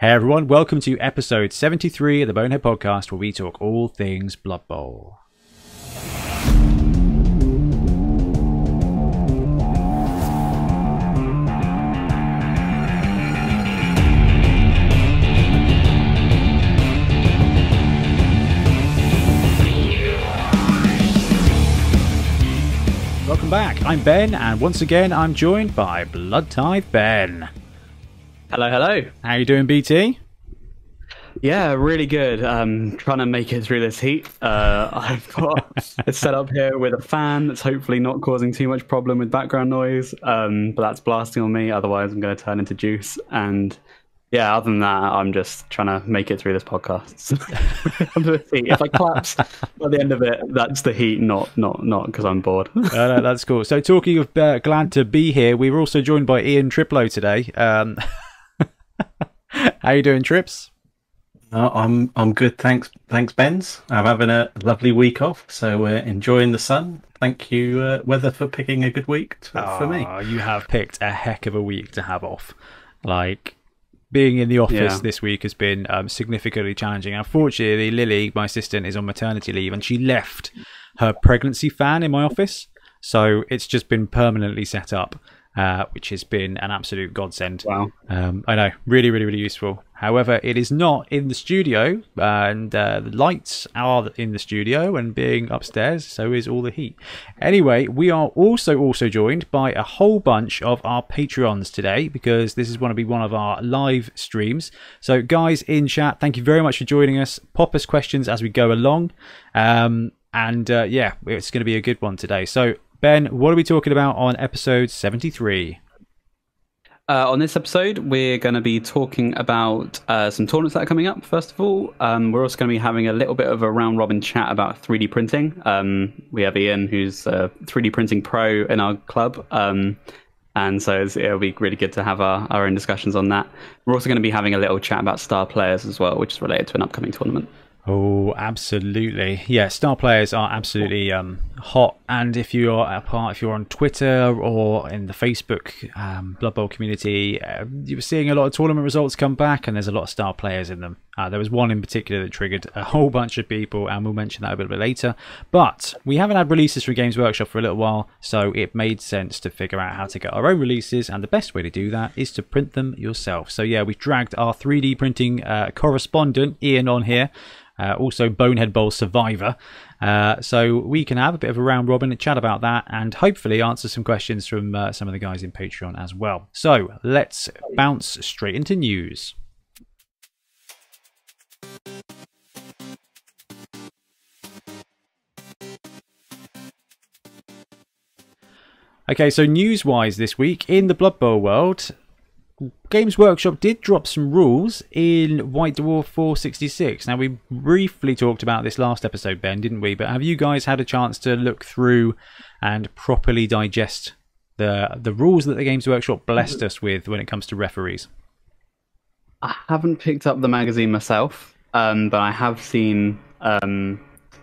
Hey everyone, welcome to episode 73 of the Bonehead Podcast where we talk all things Blood Bowl. Welcome back. I'm Ben, and once again I'm joined by Blood Tithe Ben. Hello, hello. How you doing, BT? Yeah, really good. Um, trying to make it through this heat. Uh, I've got a setup here with a fan that's hopefully not causing too much problem with background noise. Um, but that's blasting on me. Otherwise, I'm going to turn into juice. And yeah, other than that, I'm just trying to make it through this podcast. if I collapse by the end of it, that's the heat, not not not because I'm bored. uh, no, that's cool. So, talking of uh, glad to be here, we were also joined by Ian Triplow today. Um, how are you doing, Trips? Uh, I'm I'm good, thanks. Thanks, Benz. I'm having a lovely week off, so we're enjoying the sun. Thank you, uh, weather, for picking a good week to, for me. Oh, you have picked a heck of a week to have off. Like being in the office Yeah. this week has been um, significantly challenging. Unfortunately, Lily, my assistant, is on maternity leave, and she left her pregnancy fan in my office, so it's just been permanently set up. Uh, which has been an absolute godsend. Wow. Um, I know, really, really, really useful. However, it is not in the studio, and uh, the lights are in the studio, and being upstairs, so is all the heat. Anyway, we are also also joined by a whole bunch of our Patreons today because this is going to be one of our live streams. So, guys in chat, thank you very much for joining us. Pop us questions as we go along, um, and uh, yeah, it's going to be a good one today. So. Ben, what are we talking about on episode 73? Uh, on this episode, we're going to be talking about uh, some tournaments that are coming up. First of all, um, we're also going to be having a little bit of a round robin chat about 3D printing. Um, we have Ian, who's a 3D printing pro in our club. Um, and so it'll be really good to have our, our own discussions on that. We're also going to be having a little chat about star players as well, which is related to an upcoming tournament. Oh, absolutely. Yeah, star players are absolutely um, hot. And if you're a part, if you're on Twitter or in the Facebook um, Blood Bowl community, uh, you're seeing a lot of tournament results come back, and there's a lot of star players in them. Uh, there was one in particular that triggered a whole bunch of people, and we'll mention that a little bit later. But we haven't had releases from Games Workshop for a little while, so it made sense to figure out how to get our own releases, and the best way to do that is to print them yourself. So yeah, we've dragged our 3D printing uh, correspondent Ian on here uh, also Bonehead Bowl Survivor. Uh, so we can have a bit of a round robin and chat about that and hopefully answer some questions from uh, some of the guys in Patreon as well. So let's bounce straight into news. Okay, so news wise this week in the Blood Bowl world, Games Workshop did drop some rules in White Dwarf 466. Now, we briefly talked about this last episode, Ben, didn't we? But have you guys had a chance to look through and properly digest the the rules that the Games Workshop blessed us with when it comes to referees? I haven't picked up the magazine myself, um, but I have seen um,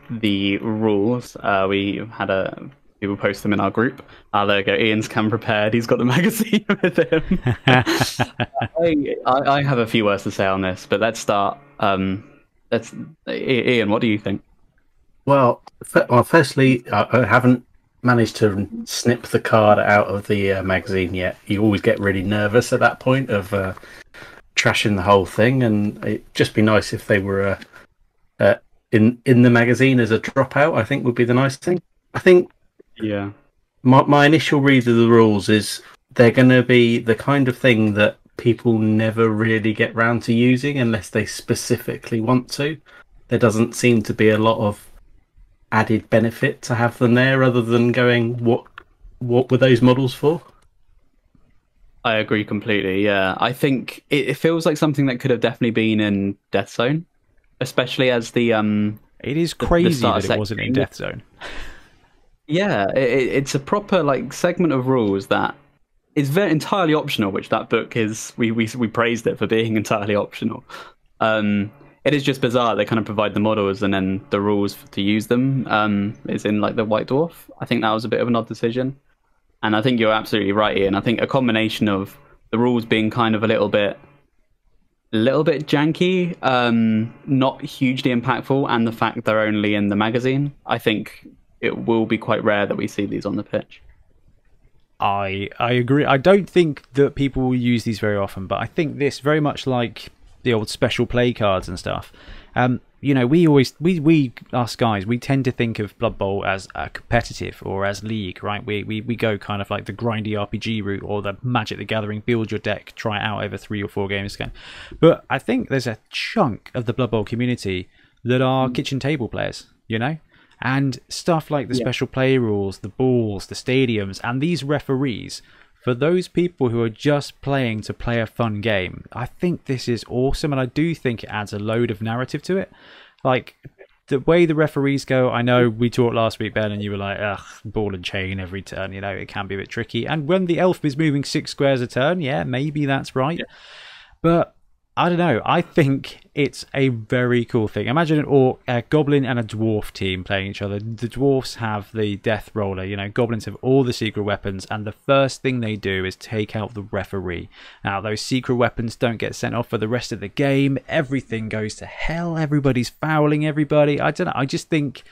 the rules. Uh, we had a people post them in our group. Ah, there we go. Ian's come prepared. He's got the magazine with him. I, I, I have a few words to say on this, but let's start. Um, let's Ian. What do you think? Well, f- well, firstly, I, I haven't managed to snip the card out of the uh, magazine yet. You always get really nervous at that point of uh, trashing the whole thing, and it'd just be nice if they were uh, uh, in in the magazine as a dropout. I think would be the nice thing. I think Yeah. my my initial read of the rules is they're going to be the kind of thing that people never really get round to using unless they specifically want to. There doesn't seem to be a lot of added benefit to have them there, other than going, what what were those models for? I agree completely. Yeah, I think it, it feels like something that could have definitely been in Death Zone, especially as the um It is the crazy that it wasn't in. Death Zone. Yeah, it, it- it's a proper like segment of rules that is very entirely optional. Which that book is. We we we praised it for being entirely optional. Um, it is just bizarre. They kind of provide the models and then the rules to use them um, is in like the White Dwarf. I think that was a bit of an odd decision, and I think you're absolutely right, Ian. I think a combination of the rules being kind of a little bit a little bit janky, um, not hugely impactful, and the fact they're only in the magazine, I think it will be quite rare that we see these on the pitch. I I agree. I don't think that people will use these very often, but I think this very much like the old special play cards and stuff. Um, you know, we always we we us guys we tend to think of Blood Bowl as a competitive or as league, right? We we we go kind of like the grindy RPG route or the Magic the Gathering, build your deck, try it out over three or four games again. But I think there's a chunk of the Blood Bowl community that are kitchen table players. You know, and stuff like the Yeah. special play rules, the balls, the stadiums, and these referees. For those people who are just playing to play a fun game, I think this is awesome, and I do think it adds a load of narrative to it. Like the way the referees go, I know we talked last week, Ben, and you were like, ugh, ball and chain every turn, you know, it can be a bit tricky. And when the elf is moving six squares a turn, yeah, maybe that's right. But I don't know. I think it's a very cool thing. Imagine an orc, a goblin, and a dwarf team playing each other. The dwarfs have the death roller. You know, goblins have all the secret weapons, and the first thing they do is take out the referee. Now, those secret weapons don't get sent off for the rest of the game. Everything goes to hell. Everybody's fouling everybody. I don't know. I just think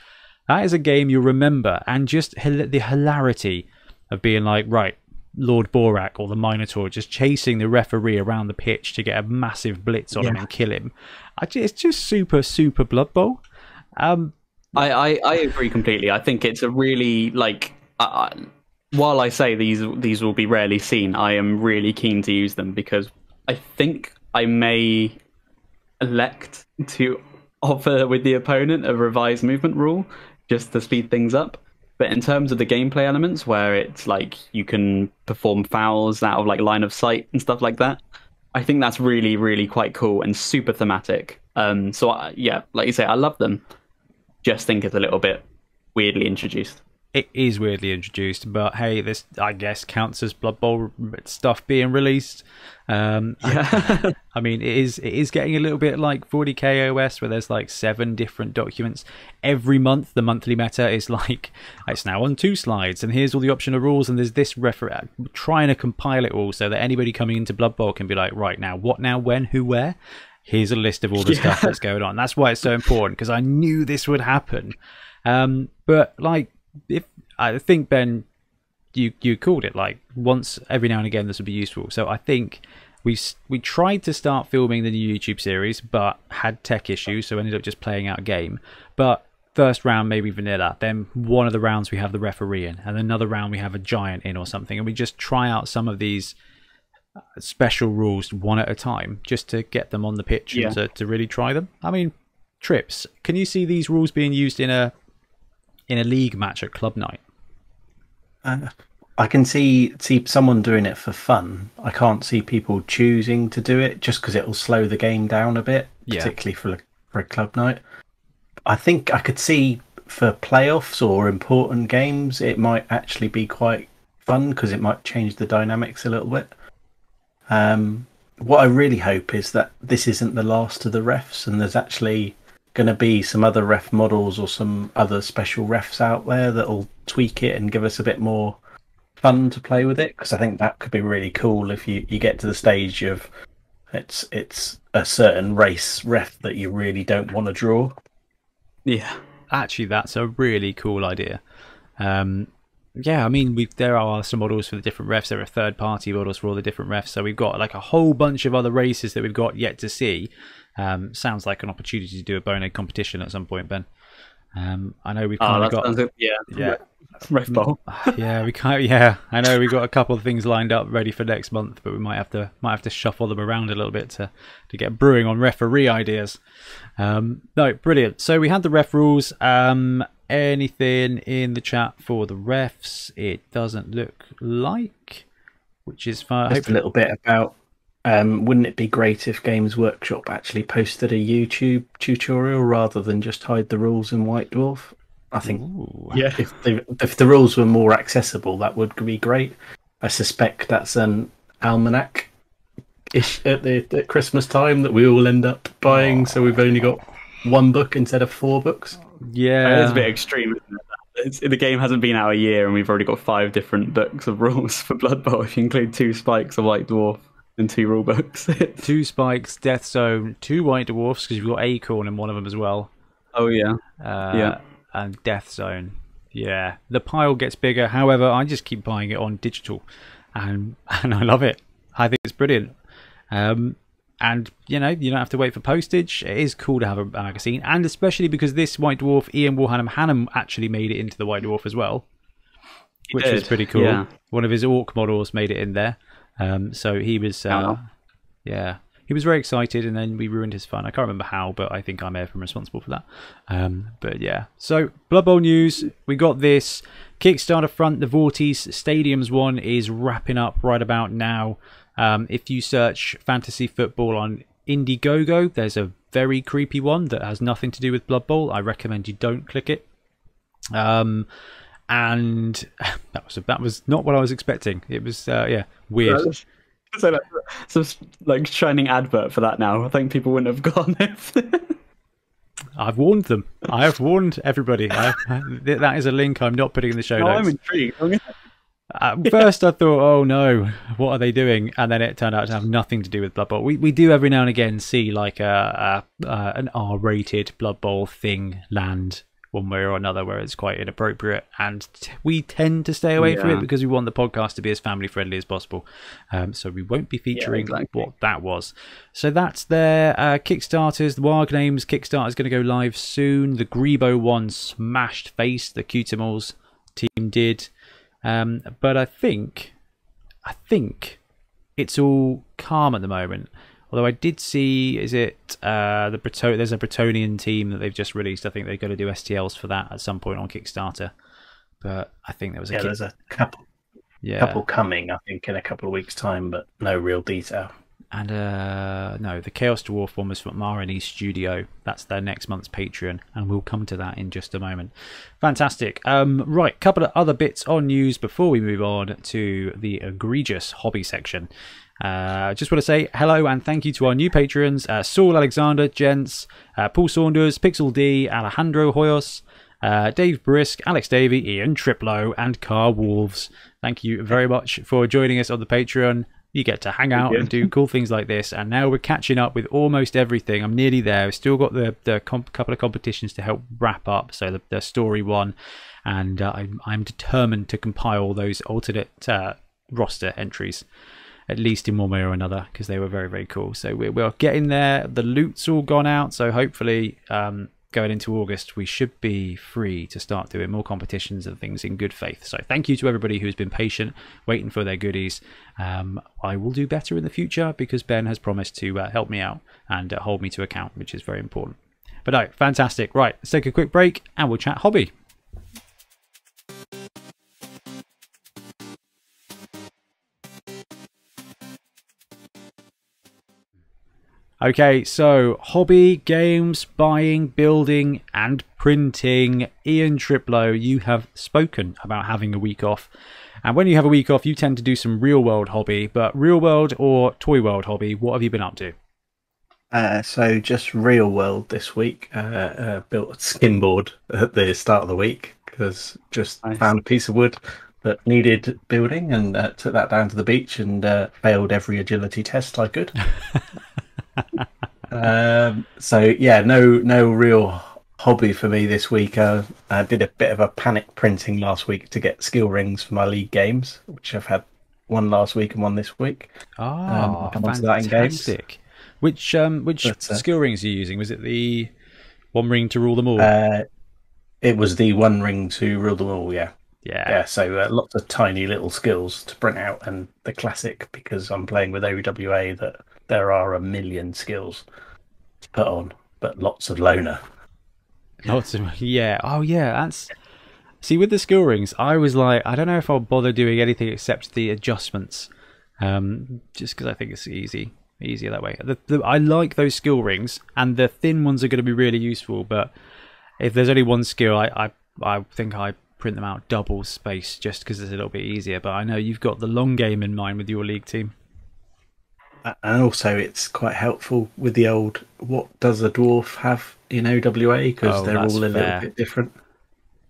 that is a game you'll remember, and just the hilarity of being like, right, Lord Borak or the Minotaur just chasing the referee around the pitch to get a massive blitz on him and kill him. I ju- it's just super, super Blood Bowl. Um, I, I, I agree completely. I think it's a really like. Uh, while I say these these will be rarely seen, I am really keen to use them because I think I may elect to offer with the opponent a revised movement rule just to speed things up. But in terms of the gameplay elements, where it's like you can perform fouls out of like line of sight and stuff like that, I think that's really, really quite cool and super thematic. Um, so I, yeah, like you say, I love them just think it's a little bit weirdly introduced. It is weirdly introduced, but hey, this I guess counts as Blood Bowl stuff being released. Um, Yeah. I mean, it is it is getting a little bit like 40k OS, where there's like seven different documents every month. The monthly meta is like it's now on two slides, and here's all the optional rules, and there's this refer trying to compile it all so that anybody coming into Blood Bowl can be like, right now, what now, when, who, where. Here's a list of all the stuff that's going on. That's why it's so important because I knew this would happen. Um, but like, if I think Ben, you you called it like once every now and again this would be useful. So I think we we tried to start filming the new YouTube series, but had tech issues, so ended up just playing out a game. But first round maybe vanilla, then one of the rounds we have the referee in, and another round we have a giant in or something, and we just try out some of these uh, special rules one at a time just to get them on the pitch Yeah. and to, to really try them. I mean, trips. Can you see these rules being used in a in a league match at club night? Uh, I can see see someone doing it for fun. I can't see people choosing to do it just because it'll slow the game down a bit, Yeah. particularly for a, for a club night. I think I could see for playoffs or important games, it might actually be quite fun because it might change the dynamics a little bit. Um, what I really hope is that this isn't the last of the refs, and there's actually going to be some other ref models or some other special refs out there that'll tweak it and give us a bit more fun to play with it. Because I think that could be really cool if you, you get to the stage of it's it's a certain race ref that you really don't want to draw. Yeah. actually that's a really cool idea um yeah i mean we there are some models for the different refs there are third party models for all the different refs so we've got like a whole bunch of other races that we've got yet to see um sounds like an opportunity to do a bonehead competition at some point ben um i know we've Oh, kind that of got. Yeah. yeah Ref Bowl. yeah, we can't. Yeah, I know we've got a couple of things lined up ready for next month, but we might have to might have to shuffle them around a little bit to to get brewing on referee ideas. Um, no, brilliant. So we had the ref rules. Um, anything in the chat for the refs? It doesn't look like, which is fine. Just a little bit about. Um, wouldn't it be great if Games Workshop actually posted a YouTube tutorial rather than just hide the rules in White Dwarf? I think Yeah. if the if the rules were more accessible, that would be great. I suspect that's an almanac ish at the at Christmas time that we all end up buying. So we've only got one book instead of four books. Yeah, It's a bit extreme, isn't it? It's, the game hasn't been out a year, and we've already got five different books of rules for Blood Bowl. If you include two spikes of White Dwarf, and two rule books. two spikes, Death Zone, two White Dwarfs because you've got Acorn in one of them as well. oh yeah, Uh, Yeah. And Death Zone. Yeah, the pile gets bigger. However, I just keep buying it on digital, and and I love it. I think it's brilliant. Um, and you know, you don't have to wait for postage. It is cool to have a, magazine, and especially because this White Dwarf, Ian Warham Hannum, actually made it into the White Dwarf as well, which is did, pretty cool. yeah. One of his Orc models made it in there, um, so he was, uh, yeah, he was very excited, and then we ruined his fun. I can't remember how, but I think I may have been responsible for that. Um, but yeah, so Blood Bowl news. We got this Kickstarter front. The Vortis Stadiums one is wrapping up right about now. Um, if you search fantasy football on Indiegogo, there's a very creepy one that has nothing to do with Blood Bowl. I recommend you don't click it. Um, and that was that was not what I was expecting. It was uh, yeah weird. So like, like shining advert for that now. I think people wouldn't have gone if. I've warned them. I have warned everybody. I, that is a link I'm not putting in the show no, I'm intrigued. I'm gonna- At first, I thought, "Oh no, what are they doing?" And then it turned out to have nothing to do with Blood Bowl. We we do every now and again see like a, a uh, an R-rated Blood Bowl thing land one way or another where it's quite inappropriate, and t- we tend to stay away from it because we want the podcast to be as family friendly as possible. Um, so we won't be featuring exactly. what that was. So that's their uh, Kickstarters. The Warg Names Kickstarter is going to go live soon. The Grebo one smashed face. The Cutimals team did. Um, but I think, I think it's all calm at the moment. Although I did see, is it uh, the Breton? There's a Bretonnian team that they've just released. I think they're going to do STLs for that at some point on Kickstarter. But I think there was a Yeah, kick- there's a couple yeah. couple coming, I think, in a couple of weeks' time, but no real detail. And uh, no, the Chaos Dwarf one was from RN Estudio. That's their next month's Patreon, and we'll come to that in just a moment. Fantastic. Um, right, couple of other bits on news before we move on to the egregious hobby section. Uh, just want to say hello and thank you to our new patrons uh, Saul Alexander, Gents, uh, Paul Saunders, Pixel D, Alejandro Hoyos, uh, Dave Brisk, Alex Davey, Ian Triplow, and Car Wolves. Thank you very much for joining us on the Patreon. You get to hang out and do cool things like this, and now we're catching up with almost everything. I'm nearly there. We've still got the the comp- couple of competitions to help wrap up. So the, the story one, and uh, I'm I'm determined to compile those alternate uh, roster entries at least in one way or another because they were very very cool. So we're, we're getting there. The loot's all gone out so hopefully um, going into august we should be free to start doing more competitions and things in good faith. So thank you to everybody who's been patient waiting for their goodies. Um, i will do better in the future because ben has promised to uh, help me out and uh, hold me to account which is very important. But no fantastic. Right let's take a quick break and we'll chat hobby Okay, so hobby, games, buying, building, and printing. Ian Triplow, you have spoken about having a week off. And when you have a week off, you tend to do some real world hobby. But real world or toy world hobby, what have you been up to? Uh, so just real world this week. Uh, uh, built a skimboard at the start of the week because just Nice. found a piece of wood that needed building and uh, took that down to the beach and uh, failed every agility test I could. um, so yeah, no no real hobby for me this week. Uh, I did a bit of a panic printing last week to get skill rings for my league games, which I've had one last week and one this week. Ah, I'll come on to that in games. fantastic. Which um, which But, uh, skill rings are you using? Was it the one ring to rule them all? Uh, it was the one ring to rule them all. Yeah. yeah. Yeah, so uh, lots of tiny little skills to print out, and the classic because I'm playing with OWA that there are a million skills to put on, but lots of loner. Lots of yeah. Oh yeah, that's see with the skill rings. I was like, I don't know if I'll bother doing anything except the adjustments, um, just because I think it's easy, easier that way. The, the, I like those skill rings, and the thin ones are going to be really useful. But if there's only one skill, I I, I think I print them out double space just because it's a little bit easier. But I know you've got the long game in mind with your league team. A- And also, it's quite helpful with the old what does a dwarf have in OWA because Oh, they're all a fair. little bit different.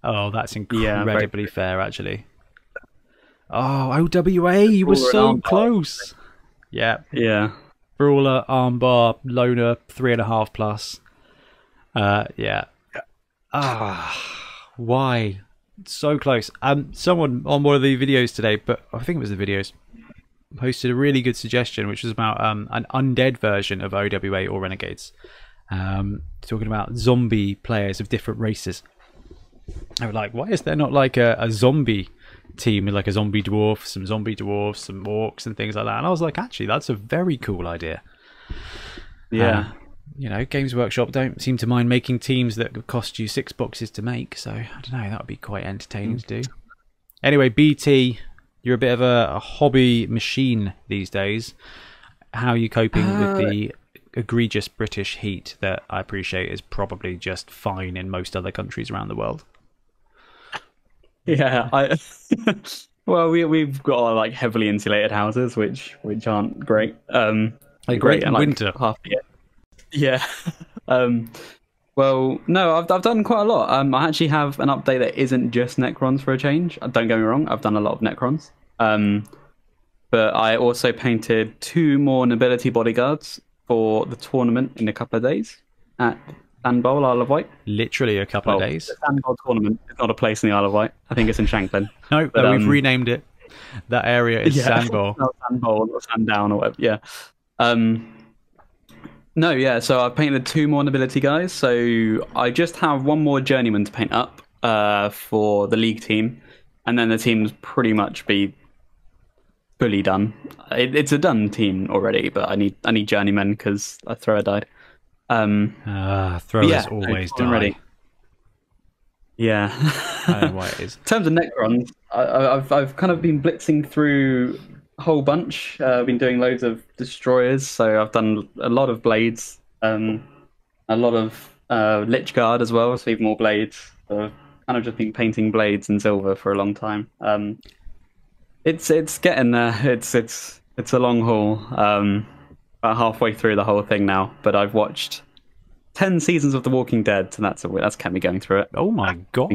Oh, that's Yeah, incredibly fair, actually. Oh, OWA, you were so around close. Yeah, Yeah. brawler, armbar, loner, three and a half plus. Uh, yeah. Ah, why? So close. Um, someone on one of the videos today, but I think it was the videos, posted a really good suggestion, which was about um an undead version of OWA or Renegades. Um, talking about zombie players of different races. I was like, why is there not like a, a zombie team with like a zombie dwarf, some zombie dwarves, some orcs, and things like that? And I was like, actually, that's a very cool idea. Yeah. Uh, you know, Games Workshop don't seem to mind making teams that cost you six boxes to make, so I don't know, that would be quite entertaining to do. Anyway, BT, you're a bit of a, a hobby machine these days. How are you coping Uh, with the egregious British heat that I appreciate is probably just fine in most other countries around the world? Yeah, I. well, we we've got our, like heavily insulated houses, which which aren't great. Um, They're great in and, like, winter. Half year. Yeah. um, well, no, I've I've done quite a lot. Um, I actually have an update that isn't just Necrons for a change. Uh, Don't get me wrong, I've done a lot of Necrons. Um, but I also painted two more nobility bodyguards for the tournament in a couple of days at Sand Bowl, Isle of Wight. Literally a couple Well, of days. The Sand Bowl tournament is not a place in the Isle of Wight. I think it's in Shanklin. No, but, no, we've um, renamed it. That area is Sandball. No, Sandbowl or Sandown or whatever. Yeah. Um, no, yeah. So I've painted two more nobility guys. So I just have one more journeyman to paint up uh, for the league team, and then the team's pretty much be fully done. It, it's a done team already, but I need I need journeymen because I throw a died. Um, Ah, throwers yeah, always I'm die. ready. yeah. I don't know why it is. In terms of Necrons, I, I- I've I've kind of been blitzing through a whole bunch. Uh, I've been doing loads of destroyers, so I've done a lot of blades, um, a lot of uh, Lychguard as well, so even more blades. So I've kind of just been painting blades in silver for a long time. Um, it's it's getting there. It's it's it's a long haul. Um, about halfway through the whole thing now, but I've watched ten seasons of The Walking Dead, and that's a, that's kept me going through it. Oh my god.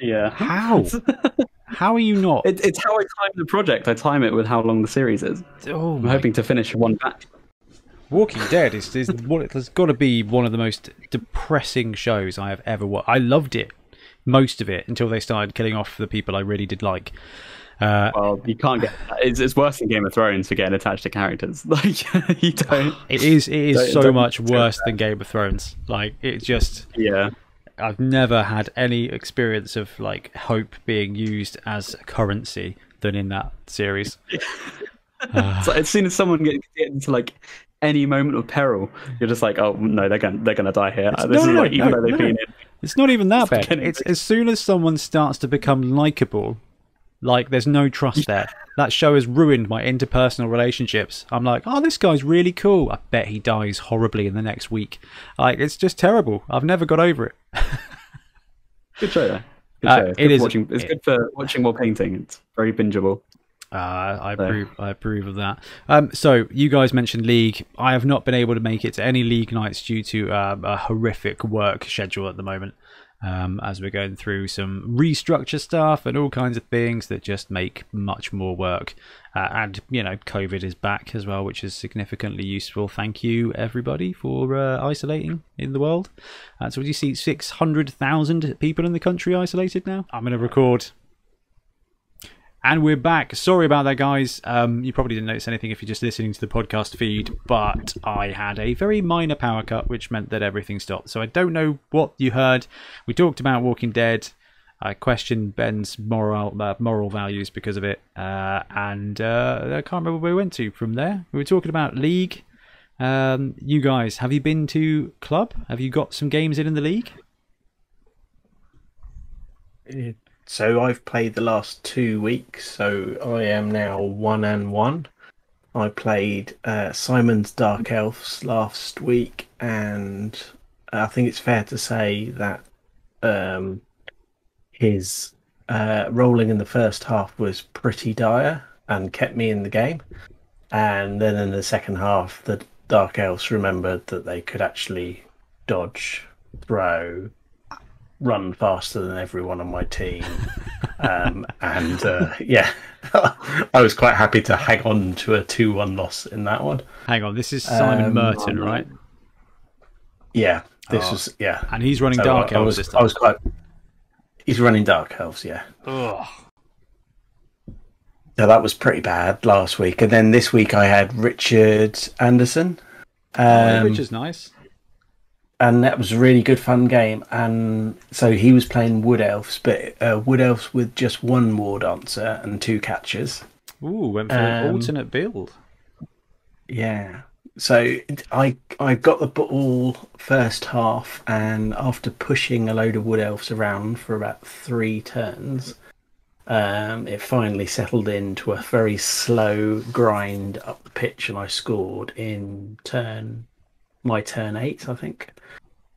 Yeah. How? How are you not? It, it's how I time the project. I time it with how long the series is. oh I'm hoping to finish one batch. Walking Dead is, is what it has got to be one of the most depressing shows I have ever watched. I loved it, most of it, until they started killing off the people I really did like. Uh, Well, you can't get. It's, it's worse than Game of Thrones for getting attached to characters. Like you don't. it is it is Don't- so don't much worse than Game of Thrones. Like it just Yeah. I've never had any experience of like hope being used as a currency than in that series. So as soon as someone gets into like any moment of peril, you're just like, oh no, they're gonna they're gonna die here. It's- uh, this no, is no, like even no, though they've no. been in. It's not even that bad. It's as soon as someone starts to become likable, like there's no trust there. That show has ruined my interpersonal relationships. I'm like, oh, this guy's really cool. I bet he dies horribly in the next week. Like it's just terrible. I've never got over it. Good show though. Good Uh, show. It's it good is- watching. It's good for watching while painting. It's very bingeable. Uh, I So- approve. I approve of that. Um, so you guys mentioned league. I have not been able to make it to any league nights due to um, a horrific work schedule at the moment. Um, as we're going through some restructure stuff and all kinds of things that just make much more work. Uh, and you know, COVID is back as well, which is significantly useful. Thank you everybody for uh, isolating in the world. Uh, so, do you see six hundred thousand people in the country isolated now? I'm going to record and we're back. Sorry about that, guys. Um, you probably didn't notice anything if you're just listening to the podcast feed, but I had a very minor power cut, which meant that everything stopped. So I don't know what you heard. We talked about Walking Dead. I questioned Ben's moral uh, moral values because of it, uh, and uh, I can't remember where we went to from there. We were talking about League. Um, you guys, have you been to club? Have you got some games in in the league? So I've played the last two weeks, so I am now one and one. I played uh, Simon's Dark Elves last week, and I think it's fair to say that um, his uh, rolling in the first half was pretty dire and kept me in the game. And then in the second half, the Dark Elves remembered that they could actually dodge, throw, run faster than everyone on my team um, and uh, yeah, I was quite happy to hang on to a two-one loss in that one. Hang on, this is Simon Um, Merton, right? Yeah, this Oh. was yeah. And he's running So Dark I, I Elves was this I was quite. He's running Dark Elves, yeah. Ugh. So that was pretty bad last week, and then this week I had Richard Anderson. Um, Which is nice. And that was a really good fun game. And so he was playing Wood Elves, but uh, Wood Elves with just one War Dancer and two catchers. Ooh, went for an um, alternate build. Yeah. So I I got the ball first half, and after pushing a load of Wood Elves around for about three turns, um, it finally settled into a very slow grind up the pitch, and I scored in turn my turn eight, I think.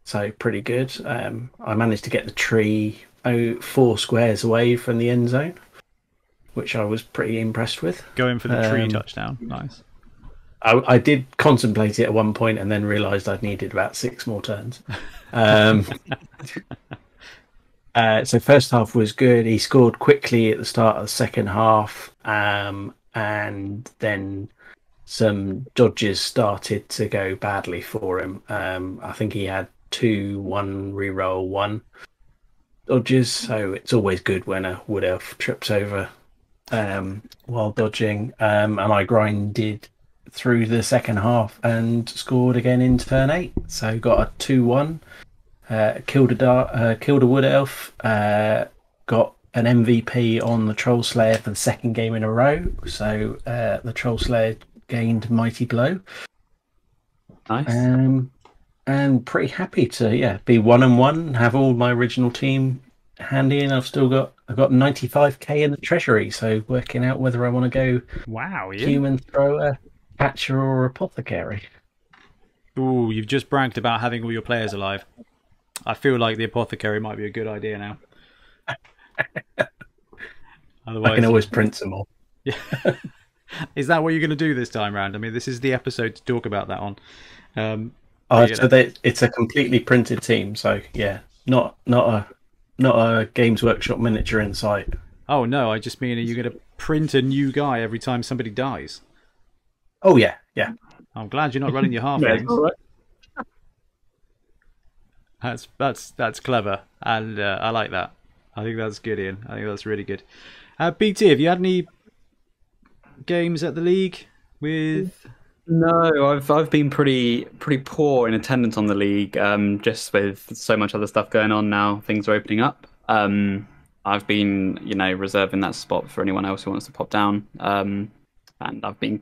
So pretty good. Um, I managed to get the tree oh, four squares away from the end zone, which I was pretty impressed with. Going for the tree um, touchdown. Nice. I, I did contemplate it at one point and then realised I'd needed about six more turns. Um, uh, so first half was good. He scored quickly at the start of the second half, um, and then some dodges started to go badly for him. Um, I think he had two, one reroll, one dodges. So it's always good when a wood elf trips over um, while dodging. Um, and I grinded through the second half and scored again in turn eight. So got a two-one. Uh, killed a dar- uh, killed a wood elf. Uh, got an MVP on the Troll Slayer for the second game in a row. So uh, the Troll Slayer gained mighty blow. Nice. Um, and pretty happy to yeah be one and one. Have all my original team handy, and I've still got I've got 95k in the treasury. So working out whether I want to go Wow, Ian. human thrower, catcher, or apothecary. Ooh, you've just bragged about having all your players alive. I feel like the apothecary might be a good idea now. Otherwise, I can always print some more. is that what you're going to do this time round? I mean, this is the episode to talk about that on. Um, Oh, so they, it's a completely printed team. So yeah, not not a not a Games Workshop miniature in sight. oh no, I just mean are you going to print a new guy every time somebody dies? Oh yeah, yeah. I'm glad you're not running your Yeah, halflings. all right. That's that's that's clever, and uh, I like that. I think that's good, Ian. I think that's really good. Uh, BT, have you had any games at the league with? No, I've I've been pretty pretty poor in attendance on the league. Um, just with so much other stuff going on now, things are opening up. Um, I've been you know reserving that spot for anyone else who wants to pop down. Um, and I've been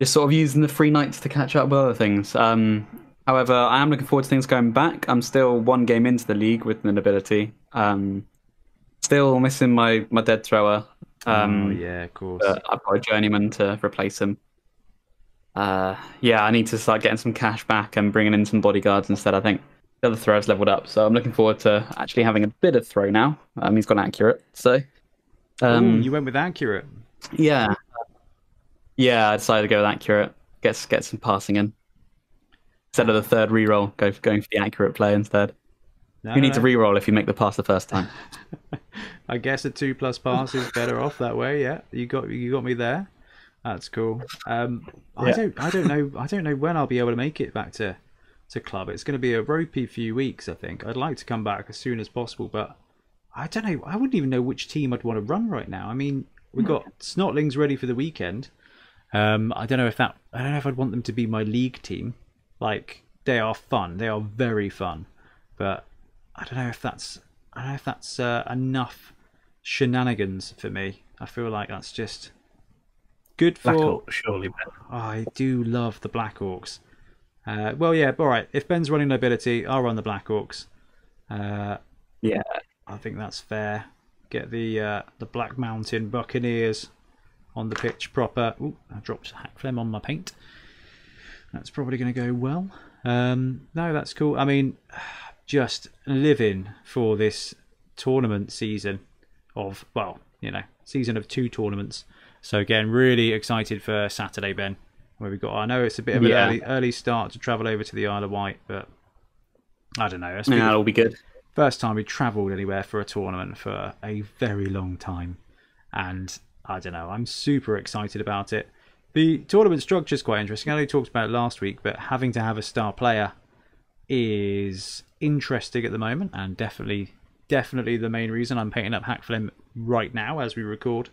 just sort of using the free nights to catch up with other things. Um, however, I am looking forward to things going back. I'm still one game into the league with the nobility. Um, still missing my my dead thrower. Um, oh yeah, of course. I've got a journeyman to replace him. Uh, yeah, I need to start getting some cash back and bringing in some bodyguards instead. I think the other throw's leveled up, so I'm looking forward to actually having a bit of throw now. Um, he's got accurate, so um, Ooh, you went with accurate. yeah, yeah. I decided to go with accurate. Get get some passing in instead of the third reroll. Go going for the accurate play instead. No, You need to re-roll if you make the pass the first time. I guess a two plus pass is better off that way. Yeah, you got you got me there. That's cool. Um, I Yeah. don't I don't know I don't know when I'll be able to make it back to to club. It's going to be a ropey few weeks. I think I'd like to come back as soon as possible, but I don't know. I wouldn't even know which team I'd want to run right now. I mean, we've got Snotlings ready for the weekend. Um, I don't know if that I don't know if I'd want them to be my league team. Like they are fun. They are very fun, but I don't know if that's I don't know if that's uh, enough shenanigans for me. I feel like that's just good for. Black surely. better. Oh, I do love the Black Hawks. Uh, well, yeah, all right. If Ben's running nobility, I'll run the Black Hawks. Uh, Yeah, I think that's fair. Get the uh, the Black Mountain Buccaneers on the pitch proper. Ooh, I dropped Hakflem on my paint. That's probably going to go well. Um, no, that's cool. I mean, just living for this tournament season of well, you know, season of two tournaments. So again, really excited for Saturday, Ben. Where we got, I know it's a bit of an Yeah. early, early start to travel over to the Isle of Wight, but I don't know. Yeah, be, that'll be good. First time we've travelled anywhere for a tournament for a very long time, and I don't know. I'm super excited about it. The tournament structure is quite interesting. I know we talked about it last week, but having to have a star player is interesting at the moment, and definitely, definitely the main reason I'm painting up Hakflem right now as we record.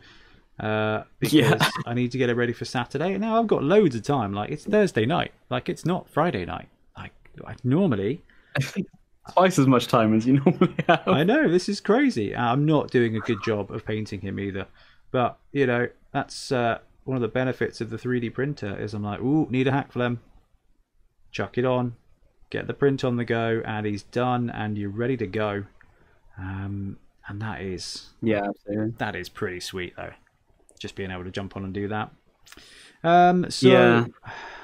Uh, because Yeah. I need to get it ready for Saturday. Now I've got loads of time. Like it's Thursday night. Like it's not Friday night. Like I normally Twice as much time as you normally have. I know this is crazy. I'm not doing a good job of painting him either, but you know that's uh, one of the benefits of the 3D printer. Is I'm like, ooh, need a Hakflem. Chuck it on, get the print on the go, and he's done, and you're ready to go. Um, and that is Yeah, absolutely. that is pretty sweet though. Just being able to jump on and do that. Um, so, Yeah.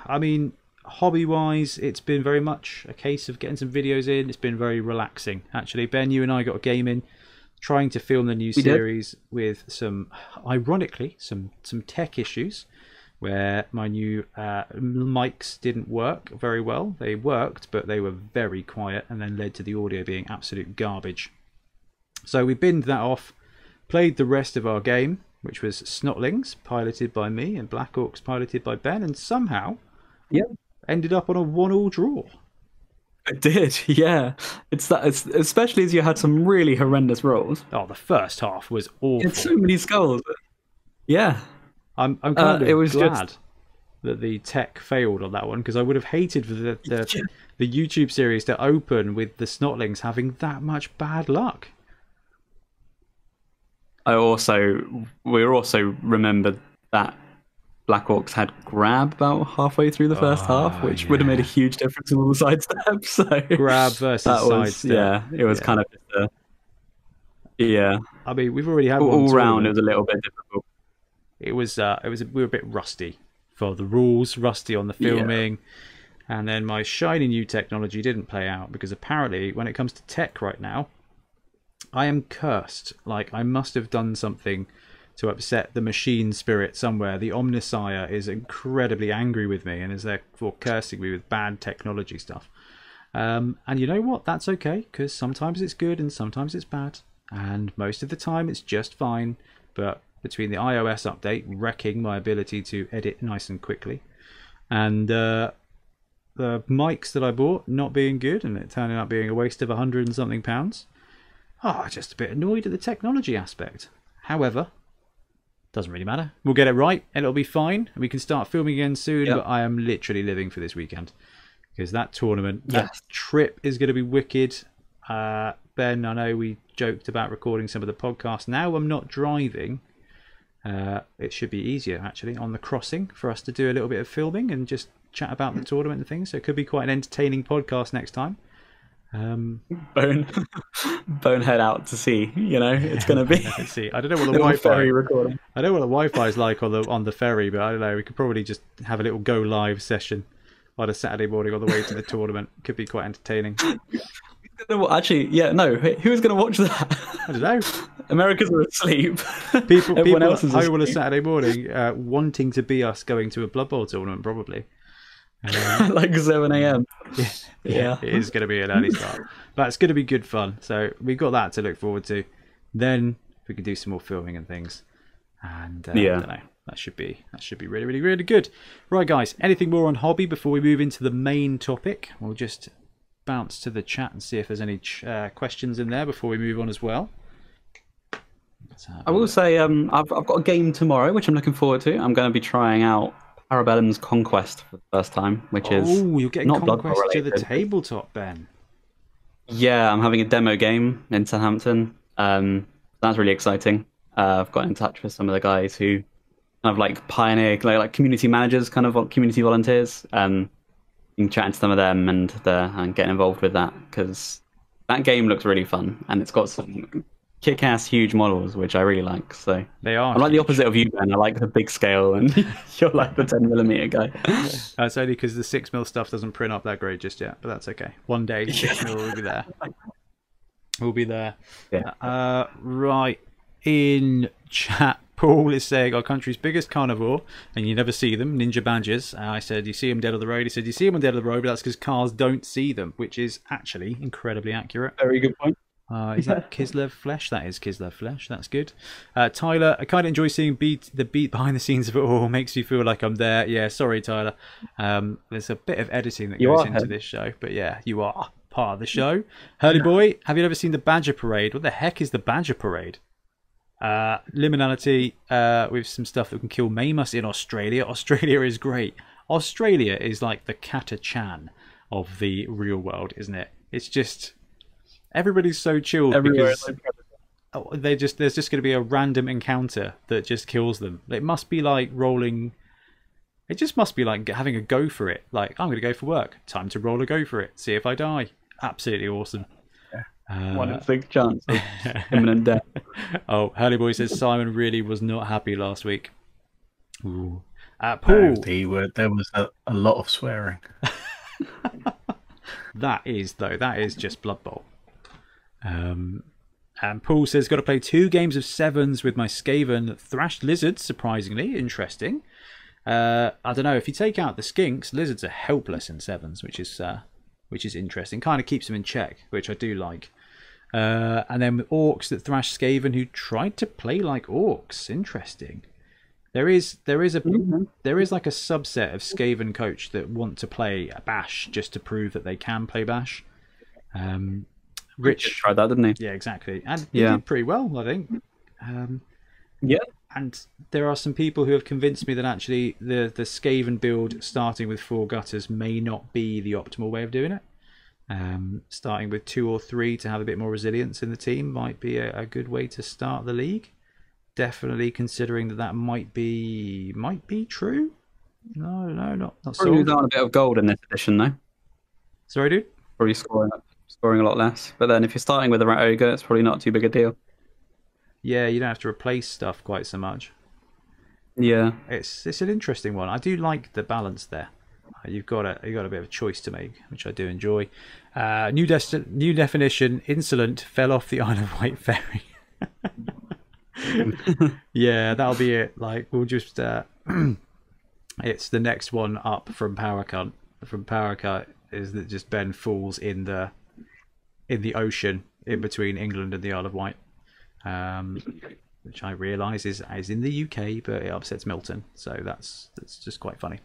I mean, hobby wise, it's been very much a case of getting some videos in. It's been very relaxing, actually. Ben, you and I got a game in, trying to film the new We did. series with some, ironically, some some tech issues, where my new uh, mics didn't work very well. They worked, but they were very quiet, and then led to the audio being absolute garbage. So we binned that off, played the rest of our game, which was Snotlings, piloted by me, and Black Orcs, piloted by Ben, and somehow Yeah. ended up on a one-all draw. It did, yeah. It's that, it's, especially as you had some really horrendous rolls. Oh, the first half was awful. It's so many skulls. Yeah, I'm, I'm Uh, of it was glad just- that the tech failed on that one because I would have hated for the, the the YouTube series to open with the Snotlings having that much bad luck. I also we also remembered that Blackhawks had grab about halfway through the first Oh, half, which would have made a huge difference in all the sidesteps. So Grab versus that was sidestep. yeah, it was Yeah. kind of yeah. I mean, we've already had All, all round, it was a little bit difficult. It was uh, it was we were a bit rusty for the rules, rusty on the Yeah. filming, and then my shiny new technology didn't play out because apparently when it comes to tech right now, I am cursed. Like I must have done something to upset the machine spirit somewhere. The Omnissiah is incredibly angry with me and is therefore cursing me with bad technology stuff. Um, and you know what? That's okay because sometimes it's good and sometimes it's bad, and most of the time it's just fine. But between the iOS update wrecking my ability to edit nice and quickly, and uh, the mics that I bought not being good and it turning out being a waste of a hundred and something pounds, oh, just a bit annoyed at the technology aspect. However, doesn't really matter. We'll get it right and it'll be fine. And we can start filming again soon. Yep. But I am literally living for this weekend because that tournament, that trip is going to be wicked. Uh, ben, I know we joked about recording some of the podcasts. Now I'm not driving. Uh, it should be easier actually on the crossing for us to do a little bit of filming and just chat about the tournament and things. So it could be quite an entertaining podcast next time. Um, Bone, bonehead out to sea. You know, it's going to be see. I don't know what the Wi-Fi. ferry recording. I don't know what the Wi-Fi is like on the on the ferry, but I don't know. We could probably just have a little go live session on a Saturday morning on the way to the tournament. Could be quite entertaining. Actually, yeah, no. Who's going to watch that? I don't know. Americans are asleep. People, Everyone people else is home on a. Saturday morning uh, wanting to be us going to a Blood Bowl tournament, probably. like 7 a.m. Yeah. it is going to be an early start, but it's going to be good fun. So we've got that to look forward to. Then we can do some more filming and things, and uh, Yeah. I don't know. That should be that should be really really really good. Right, guys. Anything more on hobby before we move into the main topic? We'll just bounce to the chat and see if there's any uh, questions in there before we move on as well. I will say um, I've, I've got a game tomorrow, which I'm looking forward to. I'm going to be trying out Parabellum's Conquest for the first time, which is Oh, you're getting not conquest to the tabletop, Ben. Yeah, I'm having a demo game in Southampton. Um, that's really exciting. Uh, I've got in touch with some of the guys who kind of like pioneer, like, like community managers, kind of community volunteers. Um, been chatting to some of them and the, and getting involved with that because that game looks really fun and it's got some kick-ass huge models which I really like. So They are. I'm like the opposite of you, Ben. I like the big scale, and you're like the 10 millimeter guy. That's only because the six mil stuff doesn't print up that great just yet, but that's okay. One day, six mil will be there. We'll be there. Yeah. Uh, right in chat, Paul is saying our country's biggest carnivore, and you never see them. Ninja badgers. Uh, I said you see them dead on the road. He said you see them on dead on the road, but that's because cars don't see them, which is actually incredibly accurate. Very good point. Uh, is that Kislev Flesh? That is Kislev Flesh. That's good. Uh, Tyler, I kind of enjoy seeing beat the beat behind the scenes of it all. Makes me feel like I'm there. Yeah, sorry, Tyler. Um, there's a bit of editing that You goes into him. this show, but yeah, you are part of the show. Hurley boy, have you ever seen the Badger Parade? What the heck is the Badger Parade? Uh, liminality uh, with some stuff that can kill Mamus in Australia. Australia is great. Australia is like the Chan of the real world, isn't it? It's just everybody's so chilled Everywhere. because oh, they just there's just going to be a random encounter that just kills them. It must be like rolling. It just must be like having a go for it. Like I'm going to go for work. Time to roll a go for it. See if I die. Absolutely awesome. One Uh, in six chance of imminent death. oh, Hurley Boy says Simon really was not happy last week. Ooh. Uh, No, Paul, the word there was a, a lot of swearing. that is though that is just Blood Bowl. Um, and Paul says got to play two games of sevens with my Skaven thrashed lizards. Surprisingly interesting. Uh, I don't know if you take out the skinks, lizards are helpless in sevens, which is uh, which is interesting. Kind of keeps them in check, which I do like. Uh, and then with orcs that thrash Skaven who tried to play like orcs. Interesting. There is there is a there is like a subset of Skaven coach that want to play a Bash just to prove that they can play Bash. Um, Rich tried that, didn't he? yeah, exactly, and he Yeah. did pretty well, I think. Um, Yeah. and there are some people who have convinced me that actually the the Skaven build starting with four gutters may not be the optimal way of doing it. Um, starting with two or three to have a bit more resilience in the team might be a, a good way to start the league. Definitely considering that that might be might be true. No, no, not not Probably sold. a bit of gold in this edition, though. Sorry, dude. Probably scoring scoring a lot less. But then if you're starting with a rat ogre, it's probably not too big a deal. Yeah, you don't have to replace stuff quite so much. Yeah. It's it's an interesting one. I do like the balance there. You've got a you got a bit of a choice to make, which I do enjoy. Uh, new desti- new definition: insolent fell off the Isle of Wight ferry. yeah, that'll be it. Like we'll just uh, it's the next one up from Power Cut. From Power Cut is that just Ben falls in the in the ocean in between England and the Isle of Wight. Um, which I realise is is in the UK, but it upsets Milton, so that's that's just quite funny.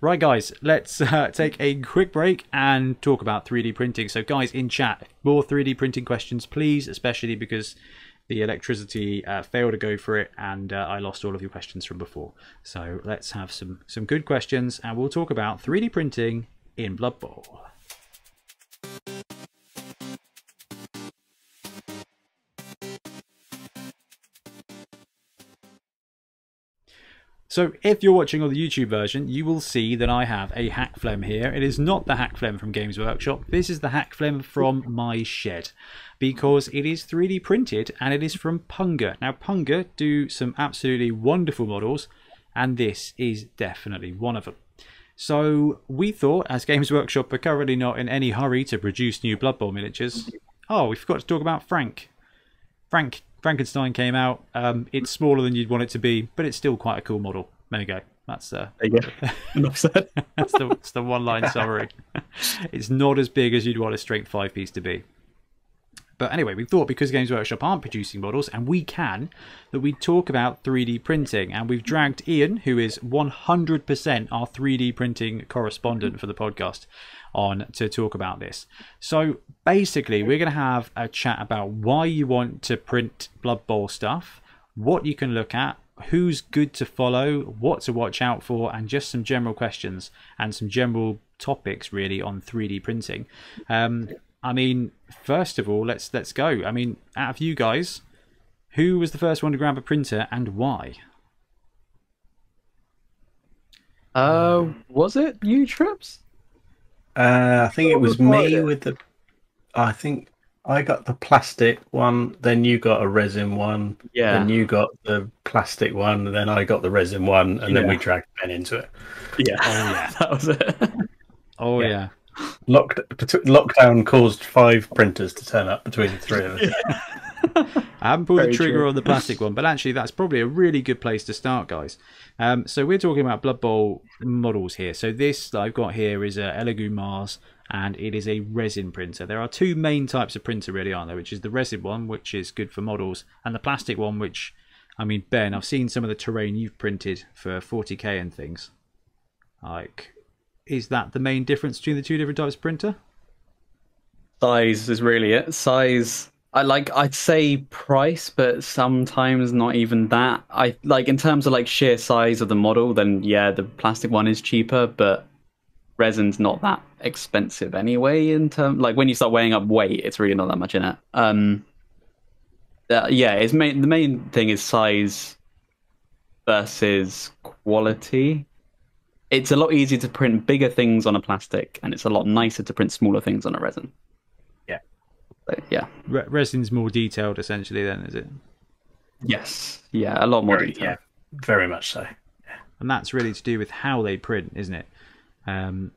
Right, guys, let's uh, take a quick break and talk about 3D printing. So, guys, in chat, more 3D printing questions, please, especially because the electricity uh, failed to go for it, and uh, I lost all of your questions from before. So, let's have some some good questions, and we'll talk about 3D printing in Blood Bowl. So if you're watching on the YouTube version, you will see that I have a Hakflem here. It is not the Hakflem from Games Workshop. This is the Hakflem from my shed because it is 3D printed and it is from Punga. Now Punga do some absolutely wonderful models and this is definitely one of them. So we thought, as Games Workshop are currently not in any hurry to produce new Blood Bowl miniatures, oh, we forgot to talk about Frank. Frank Frankenstein came out. Um, it's smaller than you'd want it to be, but it's still quite a cool model. There you go. That's uh, There you go. Enough said. that's the that's the one line summary. it's not as big as you'd want a strength five piece to be. But anyway, we thought because Games Workshop aren't producing models, and we can, that we'd talk about 3D printing. And we've dragged Ian, who is 100% our 3D printing correspondent for the podcast, on to talk about this. So basically, we're going to have a chat about why you want to print Blood Bowl stuff, what you can look at, who's good to follow, what to watch out for, and just some general questions and some general topics really on 3D printing. Um, I mean, first of all, let's let's go. I mean, out of you guys, who was the first one to grab a printer and why? Uh, was it you, Trips? Uh, I think it was was me it? with the. I think I got the plastic one, then you got a resin one, Yeah. then you got the plastic one, and then I got the resin one, and then we dragged Ben into it. Yeah. Oh, yeah. that was it. Oh Yeah. yeah, Locked, lockdown caused five printers to turn up between the three of us. I haven't pulled Very the trigger true. on the plastic one, but actually, that's probably a really good place to start, guys. Um, so we're talking about Blood Bowl models here. So this that I've got here is a Elegoo Mars, and it is a resin printer. There are two main types of printer, really, aren't there? Which is the resin one, which is good for models, and the plastic one, which, I mean, Ben, I've seen some of the terrain you've printed for 40k and things. Like, is that the main difference between the two different types of printer? Size is really it. Size. I like. I'd say price, but sometimes not even that. I like in terms of like sheer size of the model. Then yeah, the plastic one is cheaper, but resin's not that expensive anyway. In term, like when you start weighing up weight, it's really not that much in it. Um. uh, yeah, it's main. The main thing is size versus quality. It's a lot easier to print bigger things on a plastic, and it's a lot nicer to print smaller things on a resin. Yeah. So, yeah. Re- resin's more detailed, essentially, then, is it? Yes. Yeah, a lot more Very, detail. yeah, very much so. and that's really to do with how they print, isn't it? Um,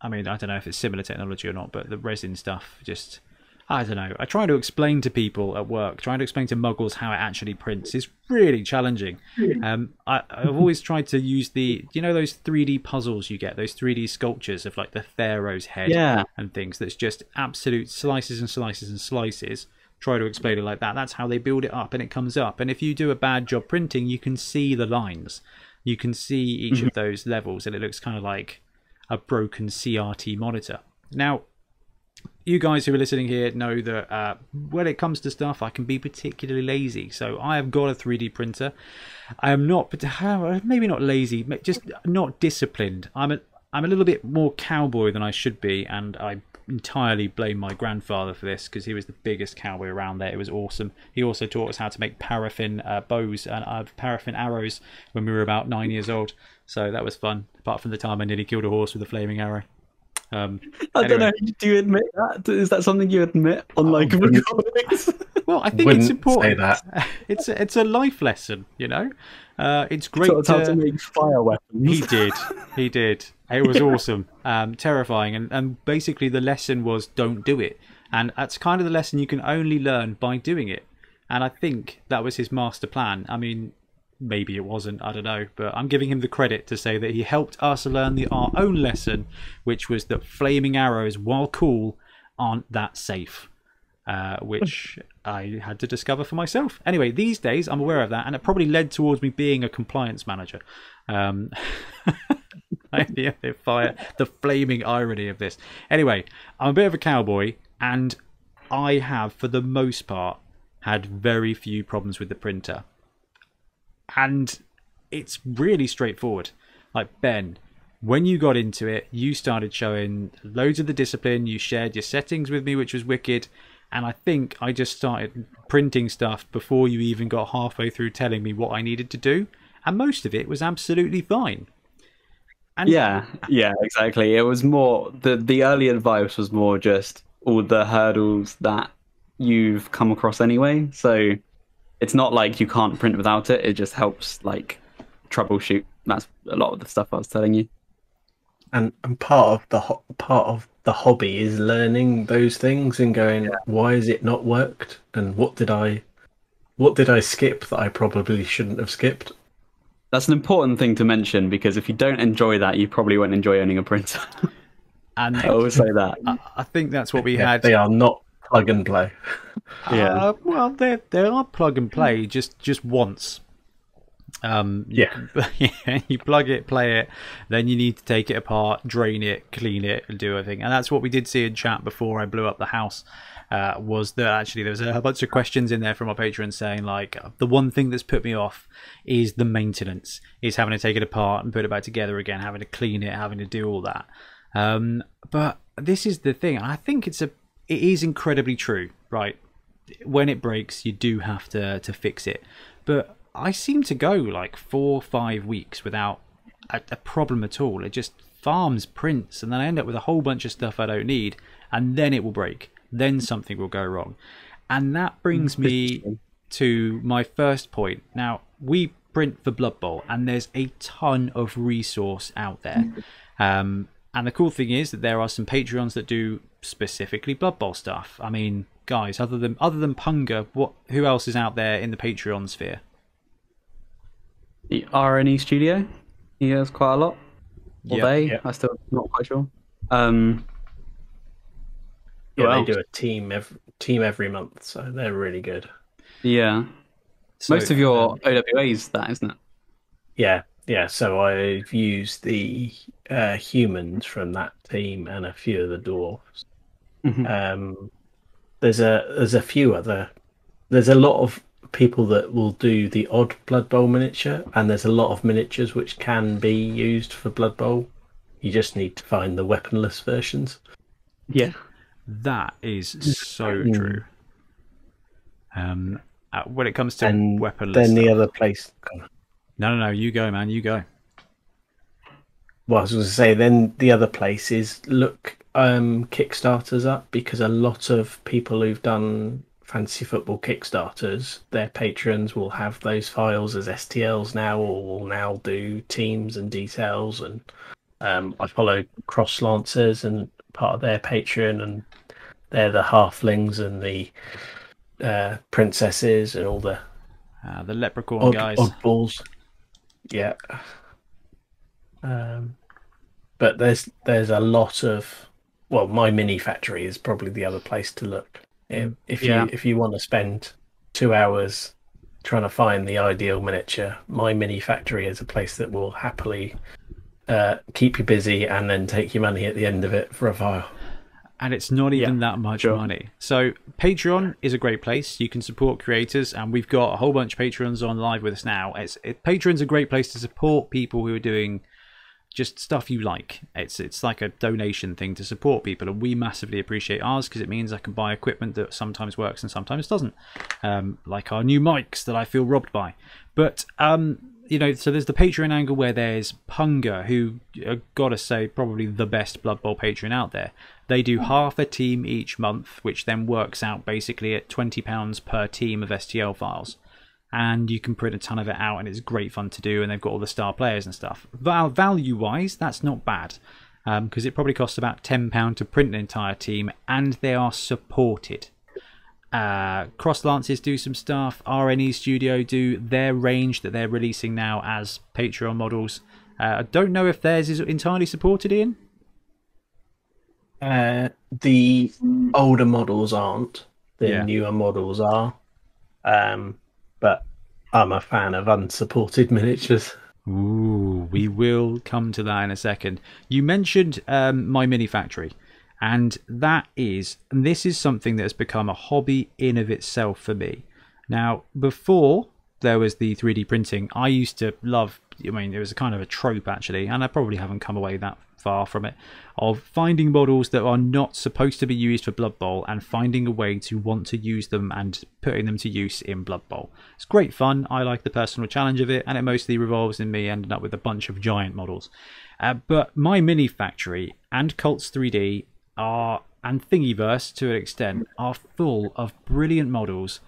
I mean, I don't know if it's similar technology or not, but the resin stuff just. I don't know. I try to explain to people at work, trying to explain to muggles how it actually prints is really challenging. Um, I, I've always tried to use the, you know, those 3D puzzles you get, those 3D sculptures of like the pharaoh's head Yeah. and things. That's just absolute slices and slices and slices. Try to explain it like that. That's how they build it up, and it comes up. And if you do a bad job printing, you can see the lines. You can see each of those levels, and it looks kind of like a broken CRT monitor. Now, you guys who are listening here know that uh, when it comes to stuff, I can be particularly lazy. So I have got a 3D printer. I am not, maybe not lazy, just not disciplined. I'm a, I'm a little bit more cowboy than I should be, and I entirely blame my grandfather for this because he was the biggest cowboy around there. It was awesome. He also taught us how to make paraffin uh, bows and uh, paraffin arrows when we were about nine years old. So that was fun. Apart from the time I nearly killed a horse with a flaming arrow. Um, I don't know. Do you admit that? Is that something you admit on like wouldn't- recordings? Well, I think Wouldn't it's say important. that. It's a, it's a life lesson, you know. Uh, it's great. Taught us how to to- make fire weapons. he did, he did. It was awesome, um, terrifying, and and basically the lesson was don't do it, and that's kind of the lesson you can only learn by doing it. And I think that was his master plan. I mean, maybe it wasn't. I don't know, but I'm giving him the credit to say that he helped us learn the our own lesson, which was that flaming arrows, while cool, aren't that safe uh, which I had to discover for myself. Anyway, these days I'm aware of that, and it probably led towards me being a compliance manager. Um, the, fire, the flaming irony of this. Anyway, I'm a bit of a cowboy, and I have, for the most part, had very few problems with the printer, and it's really straightforward. Like Ben, when you got into it, you started showing loads of the discipline. You shared your settings with me, which was wicked. And I think I just started printing stuff before you even got halfway through telling me what I needed to do. And most of it was absolutely fine. And Yeah, yeah, exactly. It was more the the early advice was more just all the hurdles that you've come across anyway. So it's not like you can't print without it. It just helps like troubleshoot. That's a lot of the stuff I was telling you. and and part of the ho- part of the hobby is learning those things and going why is it not worked and what did i what did i skip that i probably shouldn't have skipped That's an important thing to mention because if you don't enjoy that, you probably won't enjoy owning a printer. and I always say that. I, I think that's what we Yeah, had. they are not plug and play Yeah. Uh, well, they they are plug and play just just once. Um, you- yeah, you plug it, play it, then you need to take it apart, drain it, clean it, and do everything. And that's what we did see in chat before I blew up the house. Uh, was that actually there was a bunch of questions in there from our patrons saying like the one thing that's put me off is the maintenance, is having to take it apart and put it back together again, having to clean it, having to do all that. Um, but this is the thing. I think it's a it is incredibly true, right? when it breaks, you do have to to fix it. But I seem to go like four or five weeks without a, a problem at all. It just farms prints, and then I end up with a whole bunch of stuff I don't need, and then it will break. Then something will go wrong, and that brings me to my first point. Now we print for Blood Bowl, and there's a ton of resource out there. Um, and the cool thing is that there are some Patreons that do specifically Blood Bowl stuff. I mean, guys other than other than Punga? What who else is out there in the Patreon sphere? The RN Estudio. He has quite a lot. Or Yeah, they. yeah. I'm still not quite sure. Um, Yeah, Who they else? do a team every team every month, so they're really good. yeah. So, Most of your um, OWA's that, isn't it? Yeah, yeah. So I've used the uh, humans from that team and a few of the dwarfs. Mhm. Um, there's a there's a few other. There's a lot of people that will do the odd Blood Bowl miniature, and there's a lot of miniatures which can be used for Blood Bowl. You just need to find the weaponless versions. Yeah. that is so Mm. true. Um, uh, when it comes to And weaponless, then the stuff- other place. no, no, no, you go, man, you go. Well, I was going to say, then the other place is look um, Kickstarters up because a lot of people who've done fantasy football Kickstarters, their patrons will have those files as STLs now, or will now do teams and details. And um, I follow Cross Lancers and part of their Patreon, and they're the halflings and the uh, princesses and all the Uh, the leprechaun odd, guys. oddballs. Yeah. Um, but there's there's a lot of well, MyMiniFactory is probably the other place to look. If, if Yeah. you if you want to spend two hours trying to find the ideal miniature, MyMiniFactory is a place that will happily uh, keep you busy and then take your money at the end of it for a while. and it's not even Yeah, that much sure. money. So Patreon is a great place. You can support creators, and we've got a whole bunch of patrons on live with us now. It's it, Patreon's a great place to support people who are doing just stuff you like. It's it's like a donation thing to support people, and we massively appreciate ours because it means I can buy equipment that sometimes works and sometimes doesn't, um, like our new mics that I feel robbed by. But um, you know, so there's the Patreon angle where there's Punga, who uh, gotta say probably the best Blood Bowl patron out there. They do half a team each month, which then works out basically at twenty pounds per team of STL files and you can print a ton of it out and it's great fun to do and they've got all the star players and stuff Val- value wise that's not bad because it probably costs about £10 to print an entire team and they are supported uh, cross lances do some stuff RN Estudio do their range that they're releasing now as patreon models uh, i don't know if theirs is entirely supported ian Uh, the older models aren't. The Yeah. newer models are. Um, but I'm a fan of unsupported miniatures. Ooh, we will come to that in a second. You mentioned um, MyMiniFactory, and that is, and this is something that has become a hobby in of itself for me. Now, before there was the 3D printing, I used to love. I mean, it was a kind of a trope actually, and I probably haven't come away that far from it of finding models that are not supposed to be used for Blood Bowl and finding a way to want to use them and putting them to use in Blood Bowl. It's great fun. I like the personal challenge of it, and it mostly revolves in me ending up with a bunch of giant models. Uh, but MyMiniFactory and Cults 3D are, and Thingiverse to an extent, are full of brilliant models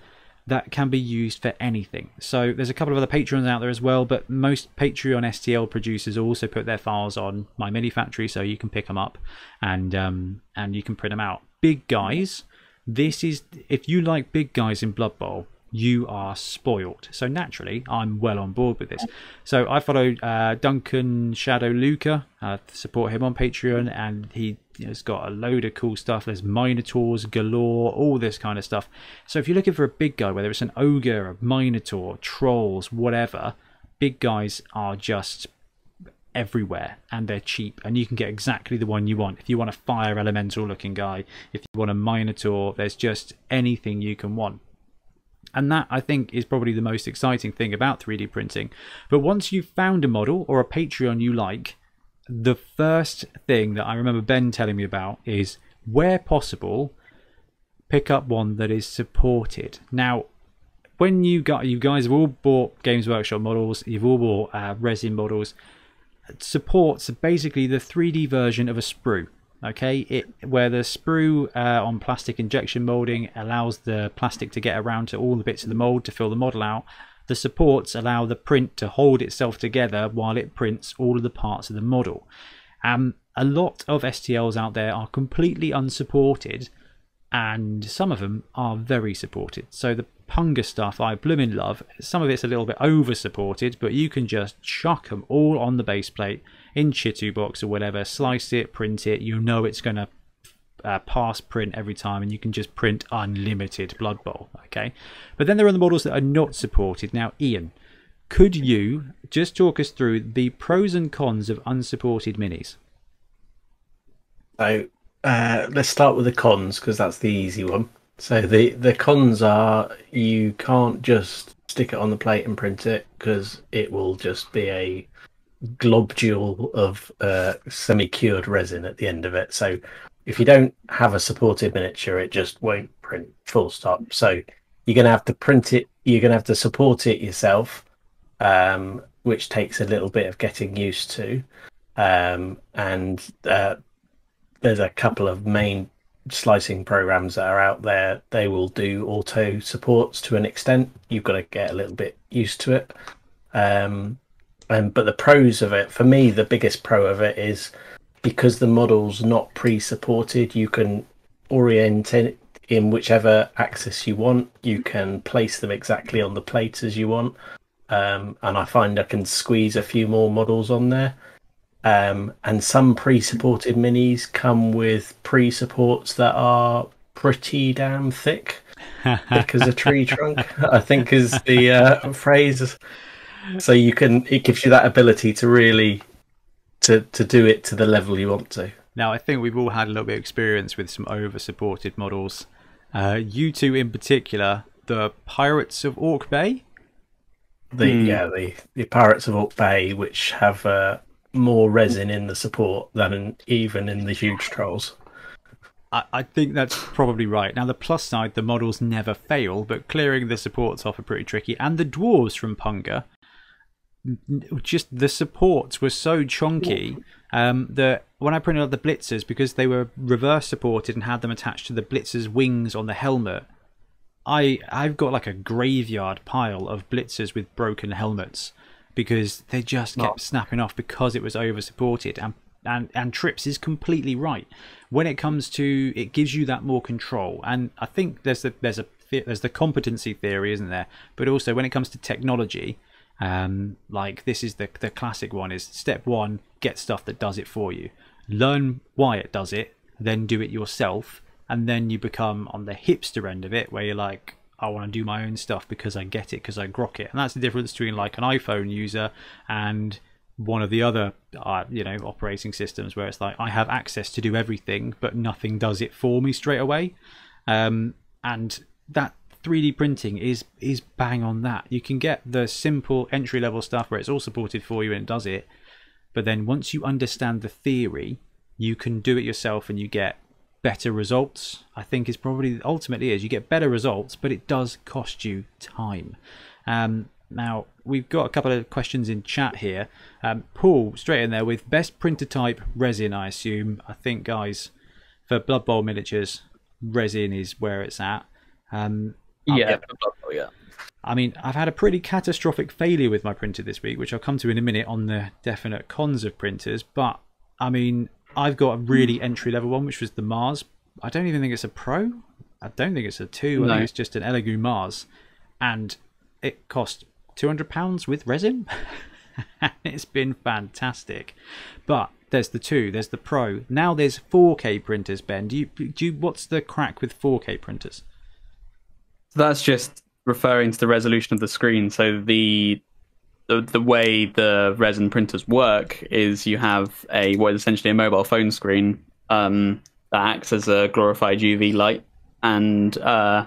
that can be used for anything. So there's a couple of other Patreons out there as well, but most Patreon STL producers also put their files on MyMiniFactory, so you can pick them up and um, and you can print them out. Big guys, this is if you like big guys in Blood Bowl, you are spoiled. So naturally, I'm well on board with this. So I follow uh, Duncan Shadow Louca, uh, support him on Patreon, and he has got a load of cool stuff. There's Minotaurs galore, all this kind of stuff. So if you're looking for a big guy, whether it's an ogre, a Minotaur, trolls, whatever, big guys are just everywhere and they're cheap and you can get exactly the one you want if you want a fire elemental looking guy if you want a minotaur there's just anything you can want and that I think is probably the most exciting thing about 3D printing. But once you've found a model or a Patreon you like, the first thing that I remember Ben telling me about is where possible, pick up one that is supported. Now, when you got you guys have all bought Games Workshop models, you've all bought uh, resin models. Supports basically the 3D version of a sprue okay it where the sprue uh, on plastic injection molding allows the plastic to get around to all the bits of the mold to fill the model out the supports allow the print to hold itself together while it prints all of the parts of the model um, a lot of stls out there are completely unsupported and some of them are very supported. So the Punga stuff I bloomin' love. Some of it's a little bit over supported, but you can just chuck them all on the base plate in Chitubox or whatever, slice it, print it. You know it's going to uh, pass print every time, and you can just print unlimited Blood Bowl. Okay, but then there are the models that are not supported. Now, Ian, could you just talk us through the pros and cons of unsupported minis? So uh, let's start with the cons because that's the easy one. So the the cons are you can't just stick it on the plate and print it because it will just be a globule of uh, semi-cured resin at the end of it. So if you don't have a supported miniature, it just won't print. Full stop. So you're going to have to print it. You're going to have to support it yourself, um, which takes a little bit of getting used to. Um, and uh, there's a couple of main slicing programs that are out there. They will do auto supports to an extent. You've got to get a little bit used to it. Um, and but the pros of it, for me, the biggest pro of it is because the model's not pre-supported. You can orient it in whichever axis you want. You can place them exactly on the plate as you want. Um, and I find I can squeeze a few more models on there. Um, and some pre-supported minis come with pre-supports that are pretty damn thick, thick as a tree trunk. I think is the uh, phrase. So you can it gives you that ability to really to to do it to the level you want to. Now I think we've all had a little bit of experience with some over-supported models. Uh, you two in particular, the Pirates of Orc Bay. The mm. yeah the the Pirates of Orc Bay, which have uh, more resin in the support than in, even in the huge trolls. I, I think that's probably right. Now, the plus side, the models never fail, but clearing the supports off are pretty tricky. And the dwarves from Punga, just the supports were so chunky um, that when I printed out the blitzers, because they were reverse supported and had them attached to the blitzers' wings on the helmet, I I've got like a graveyard pile of blitzers with broken helmets because they just kept snapping off because it was over supported and and and trips is completely right. When it comes to it gives you that more control. And i think there's the there's a there's the competency theory isn't there? But also when it comes to technology um like this is the the classic one is step one get stuff that does it for you. Learn why it does it then do it yourself and then you become on the hipster end of it where you're like I want to do my own stuff because I get it because I grok it, and that's the difference between like an iPhone user and one of the other uh, you know operating systems where it's like I have access to do everything, but nothing does it for me straight away, um, and that 3D printing is is bang on that. You can get the simple entry level stuff where it's all supported for you and it does it, but then once you understand the theory, you can do it yourself and you get better results. I think is probably ultimately is you get better results, but it does cost you time. Um, now we've got a couple of questions in chat here. Um, Paul, straight in there with best printer type resin. I assume. I think guys for Blood Bowl miniatures, resin is where it's at. Um, yeah, yeah. I mean, I've had a pretty catastrophic failure with my printer this week, which I'll come to in a minute on the definite cons of printers. But I mean, I've got a really entry level one, which was the Mars. I don't even think it's a Pro. I don't think it's a two. No. I think it's just an Elegoo Mars, and it cost two hundred pounds with resin. it's been fantastic, but there's the two. There's the Pro. Now there's 4K printers. Ben, do you do you, what's the crack with 4K printers? That's just referring to the resolution of the screen. So the the, the way the resin printers work is you have a what is essentially a mobile phone screen um, that acts as a glorified UV light, and uh,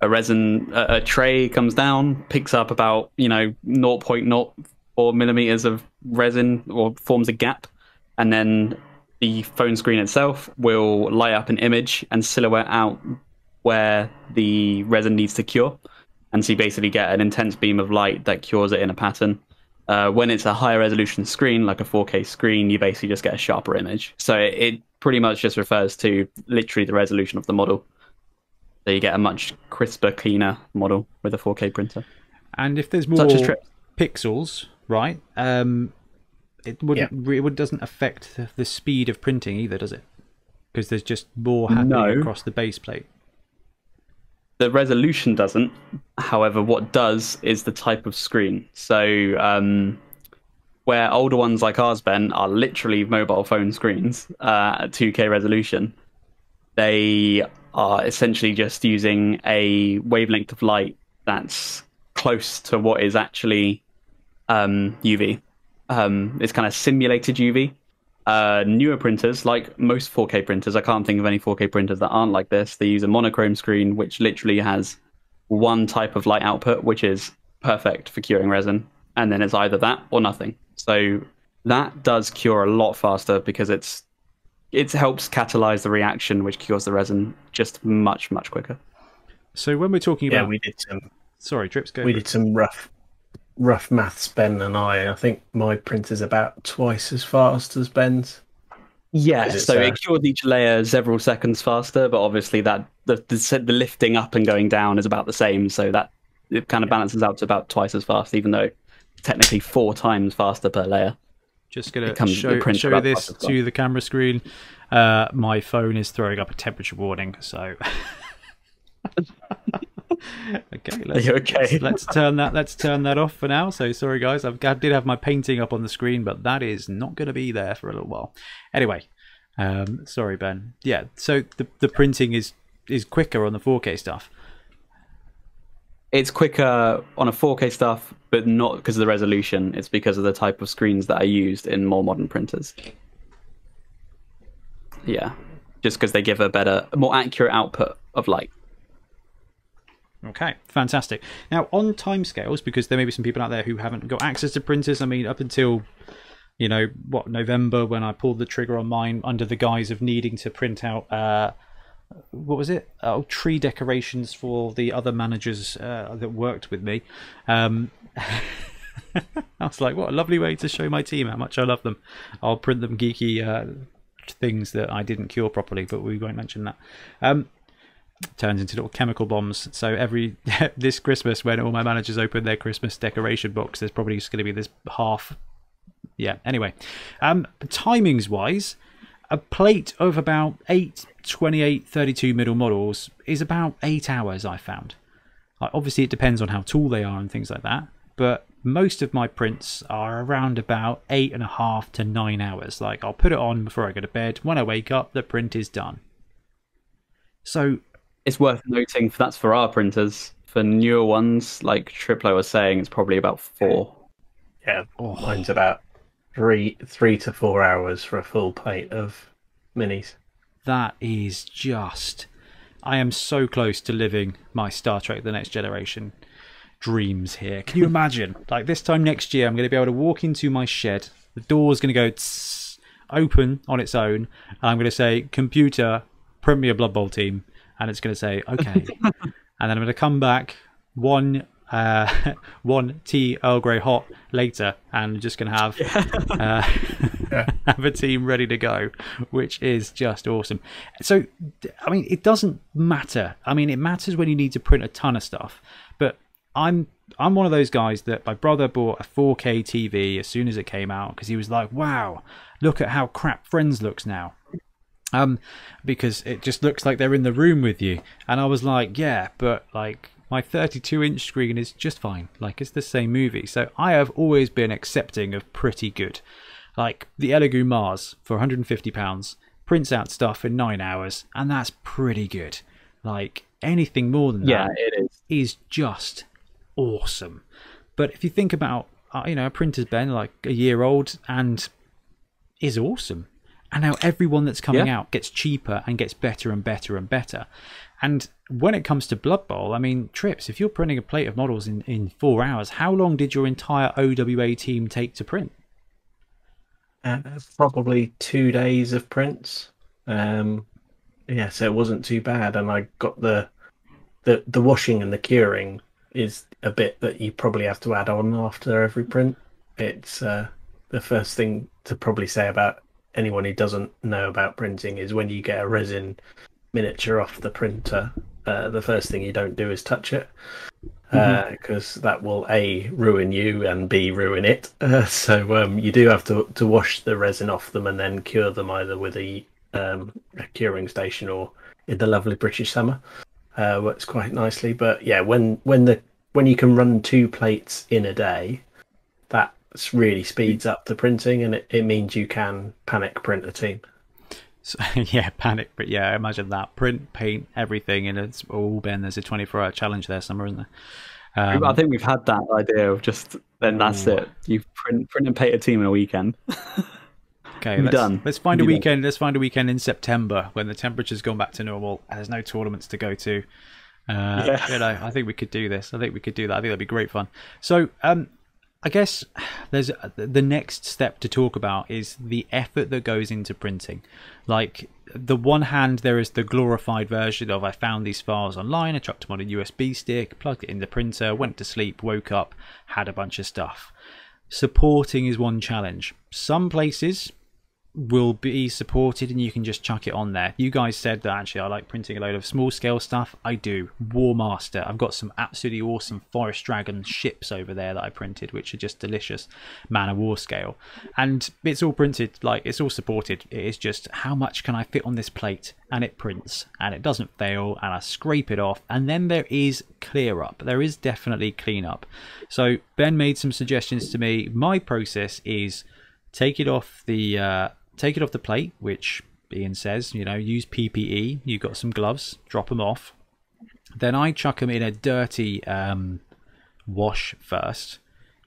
a resin a, a, tray comes down, picks up about you know 0.04 millimeters of resin or forms a gap, and then the phone screen itself will light up an image and silhouette out where the resin needs to cure and so you basically get an intense beam of light that cures it in a pattern. Uh, when it's a higher resolution screen, like a 4K screen, you basically just get a sharper image. So it, it pretty much just refers to literally the resolution of the model. So you get a much crisper, cleaner model with a 4K printer. And if there's more pixels, right? Um, it wouldn't. Yeah. It doesn't affect the speed of printing either, does it? because there's just more happening No. across the base plate. The resolution doesn't. However, what does is the type of screen. So, um, where older ones like ours, Ben, are literally mobile phone screens uh, at 2K resolution, they are essentially just using a wavelength of light that's close to what is actually um, UV. Um, it's kind of simulated UV. Uh, newer printers, like most 4K printers, I can't think of any 4K printers that aren't like this. They use a monochrome screen, which literally has one type of light output, which is perfect for curing resin, and then it's either that or nothing. So that does cure a lot faster because it's it helps catalyze the reaction, which cures the resin just much much quicker. So when we're talking about, Yeah, about, we did some sorry, drips. go. we did some rough rough maths, Ben and I. I think my print is about twice as fast as Ben's. Yeah, it so so? it cured each layer several seconds faster, but obviously that the, the the lifting up and going down is about the same, so that it kind of balances out to about twice as fast, even though technically four times faster per layer. Just gonna It comes- show, the printer show about this five well. to the camera screen. Uh, my phone is throwing up a temperature warning, so. okay, let's, okay? let's let's turn that let's turn that off for now. So sorry guys, I've, I did have my painting up on the screen, but that is not going to be there for a little while. Anyway, um, sorry Ben. Yeah, so the the printing is is quicker on the 4K stuff. It's quicker on a 4K stuff, but not because of the resolution. It's because of the type of screens that are used in more modern printers. Yeah, just because they give a better, more accurate output of light. Okay, fantastic. Now, on timescales, because there may be some people out there who haven't got access to printers. I mean, up until you know what November, when I pulled the trigger on mine under the guise of needing to print out uh, what was it? Oh, tree decorations for the other managers uh, that worked with me. Um, I was like, what a lovely way to show my team how much I love them. I'll print them geeky uh, things that I didn't cure properly, but we won't mention that. Um, turns into little chemical bombs. So every this Christmas, when all my managers open their Christmas decoration box, there's probably just going to be this half. Yeah. Anyway, um, timings wise, a plate of about 8 28 32 middle models is about eight hours. I found. Like, obviously, it depends on how tall they are and things like that. But most of my prints are around about eight and a half to nine hours. Like I'll put it on before I go to bed. When I wake up, the print is done. So It's worth noting that's for our printers. For newer ones, like Triplow was saying, it's probably about four. Yeah, Oh. mine's about three three to four hours for a full plate of minis. that is just. I am so close to living my Star Trek: The Next Generation dreams here. Can you imagine? like this time next year, I'm going to be able to walk into my shed. The door's going to go tss, open on its own. And I'm going to say, "Computer, print me a Blood Bowl team," and it's going to say, "Okay." and then I'm going to come back one uh, one tea Earl Grey hot later, and I'm just going to have uh, have a team ready to go, which is just awesome. So, I mean, it doesn't matter. I mean, it matters when you need to print a ton of stuff, but I'm I'm one of those guys that my brother bought a 4K TV as soon as it came out because he was like, "Wow, look at how crap Friends looks now." Um because it just looks like they're in the room with you and i was like yeah but like my 32 inch screen is just fine like it's the same movie so i have always been accepting of pretty good like the elegoo mars for 150 pounds prints out stuff in nine hours and that's pretty good like anything more than Yeah, that it is. is just awesome. But if you think about, uh, you know, a printer's been like a year old and is awesome. And now everyone that's coming Yeah. out gets cheaper and gets better and better and better. And when it comes to Blood Bowl, I mean, Trips, if you're printing a plate of models in, in four hours, how long did your entire OWA team take to print? Uh, probably two days of prints. Um, yeah, so it wasn't too bad, and I got the the the washing and the curing is a bit that you probably have to add on after every print. It's uh, the first thing to probably say about anyone who doesn't know about printing is when you get a resin miniature off the printer, uh, the first thing you don't do is touch it because that will a ruin you and b ruin it. Uh, so um, you do have to to wash the resin off them and then cure them either with a um, a curing station or in the lovely British summer. Uh, works quite nicely. But yeah, when when the when you can run two plates in a day, that really speeds up the printing, and it, it means you can panic print a team. So, yeah, panic. But yeah, imagine that print, paint, everything, and it's all been there's a 24 hour challenge there somewhere, isn't there? Um, I think we've had that idea of just then that's Ooh. it. You print print and paint a team in a weekend. Okay, Be let's, done. let's find a Be done. weekend. Let's find a weekend in September when the temperature's gone back to normal. And there's no tournaments to go to. Uh, Yeah. You know, I think we could do this. I think we could do that. I think that'd be great fun. So, um, I guess there's uh, the next step to talk about is the effort that goes into printing. Like the one hand, there is the glorified version of I found these files online, I chucked them on a USB stick, plugged it in the printer, went to sleep, woke up, had a bunch of stuff. Supporting is one challenge. Some places will be supported and you can just chuck it on there. You guys said that actually I like printing a load of small scale stuff. I do. Warmaster. I've got some absolutely awesome Forest Dragon ships over there that I printed, which are just delicious. Man O' War scale. And it's all printed, like it's all supported. It is just how much can I fit on this plate? And it prints and it doesn't fail and I scrape it off. And then there is clear up. There is definitely clean up. So Ben made some suggestions to me. My process is take it off the uh, take it off the plate, which Ian says, you know, use PPE. You've got some gloves, drop them off. Then I chuck them in a dirty um, wash first,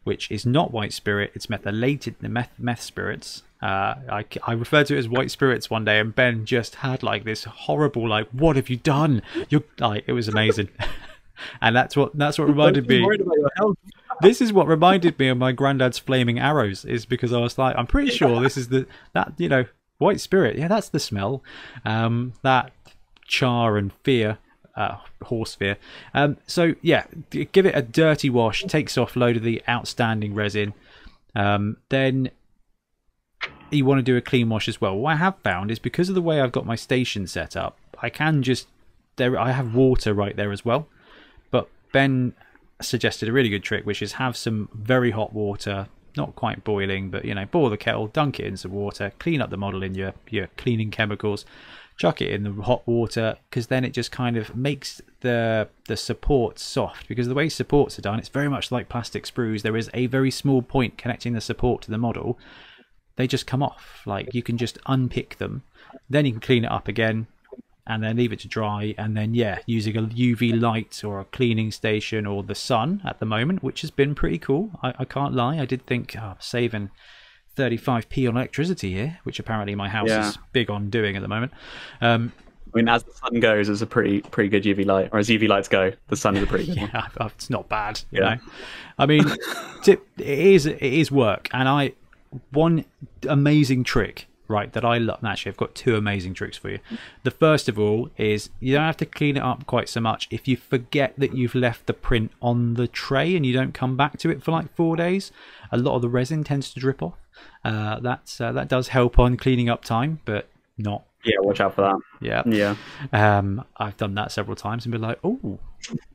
which is not white spirit. It's methylated the meth meth spirits. Uh, I, I referred to it as white spirits one day, and Ben just had like this horrible like, "What have you done?" You're like, it was amazing, and that's what that's what reminded me Worried about your health. this is what reminded me of my granddad's flaming arrows is because I was like, I'm pretty sure this is the that you know white spirit. Yeah, that's the smell. Um, that char and fear, uh, horse fear. Um, so yeah, give it a dirty wash. Takes off a load of the outstanding resin. Um, then you want to do a clean wash as well. What I have found is because of the way I've got my station set up, I can just there. I have water right there as well. Ben suggested a really good trick, which is have some very hot water, not quite boiling, but you know, boil the kettle, dunk it in some water, clean up the model in your your cleaning chemicals, chuck it in the hot water, because then it just kind of makes the the support soft. Because the way supports are done, it's very much like plastic sprues. There is a very small point connecting the support to the model. They just come off. Like you can just unpick them, then you can clean it up again, and then leave it to dry and then yeah using a uv light or a cleaning station or the sun at the moment which has been pretty cool i, I can't lie i did think oh, saving 35p on electricity here which apparently my house Yeah. is big on doing at the moment um, I mean, as the sun goes, it's a pretty pretty good UV light, or as UV lights go, the sun is a pretty good one. yeah it's not bad you Yeah. know i mean it is it is work and i one amazing trick right that i love actually i've got two amazing tricks for you the first of all is you don't have to clean it up quite so much if you forget that you've left the print on the tray and you don't come back to it for like four days a lot of the resin tends to drip off uh, that's uh, that does help on cleaning up time but not Yeah, watch out for that. yeah Yeah, um, I've done that several times and been like, oh,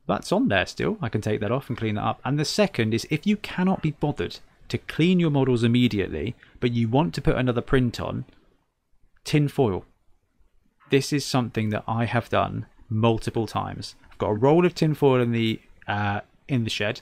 that's on there still. I can take that off and clean that up. And the second is if you cannot be bothered to clean your models immediately, but you want to put another print on, tin foil. This is something that I have done multiple times. I've got a roll of tin foil in the uh, in the shed.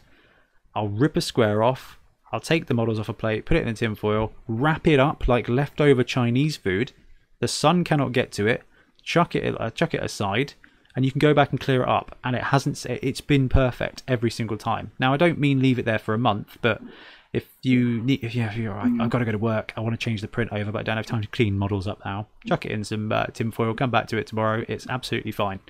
I'll rip a square off. I'll take the models off a plate, put it in the tin foil, wrap it up like leftover Chinese food. The sun cannot get to it. Chuck it, uh, chuck it aside, and you can go back and clear it up. And it hasn't. It's been perfect every single time. Now I don't mean leave it there for a month, but if you need, if, yeah, if you're right, I've got to go to work. I want to change the print over, but I don't have time to clean models up now. Chuck it in some uh, tin foil. Come back to it tomorrow. It's absolutely fine.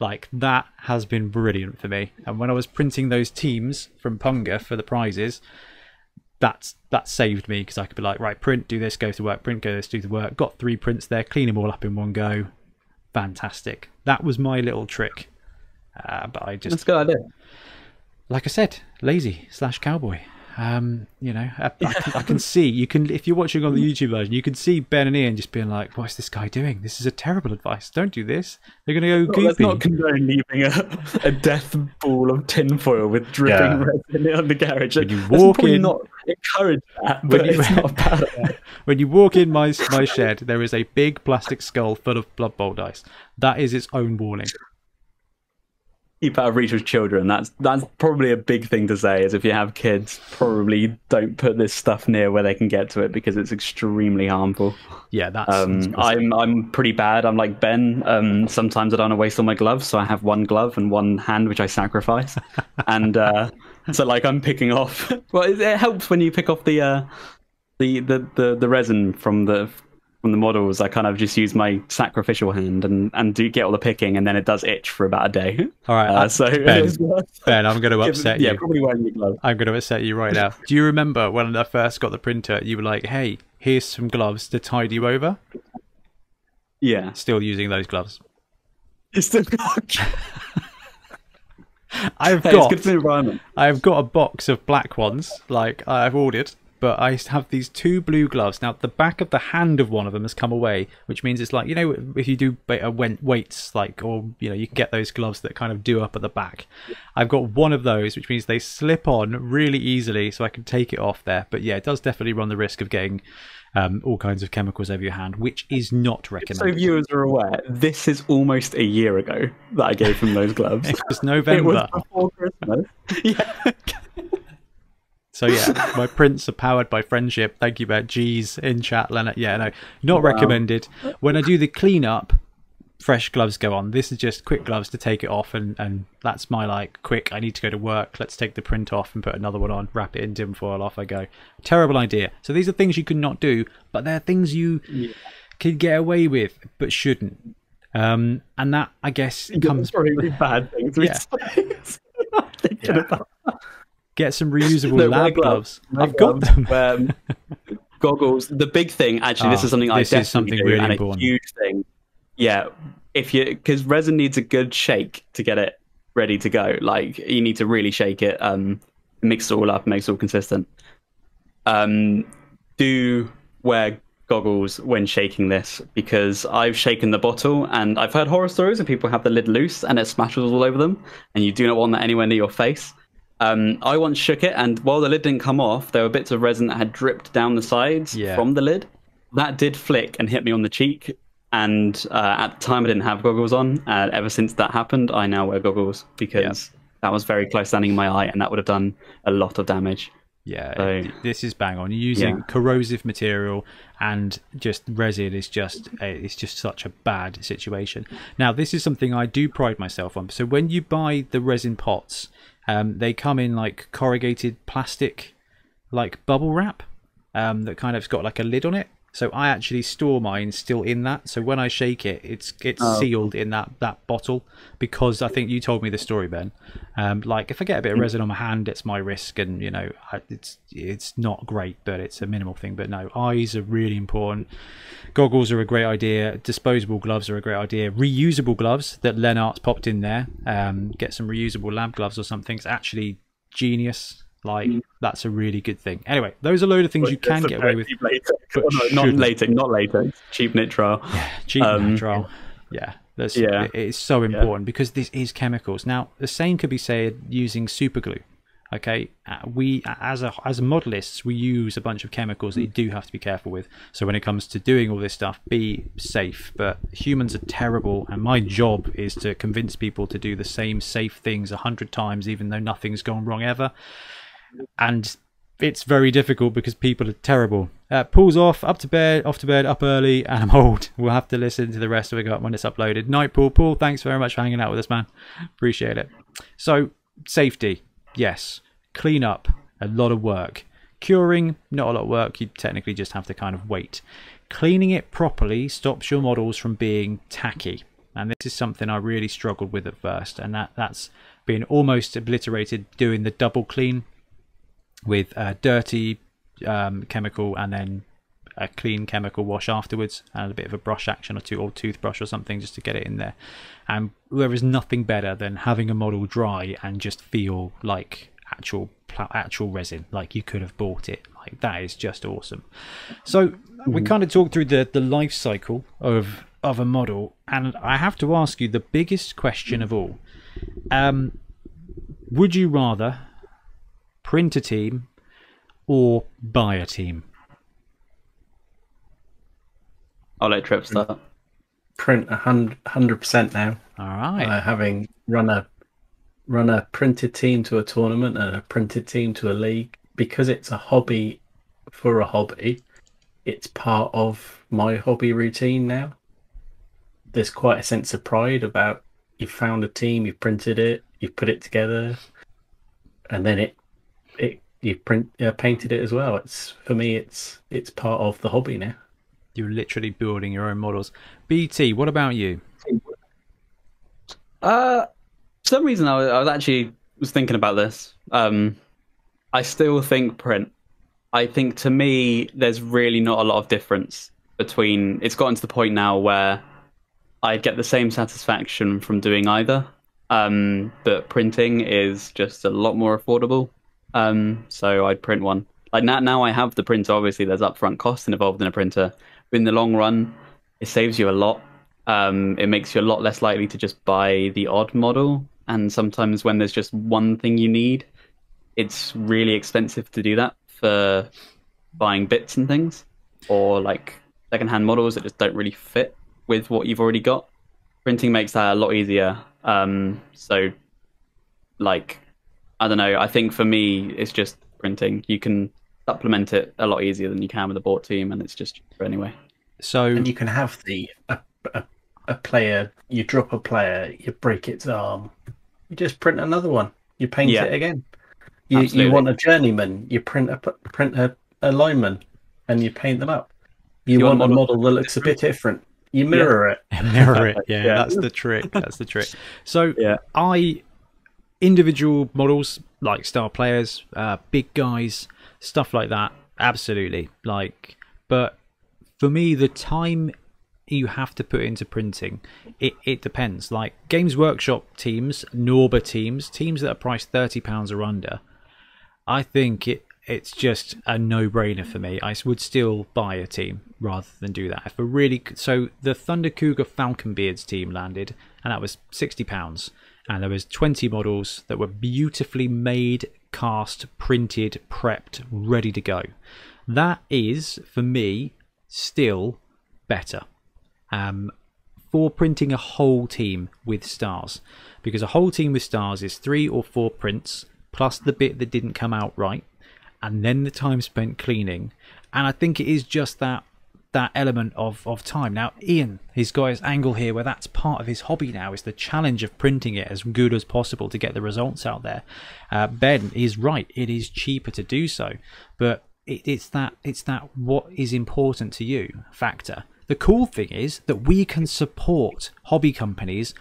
Like that has been brilliant for me. And when I was printing those teams from Punga for the prizes, that's that saved me because I could be like, right, print, do this, go to work, print, go this, do the work. Got three prints there, clean them all up in one go. Fantastic. That was my little trick. Uh, but I just that's a good idea. like I said, lazy slash cowboy. Um, you know, I, I, can, I can see you can if you're watching on the YouTube version, you can see Ben and Ian just being like, "What's this guy doing? This is a terrible advice. Don't do this. They're going to go Well, let's not condone leaving a, a death ball of tinfoil with dripping Yeah. resin on the garage. When you walk probably in- not encourage that, When but you- it's not bad when you walk in my my shed, there is a big plastic skull full of Blood Bowl dice. That is its own warning. Keep out of reach of children. That's that's probably a big thing to say. Is if you have kids, probably don't put this stuff near where they can get to it because it's extremely harmful. Yeah, that's. Um, I'm I'm pretty bad. I'm like Ben. Um, sometimes I don't want to waste all my gloves, so I have one glove and one hand which I sacrifice. and uh, so like I'm picking off. Well, it, it helps when you pick off the uh, the, the the the resin from the from the models. I kind of just use my sacrificial hand and and do get all the picking, and then it does itch for about a day. All right, Uh, so Ben, Ben, I'm going to upset yeah, you. probably wearing your gloves. I'm going to upset you right now. Do you remember when I first got the printer? You were like, "Hey, here's some gloves to tide you over." Yeah, Still using those gloves. it's still. I've Hey, it's got. good for the environment. I've got a box of black ones, like I've ordered, but I have these two blue gloves. Now, the back of the hand of one of them has come away, which means it's like, you know, if you do uh, weights, like, or, you know, you can get those gloves that kind of do up at the back. I've got one of those, which means they slip on really easily, so I can take it off there. But yeah, it does definitely run the risk of getting um, all kinds of chemicals over your hand, which is not recommended. So viewers are aware, this is almost a year ago that I gave him those gloves. It was November. it was before Christmas. Yeah. So yeah, my prints are powered by friendship. Thank you, Ben. G's in chat, Leonard. Yeah, no, not Wow. recommended. When I do the cleanup, fresh gloves go on. This is just quick gloves to take it off, and and that's my like quick. I need to go to work. Let's take the print off and put another one on. Wrap it in tin foil. Off I go. Terrible idea. So these are things you could not do, but they're things you could get away with, but shouldn't. Um, and that I guess comes Comes really bad things. we Yeah. say. Thinking about get some reusable No, lab gloves. gloves. I've got them. um, goggles. The big thing, actually, this Ah, is something I this is definitely something do, really and important. a huge thing. Yeah, if you because resin needs a good shake to get it ready to go. Like you need to really shake it, um, mix it all up, make it all consistent. Um, do wear goggles when shaking this because I've shaken the bottle and I've heard horror stories of people have the lid loose and it smashes all over them, and you do not want that anywhere near your face. Um, I once shook it, and while the lid didn't come off, there were bits of resin that had dripped down the sides Yeah. from the lid. That did flick and hit me on the cheek. And uh, at the time, I didn't have goggles on. Uh, ever since that happened, I now wear goggles because that was very close standing in my eye, and that would have done a lot of damage. Yeah, So- it- this is bang on. You're using Yeah. corrosive material and just resin is just a, it's just such a bad situation. Now, this is something I do pride myself on. So when you buy the resin pots, um, they come in like corrugated plastic, like bubble wrap, um, that kind of's got like a lid on it. So I actually store mine still in that. So when I shake it, it's it's Oh. sealed in that that bottle because I think you told me the story, Ben. Um, like if I get a bit of resin on my hand, it's my risk, and you know I, it's it's not great, but it's a minimal thing. But no, eyes are really important. Goggles are a great idea. Disposable gloves are a great idea. Reusable gloves that Lenart's popped in there. Um, get some reusable lab gloves or something. It's actually genius. Like that's a really good thing. Anyway, those are a load of things you can get away with. latex. but no, not latex, not latex. Cheap nitrile. cheap Um, natural. Yeah, that's Yeah. it is so important because this is chemicals. Now, the same could be said using super glue. Okay, uh, we as a as modelists we use a bunch of chemicals that you do have to be careful with. So when it comes to doing all this stuff, be safe. But humans are terrible, and my job is to convince people to do the same safe things a hundred times, even though nothing's gone wrong ever. And it's very difficult because people are terrible. Uh, Paul's off, up to bed, off to bed, up early, and I'm old. We'll have to listen to the rest of it when it's uploaded. Night, Paul. Paul, thanks very much for hanging out with us, man. Appreciate it. So, safety, yes. Clean up, a lot of work. Curing, not a lot of work. You technically just have to kind of wait. Cleaning it properly stops your models from being tacky. And this is something I really struggled with at first, and that, that's been almost obliterated doing the double clean with a dirty um, chemical and then a clean chemical wash afterwards and a bit of a brush action or two or toothbrush or something just to get it in there and there is nothing better than having a model dry and just feel like actual actual resin. Like you could have bought it. Like that is just awesome. So we kind of talked through the the life cycle of of a model, and I have to ask you the biggest question of all. Um, would you rather print a team or buy a team? I'll let Trip start. Print a hundred percent now. All right. Uh, having run a run a printed team to a tournament and a printed team to a league because it's a hobby for a hobby. It's part of my hobby routine now. There's quite a sense of pride about you've found a team, you've printed it, you've put it together, and then it it you print uh, painted it as well. It's for me, it's it's part of the hobby now. You're literally building your own models. BT, what about you? Uh, for some reason, I was, I was actually was thinking about this. Um, I still think print. I think to me, there's really not a lot of difference between. It's gotten to the point now where I get the same satisfaction from doing either. Um, but printing is just a lot more affordable. Um, so I'd print one. Like now, now I have the printer. Obviously, there's upfront costs involved in a printer. But in the long run, it saves you a lot. Um, it makes you a lot less likely to just buy the odd model. And sometimes when there's just one thing you need, it's really expensive to do that for buying bits and things, or like secondhand models that just don't really fit with what you've already got. Printing makes that a lot easier. Um, so, like, I don't know. I think for me, it's just printing. You can supplement it a lot easier than you can with a bought team, and it's just cheaper anyway. So And you can have the a, a, a player. You drop a player, you break its arm, you just print another one. You paint Yeah. it again. You Absolutely. you want a journeyman, you print a print a, a lineman, and you paint them up. You, You want want, a models model that looks a bit different. You mirror it. mirror it. Yeah, Yeah. that's the trick. That's the trick. So Yeah. I individual models like star players, uh, big guys, stuff like that. Absolutely. Like, but for me, the time you have to put into printing, it, it depends. Like Games Workshop teams, Norba teams, teams that are priced thirty pounds or under. I think it it's just a no-brainer for me. I would still buy a team rather than do that. If a really so the Thunder Cougar Falcon Beards team landed, and that was sixty pounds, and there was twenty models that were beautifully made, cast, printed, prepped, ready to go. That is for me still better. Um, for printing a whole team with stars because a whole team with stars is three or four prints plus the bit that didn't come out right and then the time spent cleaning and i think it is just that that element of of time. Now ian he's got his angle here where that's part of his hobby now is the challenge of printing it as good as possible to get the results out there. Uh, ben is right. It is cheaper to do so. But it, it's that it's that what is important to you factor. The cool thing is that we can support hobby companies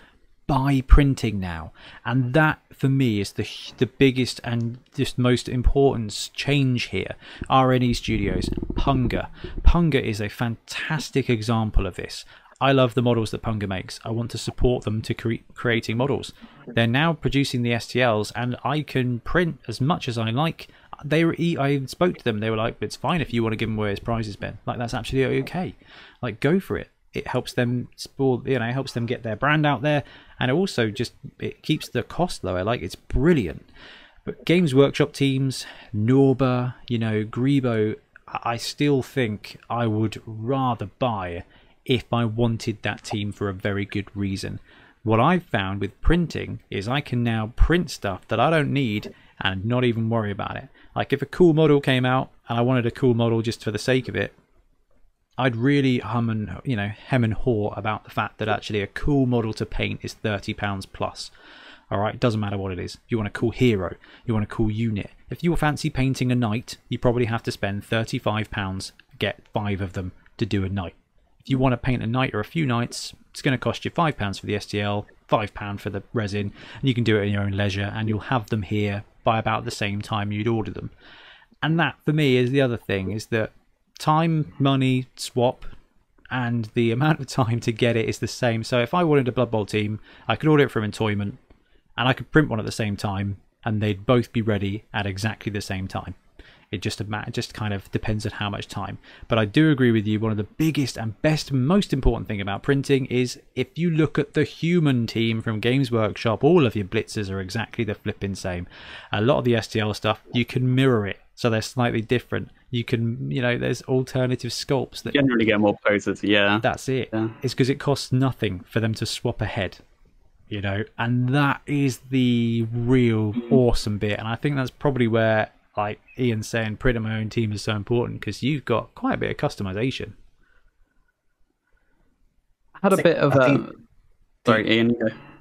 by printing now. And that for me is the the biggest and just most important change here. RN Estudios punga. Punga is a fantastic example of this. I love the models that punga makes. I want to support them to cre- creating models. They're now producing the stls and i can print as much as i like. They were i spoke to them. They were like it's fine if you want to give them away as prizes ben. Like that's absolutely okay. Like go for it. It helps them you know it helps them get their brand out there and it also just it keeps the cost lower like it's brilliant. But games workshop teams norba you know Greebo i still think i would rather buy if i wanted that team for a very good reason. What i've found with printing is i can now print stuff that i don't need and not even worry about it. Like if a cool model came out and i wanted a cool model just for the sake of it I'd really hum and you know hem and haw about the fact that actually a cool model to paint is thirty pounds plus. All right, it doesn't matter what it is. You want a cool hero, you want a cool unit. If you fancy painting a knight, you probably have to spend thirty-five pounds get five of them to do a knight. If you want to paint a knight or a few knights, it's going to cost you five pounds for the STL, five pound for the resin, and you can do it in your own leisure, and you'll have them here by about the same time you'd order them. And that, for me, is the other thing: is that time, money, swap, and the amount of time to get it is the same. So if I wanted a Blood Bowl team, I could order it from Entoyment, and I could print one at the same time, and they'd both be ready at exactly the same time. It just it just kind of depends on how much time. But I do agree with you. One of the biggest and best, most important thing about printing is if you look at the human team from Games Workshop, all of your blitzers are exactly the flipping same. A lot of the STL stuff you can mirror it, so they're slightly different. You can, you know, there's alternative sculpts that generally get more poses. Yeah, that's it. Yeah. It's because it costs nothing for them to swap ahead you know and that is the real mm. awesome bit and i think that's probably where like Ian saying, printing my own team is so important because you've got quite a bit of customization. I had a bit of a. Um, think, sorry, Ian.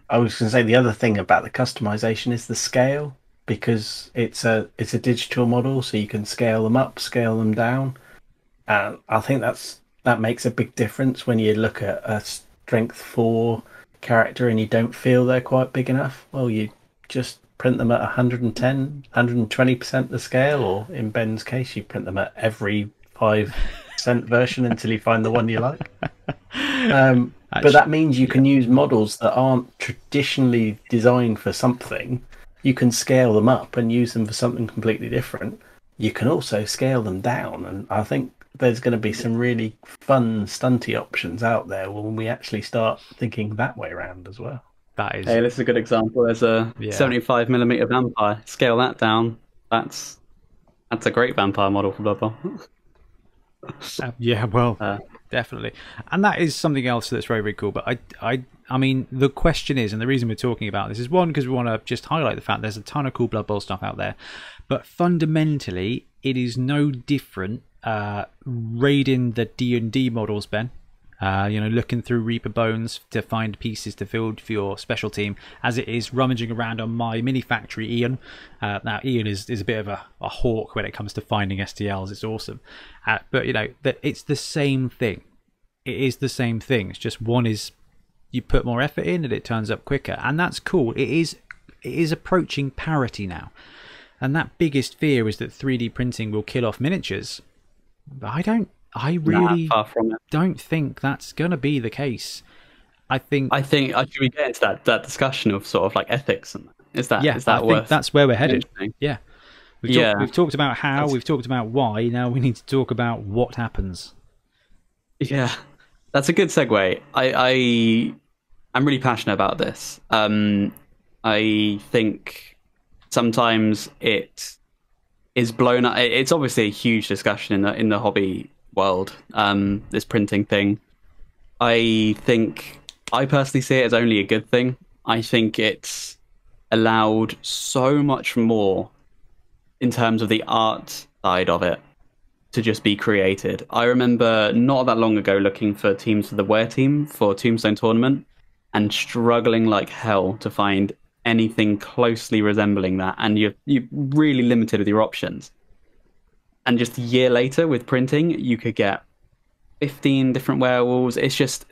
I was going to say the other thing about the customization is the scale because it's a it's a digital model, so you can scale them up, scale them down, and I think that's that makes a big difference when you look at a strength four character and you don't feel they're quite big enough. Well, you just print them at 110, 120% the scale, or in Ben's case, you print them at every 5% version until you find the one you like. Um, but that means you can use models that aren't traditionally designed for something. You can scale them up and use them for something completely different. You can also scale them down, and I think there's going to be some really fun stunty options out there when we actually start thinking that way around as well. That is. Hey, this is a good example. There's a yeah. 75 millimeter vampire. Scale that down. That's that's a great vampire model for Blood Bowl. uh, yeah, well, uh, definitely, and that is something else that's very very cool. But I, I, I mean, the question is, and the reason we're talking about this is one because we want to just highlight the fact there's a ton of cool Blood Bowl stuff out there, but fundamentally, it is no different uh, raiding the D and D models, Ben, uh, you know, looking through Reaper Bones to find pieces to build for your special team, as it is rummaging around on MyMiniFactory, Ian. Uh, now, Ian is, is a bit of a, a hawk when it comes to finding STLs. It's awesome. Uh, but, you know, that it's the same thing. It is the same thing. It's just one is you put more effort in and it turns up quicker. And that's cool. It is it is approaching parity now. And that biggest fear is that 3D printing will kill off miniatures. But I don't I really nah, don't think that's going to be the case. I think. I think. Uh, should we get into that that discussion of sort of like ethics and is that yeah? Is that I worth think that's where we're headed. Yeah. We've, yeah. Talk, we've talked about how. That's... We've talked about why. Now we need to talk about what happens. Yeah, that's a good segue. I, I I'm really passionate about this. Um, I think sometimes it is blown up. It's obviously a huge discussion in the in the hobby world, um, this printing thing. I think I personally see it as only a good thing. I think it's allowed so much more in terms of the art side of it to just be created. I remember not that long ago looking for teams for the Wear team for Tombstone tournament and struggling like hell to find anything closely resembling that and you're you're really limited with your options and just a year later with printing, you could get 15 different werewolves. It's just,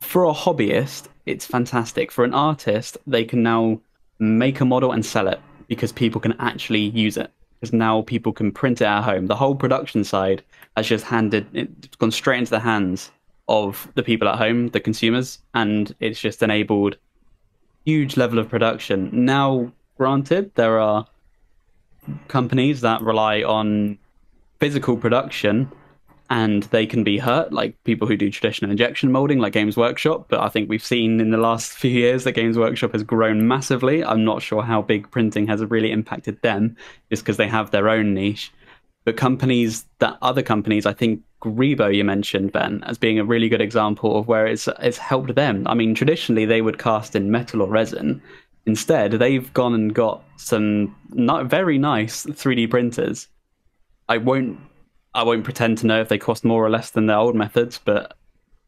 for a hobbyist, it's fantastic. For an artist, they can now make a model and sell it because people can actually use it. Because now people can print it at home. The whole production side has just handed, it's gone straight into the hands of the people at home, the consumers, and it's just enabled huge level of production. Now, granted, there are companies that rely on physical production and they can be hurt, like people who do traditional injection molding, like Games Workshop. But I think we've seen in the last few years that Games Workshop has grown massively. I'm not sure how big printing has really impacted them, just because they have their own niche. But companies that other companies, I think Greebo you mentioned Ben as being a really good example of where it's it's helped them. I mean, traditionally they would cast in metal or resin. Instead, they've gone and got some not very nice 3D printers I won't I won't pretend to know if they cost more or less than their old methods, but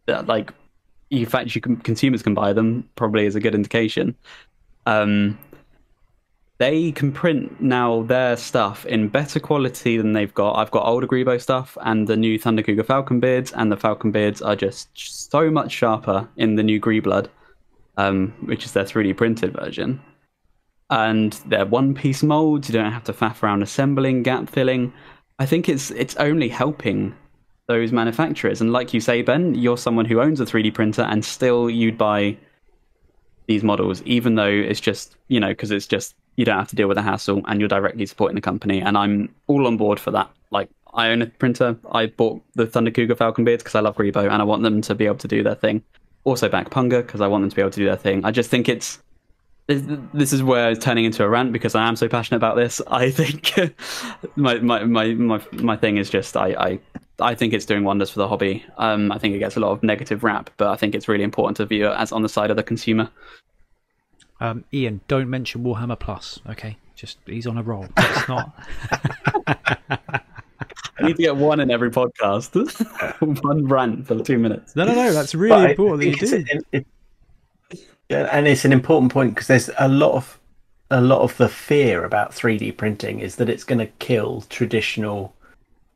uh, like in fact you can consumers can buy them probably is a good indication. Um, they can print now their stuff in better quality than they've got. I've got older Greebo stuff and the new Thunder Cougar Falcon Beards, and the Falcon Beards are just so much sharper in the new Greeblood, um, which is their 3D printed version. And they're one piece molds, you don't have to faff around assembling, gap filling. I think it's it's only helping those manufacturers. And like you say, Ben, you're someone who owns a 3D printer, and still you'd buy these models, even though it's just you know because it's just you don't have to deal with the hassle, and you're directly supporting the company. And I'm all on board for that. Like I own a printer. I bought the Thunder Cougar Falcon beards because I love Greebo and I want them to be able to do their thing. Also back Punga because I want them to be able to do their thing. I just think it's this is where it's turning into a rant because I am so passionate about this. I think my, my my my my thing is just I I I think it's doing wonders for the hobby. Um, I think it gets a lot of negative rap, but I think it's really important to view it as on the side of the consumer. Um, Ian, don't mention Warhammer Plus. Okay, just he's on a roll. It's not. I need to get one in every podcast. one rant for two minutes. No, no, no. That's really important that you do. It, it, yeah, and it's an important point because there's a lot of a lot of the fear about 3D printing is that it's going to kill traditional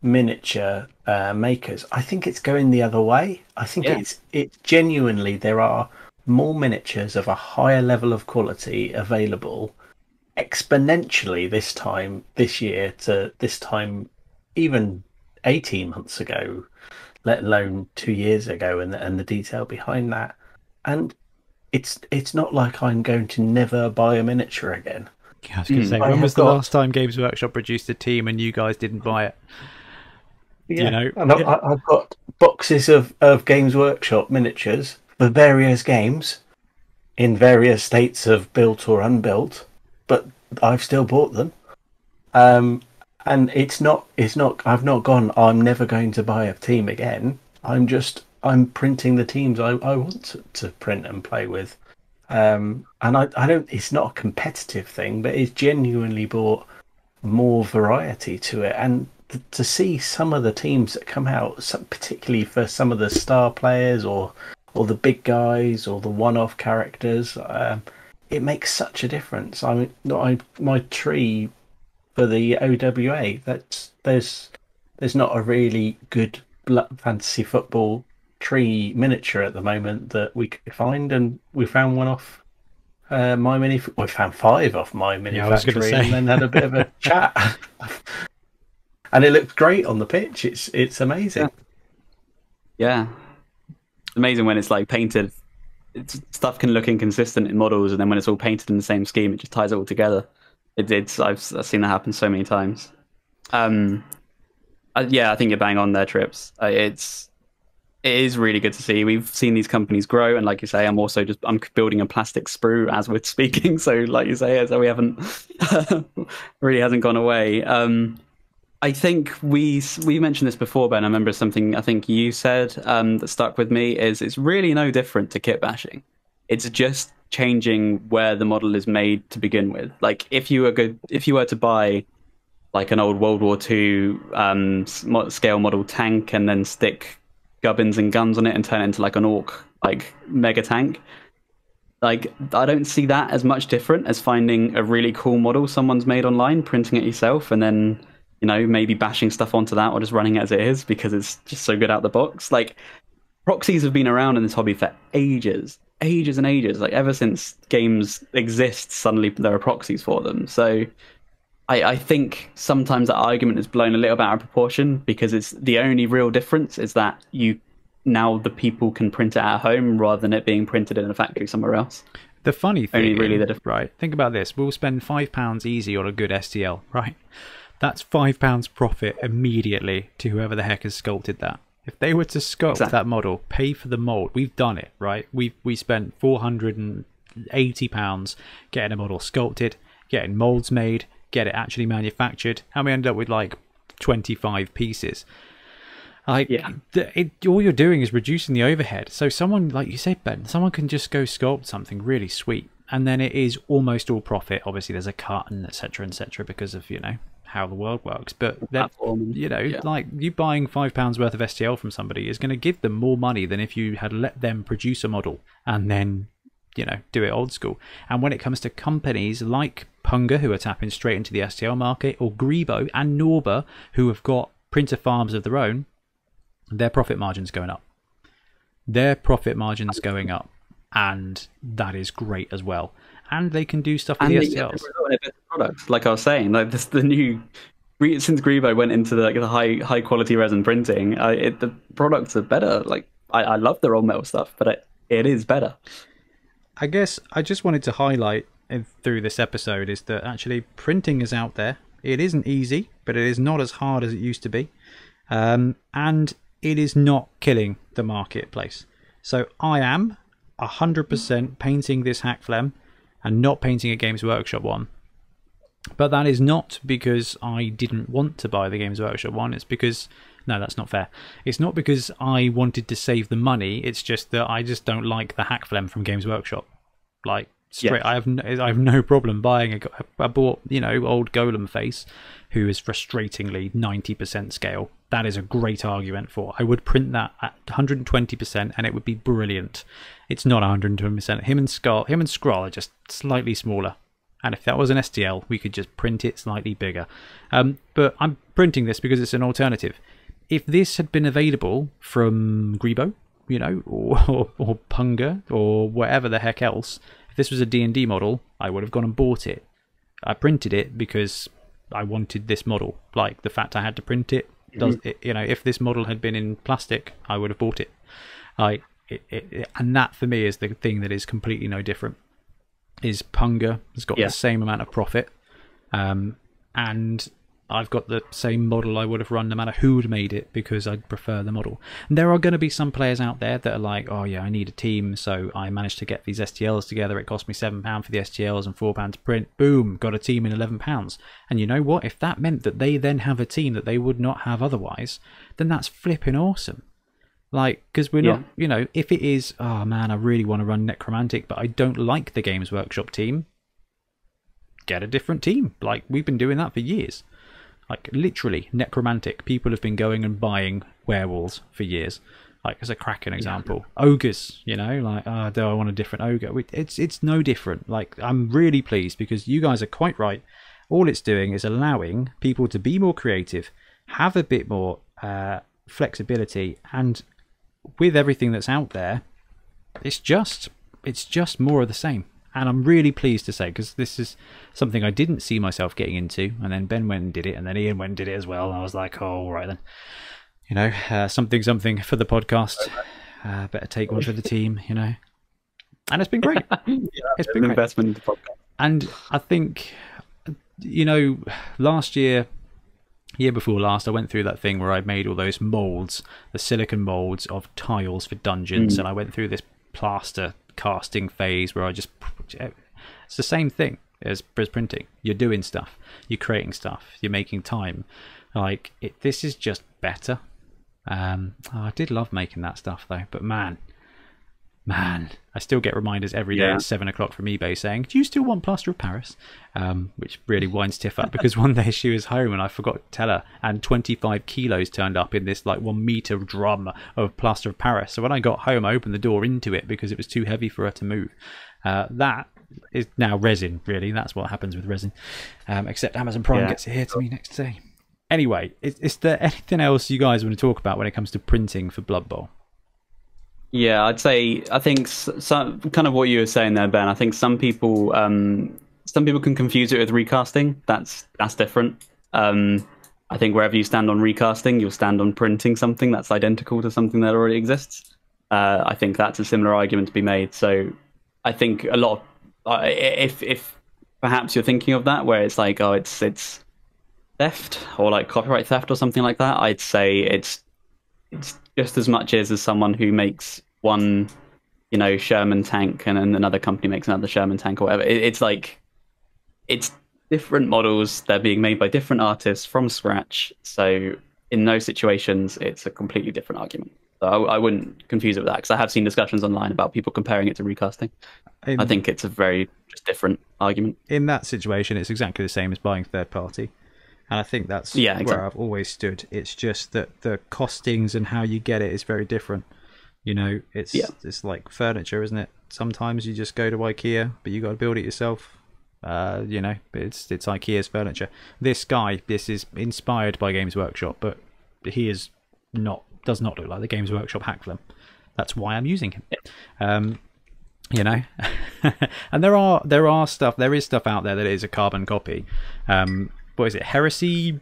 miniature uh, makers. I think it's going the other way. I think yeah. it's it genuinely there are more miniatures of a higher level of quality available exponentially this time this year to this time even 18 months ago let alone two years ago and, and the detail behind that and it's it's not like i'm going to never buy a miniature again I was going to say, when was the got... last time Games Workshop produced a team and you guys didn't buy it? Yeah, you know, and I, I've got boxes of, of Games Workshop miniatures for various games in various states of built or unbuilt, but I've still bought them. Um, and it's not, it's not, I've not gone, I'm never going to buy a team again. I'm just, I'm printing the teams I, I want to, to print and play with. Um, and I, I don't, it's not a competitive thing, but it's genuinely brought more variety to it. And to see some of the teams that come out, particularly for some of the star players or or the big guys or the one-off characters, um, it makes such a difference. I mean, I, my tree for the OWA, that's there's there's not a really good fantasy football tree miniature at the moment that we could find, and we found one off uh, my mini. We found five off my mini yeah, factory, and then had a bit of a chat. and it looks great on the pitch. It's it's amazing. Yeah, yeah. It's amazing when it's like painted. It's, stuff can look inconsistent in models, and then when it's all painted in the same scheme, it just ties it all together. It, did. I've, I've seen that happen so many times. Um, uh, yeah, I think you're bang on there, trips. Uh, it's it is really good to see. We've seen these companies grow, and like you say, I'm also just I'm building a plastic sprue as we're speaking. So, like you say, so we haven't really hasn't gone away. Um, I think we we mentioned this before, Ben. I remember something I think you said um, that stuck with me is it's really no different to kit bashing. It's just changing where the model is made to begin with. Like if you were good, if you were to buy like an old World War II um, scale model tank and then stick gubbins and guns on it and turn it into like an orc like mega tank. Like I don't see that as much different as finding a really cool model someone's made online, printing it yourself, and then you know, maybe bashing stuff onto that or just running it as it is because it's just so good out the box. Like proxies have been around in this hobby for ages, ages and ages. Like ever since games exist, suddenly there are proxies for them. So I, I think sometimes that argument is blown a little bit out of proportion because it's the only real difference is that you now the people can print it at home rather than it being printed in a factory somewhere else. The funny thing, only really the right? Think about this: we'll spend five pounds easy on a good STL, right? that's five pounds profit immediately to whoever the heck has sculpted that. If they were to sculpt exactly. that model, pay for the mold, we've done it, right? We we spent four hundred and eighty pounds getting a model sculpted, getting molds made, get it actually manufactured, and we ended up with like twenty five pieces. Like, yeah. The, it, all you're doing is reducing the overhead. So someone, like you said, Ben, someone can just go sculpt something really sweet, and then it is almost all profit. Obviously, there's a cut and etc. etc. because of you know how the world works. But that, you know, yeah. like you buying five pounds worth of STL from somebody is going to give them more money than if you had let them produce a model and then you know do it old school. And when it comes to companies like Punga who are tapping straight into the STL market, or Greebo and Norba who have got printer farms of their own, their profit margins going up. Their profit margins going up, and that is great as well and they can do stuff with and the STLs. Products, like I was saying, like this, the new since Greebo went into the, like, the high high quality resin printing, uh, it, the products are better. Like I, I love the old metal stuff, but it, it is better. I guess I just wanted to highlight through this episode is that actually printing is out there. It isn't easy, but it is not as hard as it used to be, um, and it is not killing the marketplace. So I am hundred percent painting this Hakflem and not painting a Games Workshop one. But that is not because I didn't want to buy the Games Workshop one. It's because no, that's not fair. It's not because I wanted to save the money. It's just that I just don't like the Hakflem from Games Workshop. Like straight, Yeah. I have no, I have no problem buying a. I bought you know old Golem face, who is frustratingly ninety percent scale. That is a great argument for. I would print that at 120 percent, and it would be brilliant. It's not 120 percent. Him and Skull, him and Skrull are just slightly smaller. And if that was an STL, we could just print it slightly bigger. Um, but I'm printing this because it's an alternative. If this had been available from Greebo, you know, or, or, or Punga, or whatever the heck else, if this was a D&D model, I would have gone and bought it. I printed it because I wanted this model. Like the fact I had to print it does, it, you know, if this model had been in plastic, I would have bought it. Like, it, it, it- and that for me is the thing that is completely no different. Is Punga has got Yeah. the same amount of profit, um, and I've got the same model I would have run no matter who had made it because I'd prefer the model. And there are going to be some players out there that are like, oh yeah, I need a team, so I managed to get these STLs together. It cost me seven pound for the STLs and four pound to print. Boom, got a team in eleven pounds. And you know what? If that meant that they then have a team that they would not have otherwise, then that's flipping awesome. Like, because we're not, you know, if it is, oh man, I really want to run Necromantic, but I don't like the Games Workshop team, get a different team. Like, we've been doing that for years. Like, literally, Necromantic. People have been going and buying werewolves for years. Like, as a cracking example. Ogres, you know, like, oh, do I want a different ogre? It's, it's no different. Like, I'm really pleased because you guys are quite right. All it's doing is allowing people to be more creative, have a bit more uh, flexibility, and with everything that's out there, it's just it's just more of the same. And I'm really pleased to say because this is something I didn't see myself getting into, and then Ben went and did it, and then Ian went and did it as well, and I was like, oh, all right then, you know, uh, something something for the podcast. Uh, better take one for the team, you know. And it's been great. it's been An great. investment in the podcast. And I think, you know, last year, year before last, I went through that thing where I made all those molds, the silicon molds of tiles for dungeons, and I went through this plaster casting phase where I just. It's the same thing as, printing. You're doing stuff, you're creating stuff, you're making time. Like, it, this is just better. Um, oh, I did love making that stuff though, but man, man, I still get reminders every day Yeah. at seven o'clock from eBay saying, "Do you still want plaster of Paris?" Um, which really winds Tiff up because one day she was home and I forgot to tell her, and twenty-five kilos turned up in this like one meter drum of plaster of Paris. So when I got home, I opened the door into it because it was too heavy for her to move. Uh, that is now resin. Really, that's what happens with resin. Um, except Amazon Prime Yeah. gets it here to me next day. Anyway, is, is there anything else you guys want to talk about when it comes to printing for Blood Bowl? Yeah, I'd say I think some kind of what you were saying there, Ben. I think some people um, some people can confuse it with recasting. That's that's different. Um, I think wherever you stand on recasting, you'll stand on printing something that's identical to something that already exists. Uh, I think that's a similar argument to be made. So I think a lot. Of, uh, if if perhaps you're thinking of that, where it's like, oh, it's it's theft or like copyright theft or something like that, I'd say it's it's just as much as as someone who makes one, you know, Sherman tank and then another company makes another Sherman tank or whatever. It, it's like it's different models. They're being made by different artists from scratch. So in those situations, it's a completely different argument. So I, I wouldn't confuse it with that because I have seen discussions online about people comparing it to recasting. In, I think it's a very just different argument. in that situation, it's exactly the same as buying third party. And I think that's Yeah, where. I've always stood. It's just that the costings and how you get it is very different. You know, it's Yeah. it's like furniture, isn't it? Sometimes you just go to IKEA, but you got to build it yourself. Uh, you know, it's it's IKEA's furniture. This guy, this is inspired by Games Workshop, but he is not does not look like the Games Workshop Hakflem. That's why I'm using him. Um, you know and there are there are stuff there is stuff out there that is a carbon copy um what is it heresy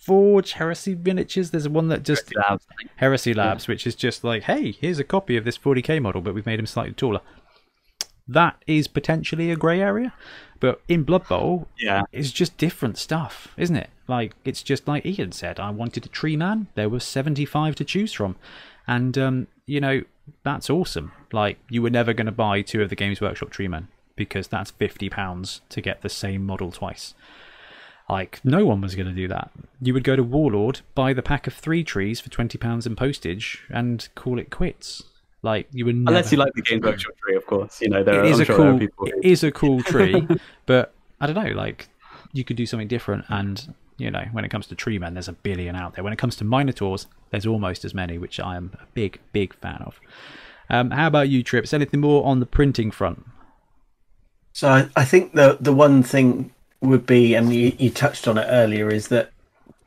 forge heresy miniatures there's one that just Labs, heresy labs which is just like hey here's a copy of this 40k model but we've made him slightly taller that is potentially a grey area. But in Blood Bowl, Yeah. it's just different stuff, isn't it? Like it's just like Ian said. I wanted a tree man. There were seventy-five to choose from, and um, you know that's awesome. Like you were never going to buy two of the Games Workshop tree men because that's fifty pounds to get the same model twice. Like no one was going to do that. You would go to Warlord, buy the pack of three trees for twenty pounds in postage, and call it quits. Like you would never... Unless you like the Games Workshop tree, of course. You know, there it are, is I'm a sure there are cool people. it is a cool tree but i don't know like you could do something different and you know when it comes to tree men there's a billion out there when it comes to minotaurs there's almost as many which i am a big big fan of um, how about you trips anything more on the printing front So I, I think the the one thing would be, and you, you touched on it earlier, is that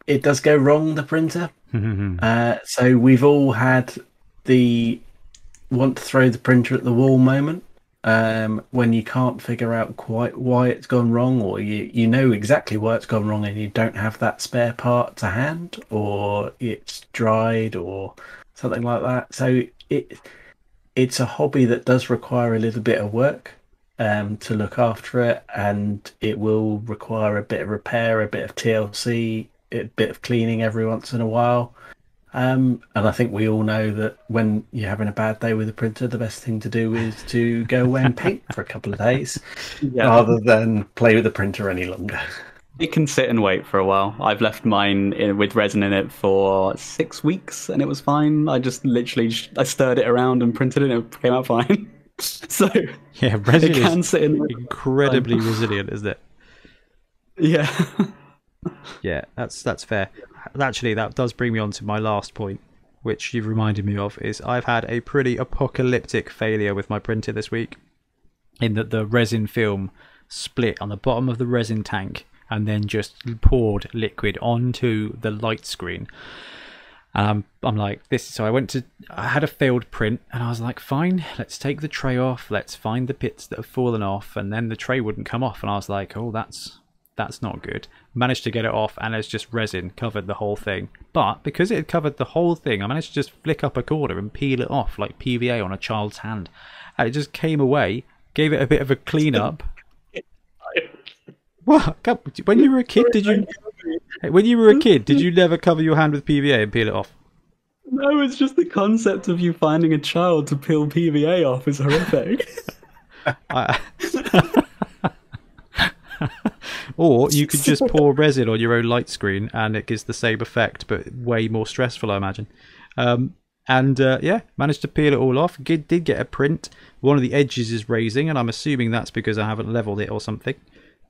it does go wrong the printer. uh, so we've all had the want to throw the printer at the wall moment um, when you can't figure out quite why it's gone wrong, or you you know exactly why it's gone wrong, and you don't have that spare part to hand, or it's dried, or something like that. So it it's a hobby that does require a little bit of work um, to look after it, and it will require a bit of repair, a bit of TLC, a bit of cleaning every once in a while. Um, and I think we all know that when you're having a bad day with a printer, the best thing to do is to go away and paint for a couple of days Yeah. rather than play with the printer any longer. It can sit and wait for a while. I've left mine in, with resin in it for six weeks, and it was fine. I just literally I stirred it around and printed it, and it came out fine. so yeah it can is sit in. incredibly resilient isn't it Yeah, Yeah, that's that's fair. Actually, that does bring me on to my last point, which you've reminded me of. Is I've had a pretty apocalyptic failure with my printer this week, in that the resin film split on the bottom of the resin tank and then just poured liquid onto the light screen. Um, I'm like this. So I went to. I had a failed print, and I was like, fine, let's take the tray off. Let's find the bits that have fallen off, and then the tray wouldn't come off, and I was like, oh, that's that's not good. Managed to get it off, and it's just resin covered the whole thing. But because it had covered the whole thing, I managed to just flick up a corner and peel it off like PVA on a child's hand, and it just came away. Gave it a bit of a clean up. What? When you were a kid, did you? When you were a kid, did you never cover your hand with PVA and peel it off? no, it's just the concept of you finding a child to peel PVA off is horrific. Or you could just pour resin on your own light screen and it gives the same effect, but way more stressful, I imagine. Um, and uh, yeah, managed to peel it all off. Did, did get a print. One of the edges is raising, and I'm assuming that's because I haven't leveled it or something.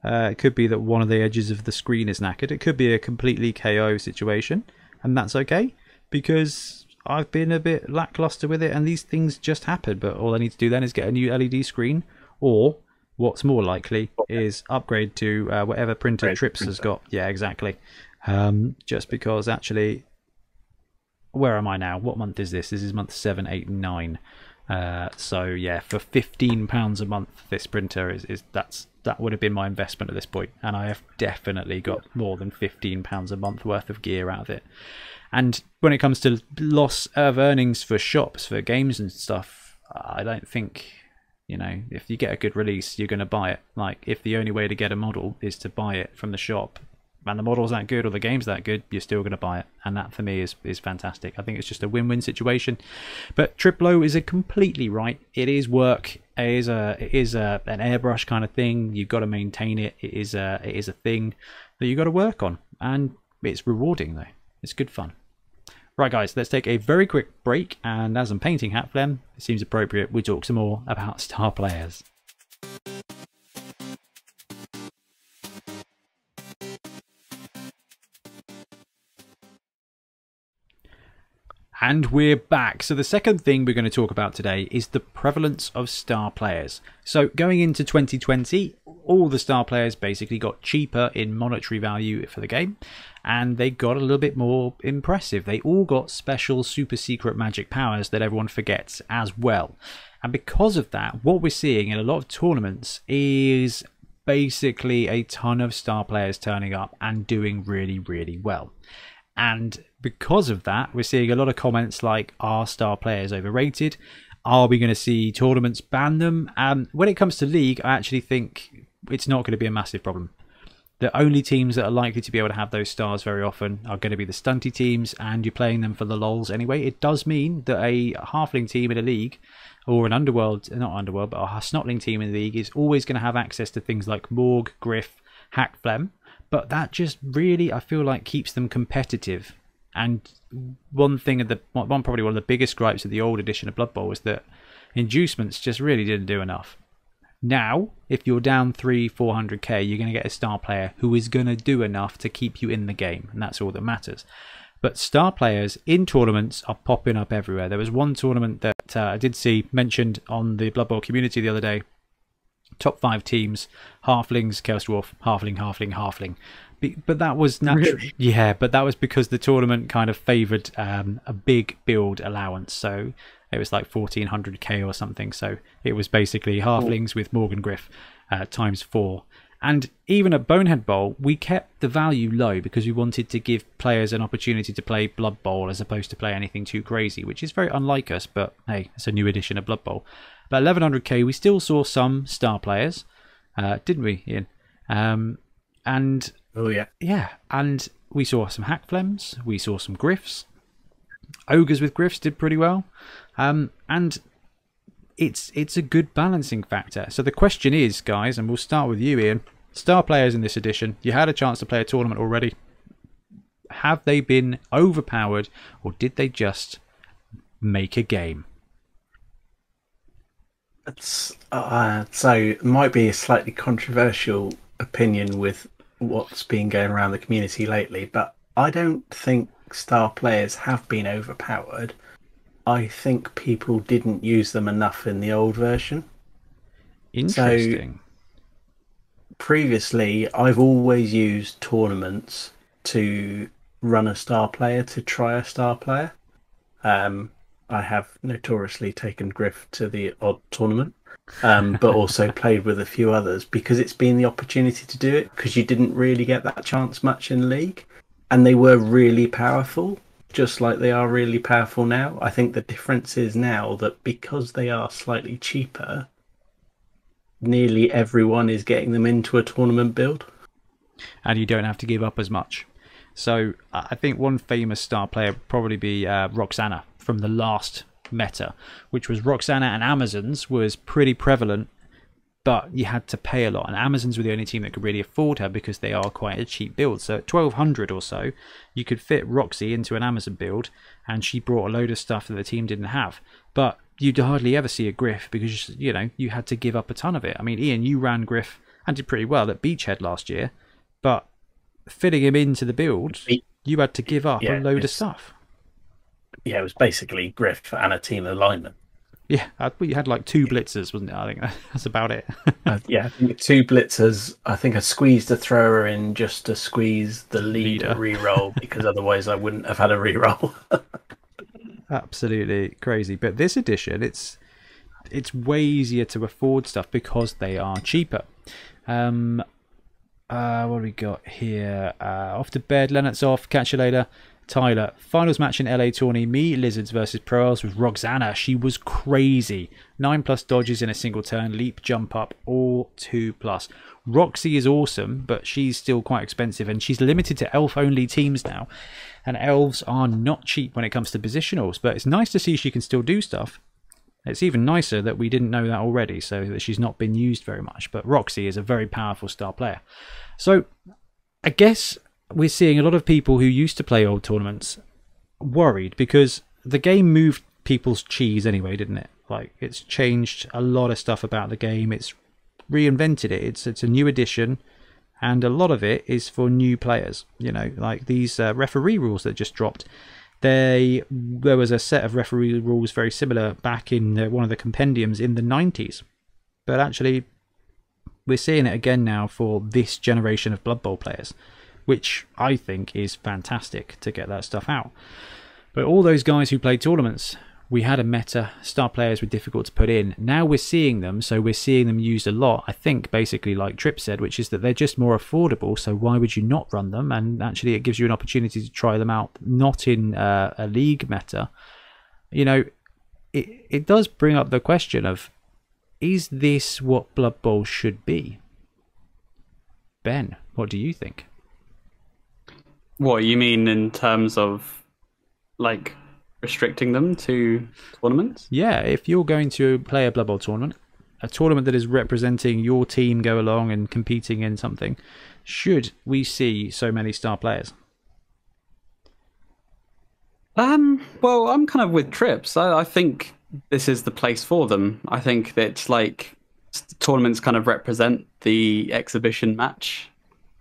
Uh, it could be that one of the edges of the screen is knackered. It could be a completely KO situation, and that's okay because I've been a bit lackluster with it, and these things just happen. But all I need to do then is get a new LED screen, or what's more likely is upgrade to uh, whatever printer Upgrade Trips has got. Yeah, exactly. Um, just because actually, where am I now? What month is this? This is month seven, eight, nine. Uh, so yeah, for fifteen pounds a month, this printer is, is that's that would have been my investment at this point, and I have definitely got more than fifteen pounds a month worth of gear out of it. And when it comes to loss of earnings for shops for games and stuff, I don't think you know if you get a good release, you're going to buy it. Like if the only way to get a model is to buy it from the shop, and the model's that good or the game's that good, you're still going to buy it. And that for me is is fantastic. I think it's just a win-win situation. But Triplow is a completely right. It is work. It is a it is a an airbrush kind of thing. You've got to maintain it. It is a it is a thing that you've got to work on, and it's rewarding though. It's good fun. Right, guys, let's take a very quick break. And as I'm painting Hakflem, it seems appropriate we talk some more about star players. And we're back. So, the second thing we're going to talk about today is the prevalence of star players. So, going into 2020, all the star players basically got cheaper in monetary value for the game, and they got a little bit more impressive. They all got special super secret magic powers that everyone forgets as well. And because of that, what we're seeing in a lot of tournaments is basically a ton of star players turning up and doing really, really well. And because of that, we're seeing a lot of comments like, are star players overrated? Are we going to see tournaments ban them? And when it comes to league, I actually think it's not going to be a massive problem. The only teams that are likely to be able to have those stars very often are going to be the stunty teams, and you're playing them for the lols anyway. It does mean that a halfling team in a league, or an underworld, not underworld, but a snotling team in the league is always going to have access to things like Morg, Griff, Hakflem. But that just really, I feel like, keeps them competitive and one thing of the one probably one of the biggest gripes of the old edition of Blood Bowl was that inducements just really didn't do enough. Now, if you're down three, four hundred k, you're going to get a star player who is going to do enough to keep you in the game, and that's all that matters. But star players in tournaments are popping up everywhere. There was one tournament that uh, I did see mentioned on the Blood Bowl community the other day. Top five teams: Halflings, Chaos Dwarf, Halfling, Halfling, Halfling but that was natural. Really? Yeah, but that was because the tournament kind of favoured um, a big build allowance. So it was like 1400k or something. So it was basically halflings with Morgan Griff uh, times four. And even at Bonehead Bowl, we kept the value low because we wanted to give players an opportunity to play Blood Bowl as opposed to play anything too crazy, which is very unlike us. But hey, it's a new edition of Blood Bowl. But 1100k, we still saw some star players, uh, didn't we, Ian? Um, and Oh yeah. Yeah, and we saw some hack Hakflems, we saw some Griffs. Ogres with Griffs did pretty well. Um, and it's it's a good balancing factor. So the question is, guys, and we'll start with you, Ian. Star players in this edition, you had a chance to play a tournament already. Have they been overpowered, or did they just make a game? It's, uh, so it might be a slightly controversial opinion with what's been going around the community lately, but I don't think star players have been overpowered. I think people didn't use them enough in the old version. Interesting. So, previously, I've always used tournaments to run a star player to try a star player. Um, I have notoriously taken Griff to the odd tournament um, but also played with a few others because it's been the opportunity to do it because you didn't really get that chance much in league, and they were really powerful, just like they are really powerful now. I think the difference is now that because they are slightly cheaper, nearly everyone is getting them into a tournament build, and you don't have to give up as much. So I think one famous star player would probably be uh, Roxanna from the last meta, which was Roxanna and Amazons was pretty prevalent, but you had to pay a lot. And Amazons were the only team that could really afford her because they are quite a cheap build. So at 1200 or so, you could fit Roxy into an Amazon build, and she brought a load of stuff that the team didn't have. But you'd hardly ever see a Griff because you know you had to give up a ton of it. I mean, Ian, you ran Griff and did pretty well at Beachhead last year, but fitting him into the build, you had to give up yeah, a load of stuff yeah, it was basically Griff and a team alignment. Yeah, you had like two blitzers, wasn't it? I think that's about it. uh, yeah, two blitzers. I think I squeezed a thrower in just to squeeze the leader, leader. re-roll because otherwise I wouldn't have had a re-roll. Absolutely crazy. But this edition, it's it's way easier to afford stuff because they are cheaper. Um, uh, what we got here? Uh, off to bed. Leonard's off. Catch you later. Tyler, finals match in LA tourney, me, Lizards versus Pro Elves with Roxanna. She was crazy. 9 plus dodges in a single turn, leap, jump up, all 2 plus. Roxy is awesome, but she's still quite expensive and she's limited to elf only teams now. And elves are not cheap when it comes to positionals, but it's nice to see she can still do stuff. It's even nicer that we didn't know that already, so that she's not been used very much. But Roxy is a very powerful star player. So I guess we're seeing a lot of people who used to play old tournaments worried because the game moved people's cheese anyway, didn't it? Like it's changed a lot of stuff about the game. It's reinvented it. It's it's a new edition, and a lot of it is for new players. You know, like these uh, referee rules that just dropped. They there was a set of referee rules very similar back in the, one of the compendiums in the 90s, but actually we're seeing it again now for this generation of Blood Bowl players which I think is fantastic to get that stuff out. But all those guys who played tournaments, we had a meta, star players were difficult to put in. Now we're seeing them, so we're seeing them used a lot. I think basically like Trip said, which is that they're just more affordable, so why would you not run them? And actually, it gives you an opportunity to try them out, not in uh, a league meta. You know, it, it does bring up the question of is this what Blood Bowl should be? Ben, what do you think? What you mean in terms of like restricting them to tournaments? Yeah, if you're going to play a Blood Bowl tournament, a tournament that is representing your team go along and competing in something, should we see so many star players? Um, well, I'm kind of with trips. I, I think this is the place for them. I think that like tournaments kind of represent the exhibition match.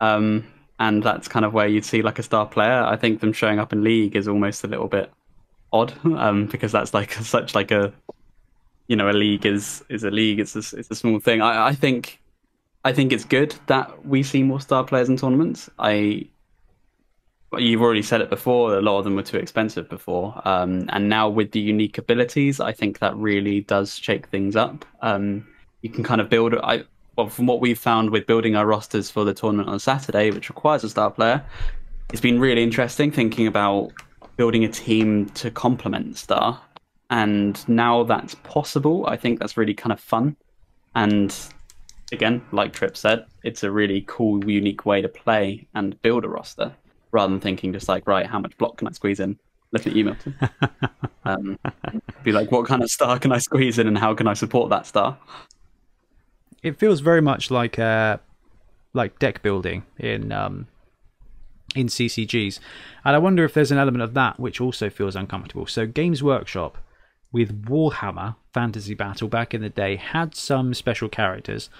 Um, and that's kind of where you'd see like a star player. I think them showing up in league is almost a little bit odd, um, because that's like such like a, you know, a league is is a league. It's a, it's a small thing. I, I think, I think it's good that we see more star players in tournaments. I you've already said it before. A lot of them were too expensive before, um, and now with the unique abilities, I think that really does shake things up. Um, you can kind of build. I well, from what we've found with building our rosters for the tournament on Saturday, which requires a star player, it's been really interesting thinking about building a team to complement star. And now that's possible. I think that's really kind of fun. And again, like Trip said, it's a really cool, unique way to play and build a roster rather than thinking just like, right, how much block can I squeeze in? Look at you, Milton. um, be like, what kind of star can I squeeze in, and how can I support that star? It feels very much like uh, like deck building in um, in CCGs, and I wonder if there's an element of that which also feels uncomfortable. So, Games Workshop with Warhammer Fantasy Battle back in the day had some special characters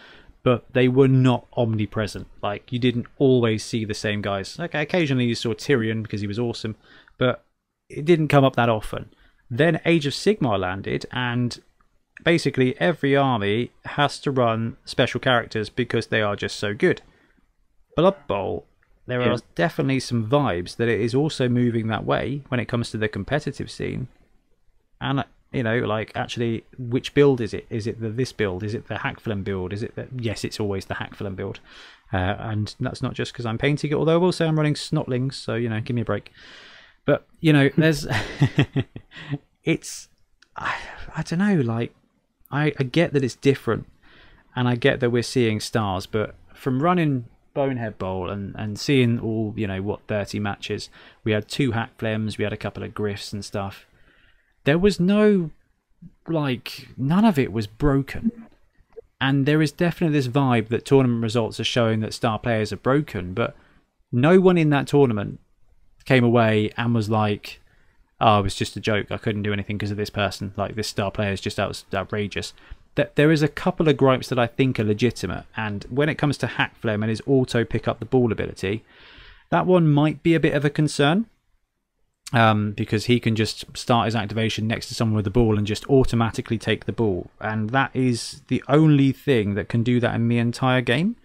but they were not omnipresent. Like you didn't always see the same guys. Okay, occasionally you saw Tyrion because he was awesome, but it didn't come up that often. Then Age of Sigmar landed, and basically every army has to run special characters because they are just so good. Blood Bowl, there yeah. are definitely some vibes that it is also moving that way when it comes to the competitive scene. And you know, like actually, which build is it? Is it the this build? Is it the Hakflem build? Is it the yes? It's always the Hakflem build, uh, and that's not just because I'm painting it. Although I will say I'm running Snotlings, so you know, give me a break. But you know, there's it's I, I don't know, like I, I get that it's different, and I get that we're seeing stars, but from running Bonehead Bowl and, and seeing all, you know, what, 30 matches. We had two Hakflems, we had a couple of Griffs and stuff there was no like none of it was broken and there is definitely this vibe that tournament results are showing that star players are broken but no one in that tournament came away and was like oh it was just a joke i couldn't do anything because of this person like this star player is just out- outrageous that there is a couple of gripes that i think are legitimate and when it comes to Hakflem and his auto pick up the ball ability that one might be a bit of a concern um, because he can just start his activation next to someone with the ball and just automatically take the ball. And that is the only thing that can do that in the entire game.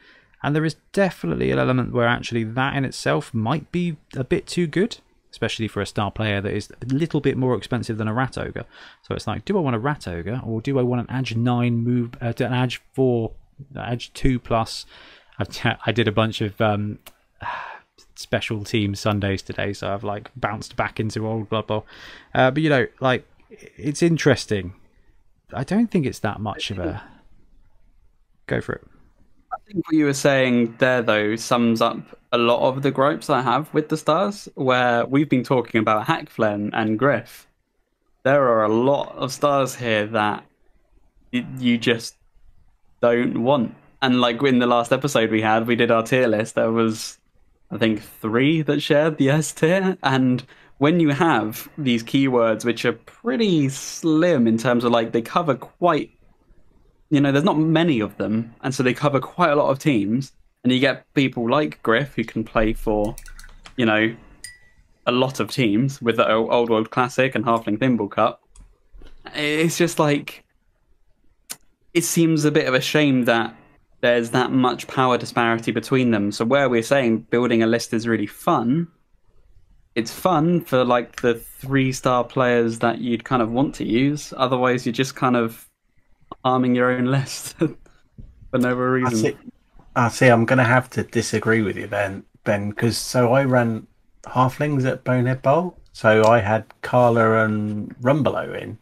And there is definitely an element where actually that in itself might be a bit too good, especially for a star player that is a little bit more expensive than a Rat Ogre. So it's like, do I want a Rat Ogre or do I want an Edge 9 move, uh, an Edge 4, Edge 2 plus? I did a bunch of. Um, special team Sundays today, so I've like bounced back into old Blood Bowl. Uh, but you know, like it's interesting. I don't think it's that much of a go for it. I think what you were saying there, though, sums up a lot of the gripes I have with the stars. Where we've been talking about Hakflem and Griff, there are a lot of stars here that you just don't want. And like in the last episode we had, we did our tier list. There was I think three that shared the S tier. And when you have these keywords, which are pretty slim in terms of like they cover quite, you know, there's not many of them, and so they cover quite a lot of teams. And you get people like Griff who can play for, you know, a lot of teams with the Old World Classic and Halfling Thimble Cup. It's just like it seems a bit of a shame that there's that much power disparity between them. So where we're saying building a list is really fun, it's fun for like the three star players that you'd kind of want to use. Otherwise, you're just kind of arming your own list for no reason. I see. I'm going to have to disagree with you, then, Ben, because so I ran halflings at Bonehead Bowl. So I had Karla and Rumbelow in,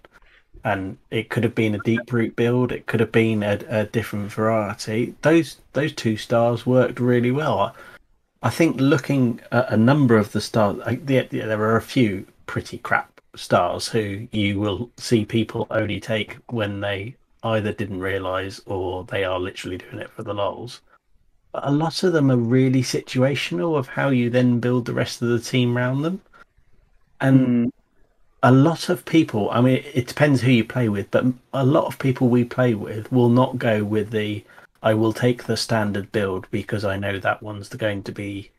and it could have been a Deeproot build. It could have been a, a different variety. Those those two stars worked really well. I think looking at a number of the stars, yeah, yeah, there are a few pretty crap stars who you will see people only take when they either didn't realize or they are literally doing it for the lols. But a lot of them are really situational of how you then build the rest of the team around them. And hmm. a lot of people, I mean, it depends who you play with, but a lot of people we play with will not go with the I will take the standard build because I know that one's going to be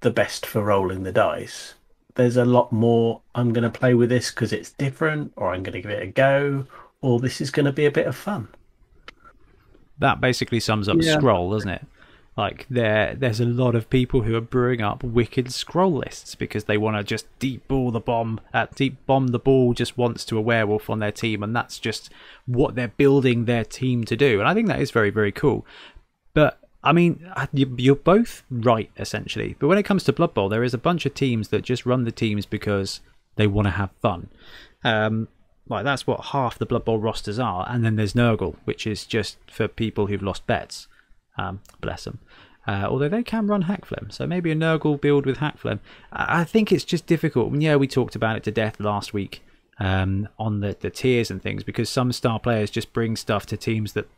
the best for rolling the dice. There's a lot more I'm going to play with this because it's different, or I'm going to give it a go, or this is going to be a bit of fun. That basically sums up Yeah. scroll, doesn't it? Like there, there's a lot of people who are brewing up wicked scroll lists because they want to just deep ball the bomb, uh, deep bomb the ball just once to a werewolf on their team, and that's just what they're building their team to do. And I think that is very, very cool. But I mean, uh, you- you're both right essentially. But when it comes to Blood Bowl, there is a bunch of teams that just run the teams because they want to have fun. Um, like that's what half the Blood Bowl rosters are, and then there's Nurgle, which is just for people who've lost bets. Um, bless them. Uh, although they can run Hakflem, so maybe a Nurgle build with Hakflem. I think it's just difficult. Yeah, we talked about it to death last week um, on the, the tiers and things because some star players just bring stuff to teams that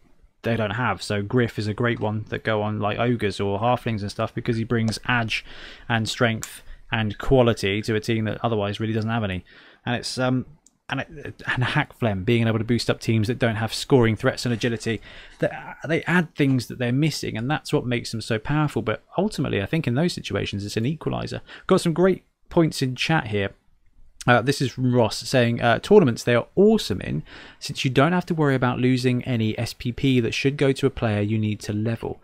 they don't have. So Griff is a great one that go on like ogres or halflings and stuff because he brings edge and strength and quality to a team that otherwise really doesn't have any. And it's um and and Hakflem being able to boost up teams that don't have scoring threats and agility. That they add things that they're missing, and that's what makes them so powerful. But ultimately, I think in those situations, it's an equalizer. Got some great points in chat here. Uh, this is from Ross saying uh, tournaments they are awesome in since you don't have to worry about losing any SPP that should go to a player you need to level,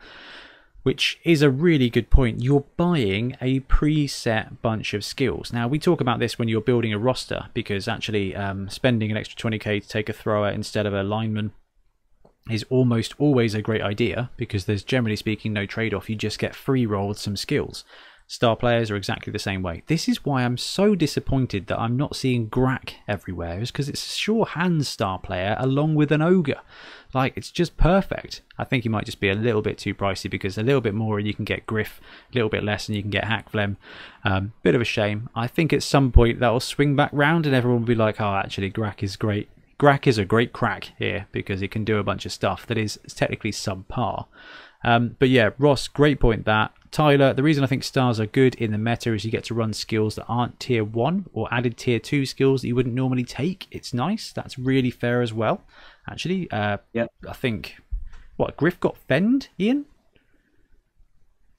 which is a really good point. You're buying a preset bunch of skills. Now we talk about this when you're building a roster because actually um, spending an extra 20k to take a thrower instead of a lineman is almost always a great idea because there's generally speaking no trade-off. You just get free rolled some skills. Star players are exactly the same way. This is why I'm so disappointed that I'm not seeing Grak everywhere, is because it's a sure hand star player along with an ogre. Like it's just perfect. I think he might just be a little bit too pricey because a little bit more and you can get Griff, a little bit less and you can get Hakflem. Um, bit of a shame. I think at some point that'll swing back round and everyone will be like, oh, actually, Grak is great. Grak is a great crack here because he can do a bunch of stuff that is technically subpar. Um, but yeah, Ross, great point that. Tyler, the reason I think stars are good in the meta is you get to run skills that aren't tier 1 or added tier 2 skills that you wouldn't normally take. It's nice. That's really fair as well. Actually, uh, Yep. I think, what, Griff got Fend, Ian?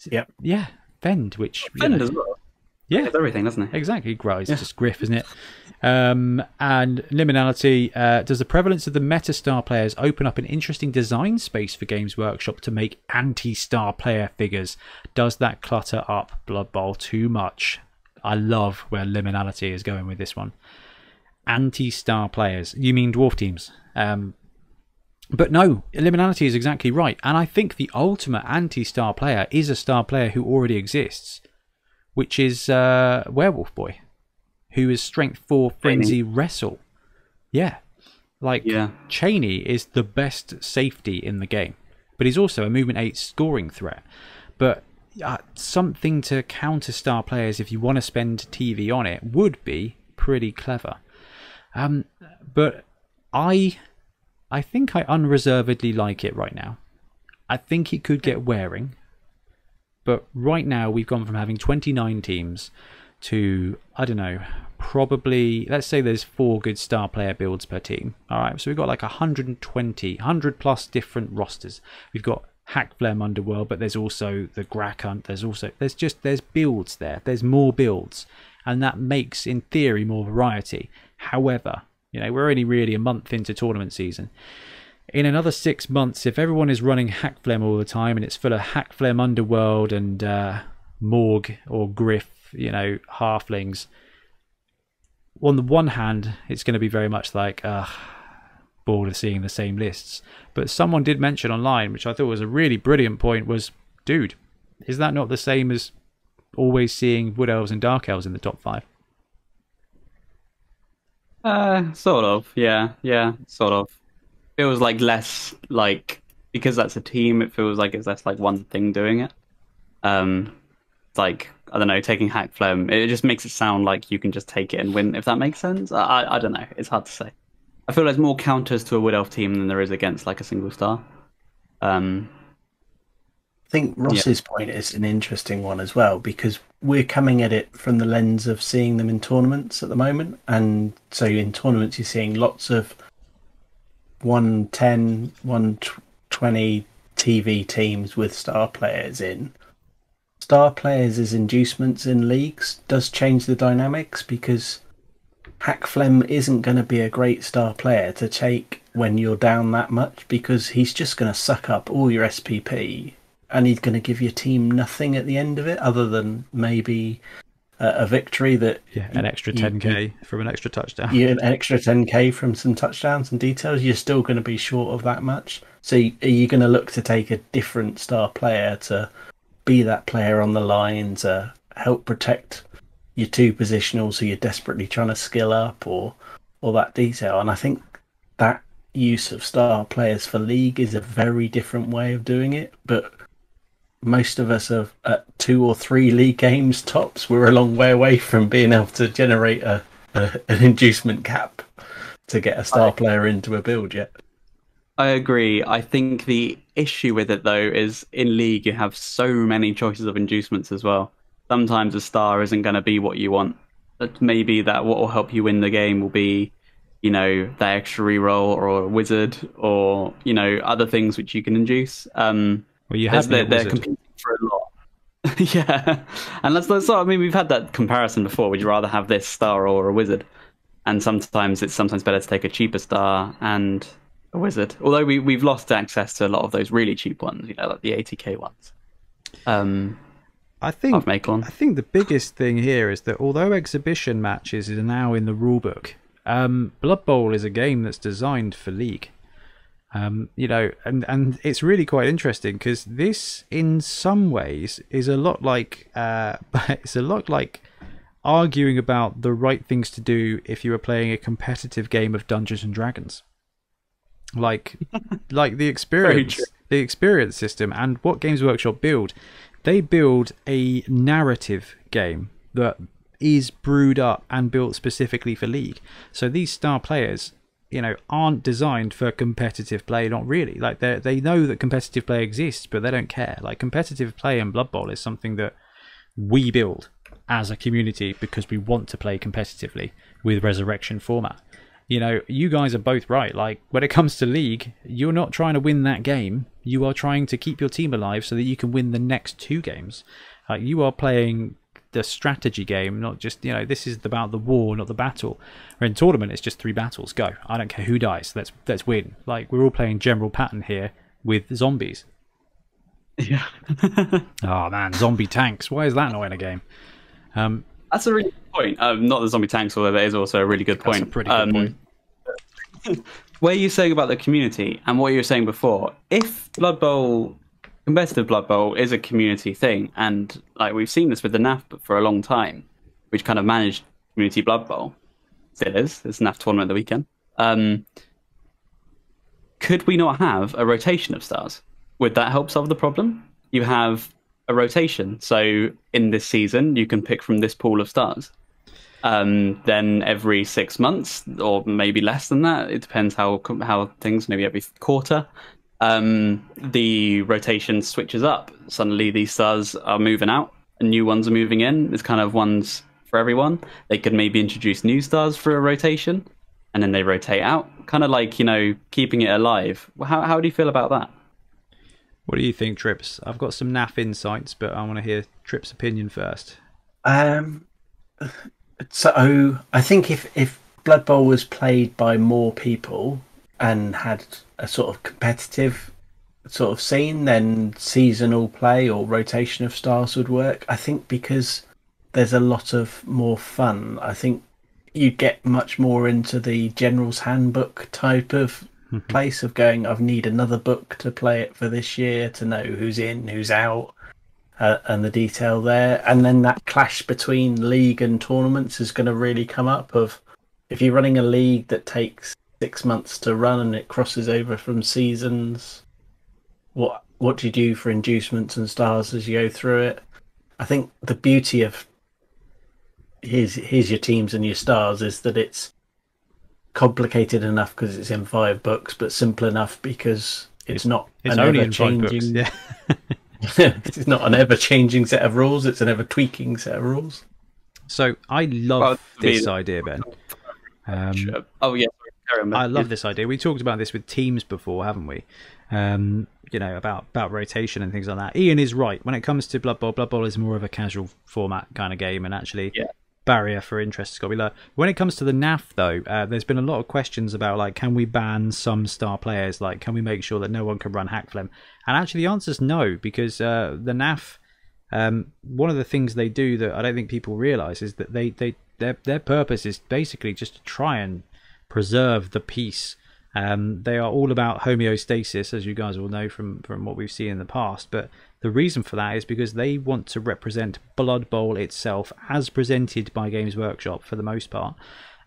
Yep. Yeah, Fend, which. you Fend know- as well. Yeah, It's everything, doesn't it? Exactly, Grow. It's just Griff, isn't it? Um, and liminality. Uh, does the prevalence of the meta star players open up an interesting design space for Games Workshop to make anti-star player figures? Does that clutter up Blood Bowl too much? I love where liminality is going with this one. Anti-star players. You mean dwarf teams? Um, but no, liminality is exactly right, and I think the ultimate anti-star player is a star player who already exists which is uh, Werewolf Boy, who is Strength 4 Frenzy Wrestle. Yeah. Like, Yeah. Chaney is the best safety in the game, but he's also a Movement 8 scoring threat. But uh, something to counter star players if you want to spend TV on it would be pretty clever. Um, but I, I think I unreservedly like it right now. I think it could get wearing but right now we've gone from having 29 teams to i don't know probably let's say there's four good star player builds per team. All right so we've got like 120 100 plus different rosters. We've got hakflem underworld but there's also the grak hunt. There's also there's just there's builds there. There's more builds. And that makes in theory more variety. However you know we're only really a month into tournament season in another six months, if everyone is running Hakflem all the time and it's full of Hakflem Underworld and uh, Morg or Griff, you know, halflings, on the one hand, it's going to be very much like, uh, bored of seeing the same lists. But someone did mention online, which I thought was a really brilliant point, was, dude, is that not the same as always seeing Wood Elves and Dark Elves in the top five? Uh, sort of. Yeah, yeah, sort of. Feels like less like because that's a team. It feels like it's less like one thing doing it. Um, it's like I don't know, taking Hakflem. It just makes it sound like you can just take it and win. If that makes sense, I I, I don't know. It's hard to say. I feel there's more counters to a Wood Elf team than there is against like a single star. Um, I think Ross's point is an interesting one as well because we're coming at it from the lens of seeing them in tournaments at the moment. And so in tournaments, you're seeing lots of 110, 120 TV teams with star players in. Star players as inducements in leagues does change the dynamics because Hakflem isn't going to be a great star player to take when you're down that much because he's just going to suck up all your SPP and he's going to give your team nothing at the end of it other than maybe a, victory that Yeah, an extra 10k from an extra touchdown. you an extra 10k from some touchdowns and details. You're still going to be short of that much. So are you going to look to take a different star player to be that player on the line to help protect your two positionals who you're desperately trying to skill up or or that detail? And i think that use of star players for league is a very different way of doing it but most of us are at two or three league games tops we're a long way away from being able to generate a, a an inducement cap to get a star player into a build yet I agree. I think the issue with it though is in league you have so many choices of inducements as well. Sometimes a star isn't going to be what you want. But maybe that what will help you win the game will be, you know, that extra reroll or a wizard or you know other things which you can induce. Um, Well, you have been they're, they're competing for a lot. yeah, and that's, that's sort of- I mean we've had that comparison before. Would you rather have this star or a wizard? And sometimes it's sometimes better to take a cheaper star and a wizard. Although we we've lost access to a lot of those really cheap ones, you know, like the 80k ones. Um, I think of Makelon. I think the biggest thing here is that although exhibition matches are now in the rulebook, um, Blood Bowl is a game that's designed for League. Um, you know, and and it's really quite interesting because this, in some ways, is a lot like uh, it's a lot like arguing about the right things to do if you were playing a competitive game of Dungeons and Dragons. Like, like the experience, the experience system, and what Games Workshop build, they build a narrative game that is brewed up and built specifically for League. So these star players, you know, aren't designed for competitive play. Not really. Like they they know that competitive play exists, but they don't care. Like competitive play in Blood Bowl is something that we build as a community because we want to play competitively with resurrection format. You know, you guys are both right. Like when it comes to league, you're not trying to win that game. You are trying to keep your team alive so that you can win the next two games. Like you are playing the strategy game, not just you know. This is about the war, not the battle. Or in tournament, it's just three battles. Go. I don't care who dies. Let's let's win. Like we're all playing general Patton here with zombies. Yeah, Oh man, zombie tanks. Why is that not in a game? Um, that's a really good point. Um, not the zombie tanks, although that is also a really good point. That's a pretty good Um, point. Where you're saying about the community and what you were saying before, if Blood Bowl, competitive Blood Bowl is a community thing, and like we've seen this with the NAF for a long time, which kind of managed community Blood Bowl, still is, it's NAF tournament the weekend. Um, could we not have a rotation of stars? Would that help solve the problem? You have a rotation, so in this season you can pick from this pool of stars um, then every six months or maybe less than that. It depends how how things maybe every quarter. Um, the rotation switches up. Suddenly these stars are moving out and new ones are moving in. There's kind of ones for everyone. They could maybe introduce new stars for a rotation and then they rotate out. Kind of like, you know, keeping it alive. How, how do you feel about that? what do you think, Trips? I've got some NAF insights, but I want to hear Trips' opinion first. Um, so I think if if Blood Bowl was played by more people and had a sort of competitive sort of scene, then seasonal play or rotation of stars would work. I think because there's a lot of more fun. I think you'd get much more into the general's handbook type of place of going. I need another book to play it for this year to know who's in, who's out uh, and the detail there. And then that clash between league and tournaments is going to really come up of if you're running a league that takes six months to run and it crosses over from seasons, what what do you do for inducements and stars as you go through it? I think the beauty of here's here's your teams and your stars is that it's complicated enough because it's in five books, but simple enough because it's not It's an only ever in five books. changing. Yeah. it's not an ever changing set of rules. It's an ever tweaking set of rules. So I love Well, I mean- this idea, Ben. Um, oh yeah, sorry, carry on, Ben. I love this idea. We talked about this with teams before, haven't we? Um, you know about about rotation and things like that. Ian is right when it comes to Blood Bowl. Blood Bowl is more of a casual format kind of game, and actually, Yeah. barrier for interest has got to be low. When it comes to the NAF, though, uh, there's been a lot of questions about like, can we ban some star players? Like, can we make sure that no one can run Hakflem? And actually, the answer is no, because uh, the NAF. Um, one of the things they do that I don't think people realise is that they, they their their purpose is basically just to try and preserve the peace. Um, they are all about homeostasis, as you guys will know from from what we've seen in the past. But the reason for that is because they want to represent Blood Bowl itself as presented by Games Workshop for the most part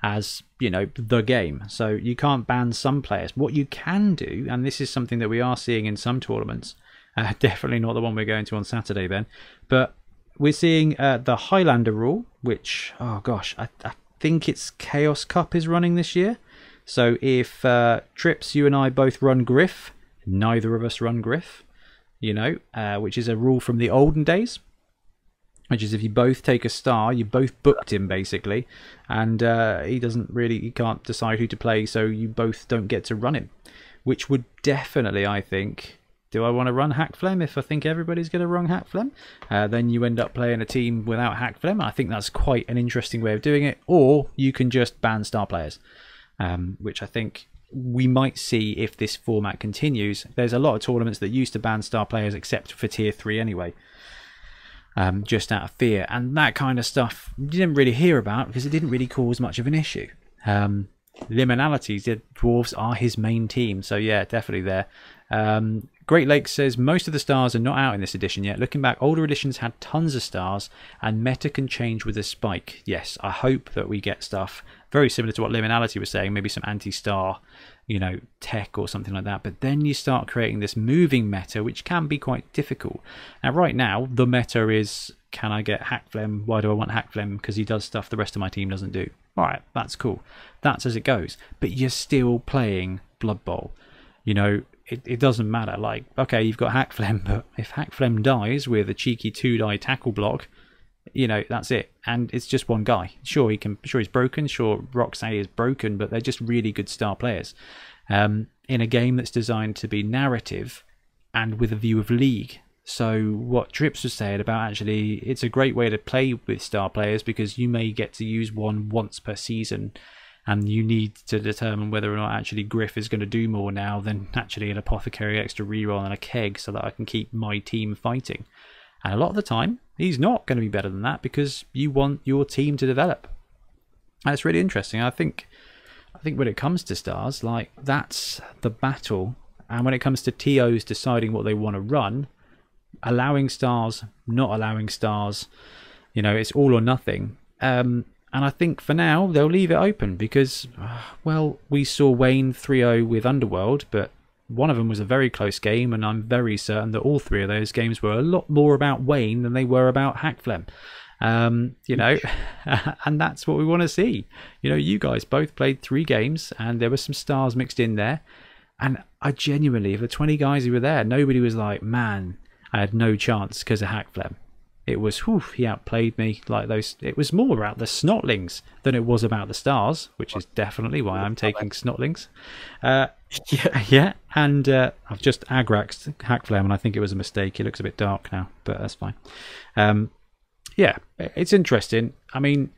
as you know the game so you can't ban some players what you can do and this is something that we are seeing in some tournaments uh, definitely not the one we're going to on saturday ben but we're seeing uh, the highlander rule which oh gosh I, I think it's chaos cup is running this year. So if uh, trips you and i both run griff neither of us run griff you know uh, which is a rule from the olden days which is if you both take a star, you both booked him basically, and uh, he doesn't really, he can't decide who to play, so you both don't get to run him, which would definitely, I think, do I want to run Hakflem if I think everybody's going to run Hakflem? Uh, then you end up playing a team without Hakflem. I think that's quite an interesting way of doing it, or you can just ban star players, um, which I think we might see if this format continues. There's a lot of tournaments that used to ban star players except for tier 3 anyway um, just out of fear. And that kind of stuff you didn't really hear about because it didn't really cause much of an issue. Um, Liminalities, the dwarves are his main team, so yeah, definitely there. Um, Great Lakes says most of the stars are not out in this edition yet. Looking back, older editions had tons of stars, and meta can change with a spike. Yes, I hope that we get stuff very similar to what Liminality was saying, maybe some anti-star, you know, tech or something like that. But then you start creating this moving meta, which can be quite difficult. Now, right now, the meta is can I get Hakflem? Why do I want Hakflem? Because he does stuff the rest of my team doesn't do. All right, that's cool. That's as it goes. But you're still playing Blood Bowl. You know, it, it doesn't matter. Like, okay, you've got Hakflem, but if Hakflem dies with a cheeky two die tackle block, you know, that's it. And it's just one guy. Sure, he can. Sure, he's broken. Sure, Roxanne is broken, but they're just really good star players. Um, in a game that's designed to be narrative and with a view of league. So what Trips was saying about actually, it's a great way to play with star players because you may get to use one once per season, and you need to determine whether or not actually Griff is going to do more now than actually an apothecary extra reroll and a keg, so that I can keep my team fighting. And a lot of the time, he's not going to be better than that because you want your team to develop. And it's really interesting. I think, I think when it comes to stars, like that's the battle. And when it comes to TOs deciding what they want to run, allowing stars, not allowing stars, you know, it's all or nothing. Um, and I think for now they'll leave it open because, well, we saw Wayne 3-0 with Underworld, but one of them was a very close game, and I'm very certain that all three of those games were a lot more about Wayne than they were about Hakflem. Um, you know, and that's what we want to see. You know, you guys both played three games, and there were some stars mixed in there. And I genuinely, of the 20 guys who were there, nobody was like, man, I had no chance because of Hackflem. It was, whew, he outplayed me like those. It was more about the snotlings than it was about the stars, which is definitely why I'm taking snotlings. Uh, yeah, yeah, and uh, I've just agraxed Hakflem, and I think it was a mistake. It looks a bit dark now, but that's fine. Um, yeah, it's interesting. I mean,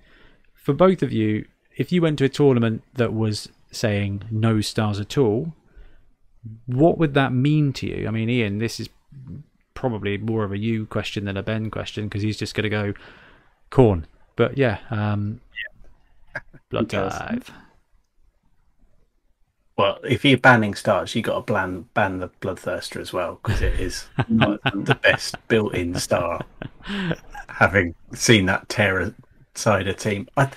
for both of you, if you went to a tournament that was saying no stars at all, what would that mean to you? I mean, Ian, this is probably more of a you question than a Ben question because he's just going to go Khorne. But yeah, um, blood does. dive. Well, if you're banning stars, you got to ban ban the bloodthirster as well because it is not the best built-in star. Having seen that terror cider team, I,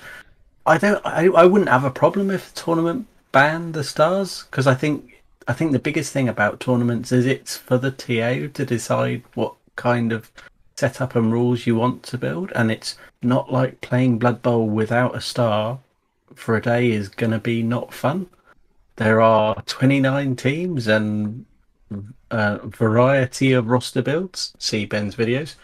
I don't. I, I wouldn't have a problem if the tournament banned the stars because I think I think the biggest thing about tournaments is it's for the TA to decide what kind of setup and rules you want to build, and it's not like playing Blood Bowl without a star for a day is going to be not fun. There are 29 teams and variety of roster builds. See Ben's videos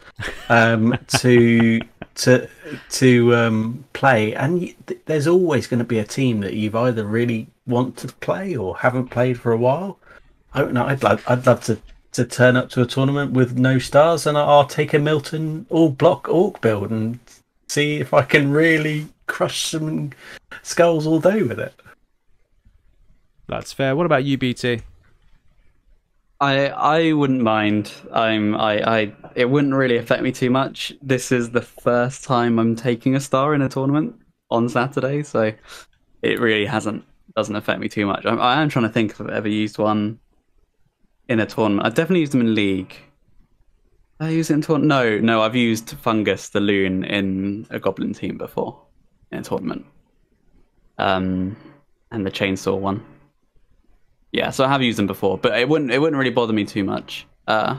um, to to to um, play, and there's always going to be a team that you've either really want to play or haven't played for a while. I don't know. I'd love, I'd love to to turn up to a tournament with no stars, and I'll take a Milton all block orc build and see if I can really crush some skulls all day with it. That's fair. What about you, BT? I I wouldn't mind. I'm I I it wouldn't really affect me too much. This is the first time I'm taking a star in a tournament on Saturday, so it really hasn't doesn't affect me too much. I, I am trying to think if I've ever used one in a tournament. I've definitely used them in league. I use it in tournament? No, no. I've used Fungus the Loon in a Goblin team before in a tournament. Um, and the Chainsaw one. Yeah, so I have used them before, but it wouldn't it wouldn't really bother me too much. Uh,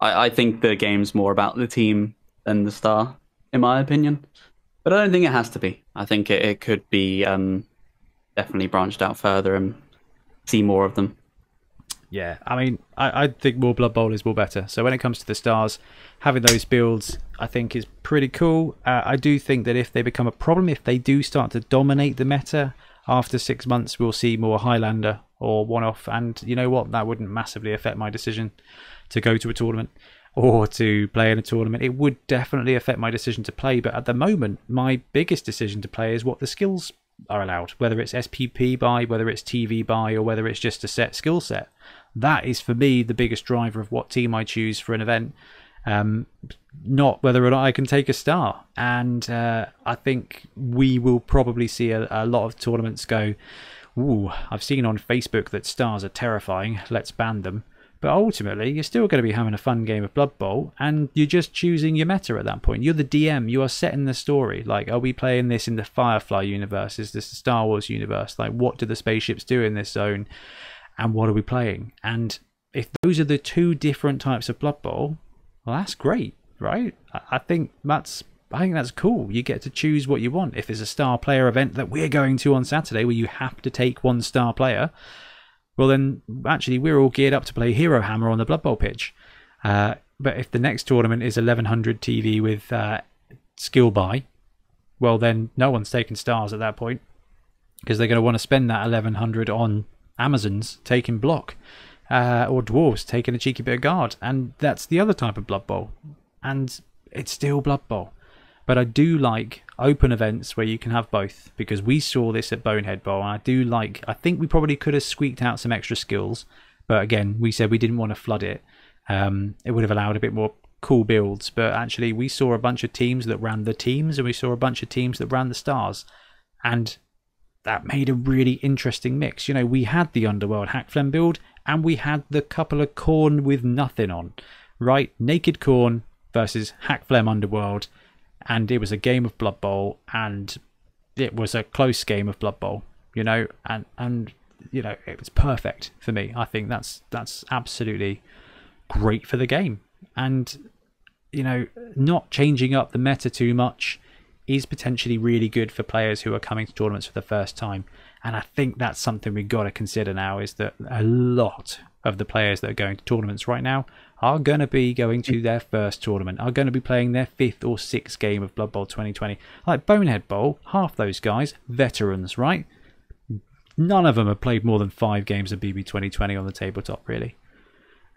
I I think the game's more about the team than the star, in my opinion. But I don't think it has to be. I think it, it could be um, definitely branched out further and see more of them. Yeah, I mean, I, I think more Blood Bowl is more better. So when it comes to the stars, having those builds, I think is pretty cool. Uh, I do think that if they become a problem, if they do start to dominate the meta after six months, we'll see more Highlander or one off. And you know what? That wouldn't massively affect my decision to go to a tournament or to play in a tournament. It would definitely affect my decision to play. But at the moment, my biggest decision to play is what the skills are allowed, whether it's SPP buy, whether it's TV buy, or whether it's just a set skill set. That is for me the biggest driver of what team I choose for an event. Um, not whether or not I can take a star. And uh, I think we will probably see a, a lot of tournaments go ooh, I've seen on Facebook that stars are terrifying, let's ban them. But ultimately, you're still going to be having a fun game of Blood Bowl, and you're just choosing your meta at that point. You're the DM, you are setting the story. Like, are we playing this in the Firefly universe? Is this the Star Wars universe? Like, what do the spaceships do in this zone? And what are we playing? And if those are the two different types of Blood Bowl, well, that's great, right? I think that's I think that's cool. You get to choose what you want. If there's a star player event that we're going to on Saturday where you have to take one star player, well then actually we're all geared up to play Hero Hammer on the Blood Bowl pitch. Uh, but if the next tournament is 1100 TV with uh, skill buy, well then no one's taking stars at that point because they're going to want to spend that 1100 on Amazons taking block uh, or dwarves taking a cheeky bit of guard, and that's the other type of Blood Bowl, and it's still Blood Bowl. But I do like open events where you can have both because we saw this at Bonehead Bowl. And I do like, I think we probably could have squeaked out some extra skills. But again, we said we didn't want to flood it. Um, it would have allowed a bit more cool builds. But actually, we saw a bunch of teams that ran the teams and we saw a bunch of teams that ran the stars. And that made a really interesting mix. You know, we had the Underworld Hakflem build and we had the couple of Khorne with nothing on, right? Naked Khorne versus Hakflem Underworld and it was a game of Blood Bowl, and it was a close game of Blood Bowl, you know, and and you know it was perfect for me. I think that's that's absolutely great for the game, and you know, not changing up the meta too much is potentially really good for players who are coming to tournaments for the first time. And I think that's something we've got to consider now is that a lot of the players that are going to tournaments right now are going to be going to their first tournament, are going to be playing their fifth or sixth game of Blood Bowl 2020. Like Bonehead Bowl, half those guys, veterans, right? None of them have played more than five games of BB 2020 on the tabletop, really.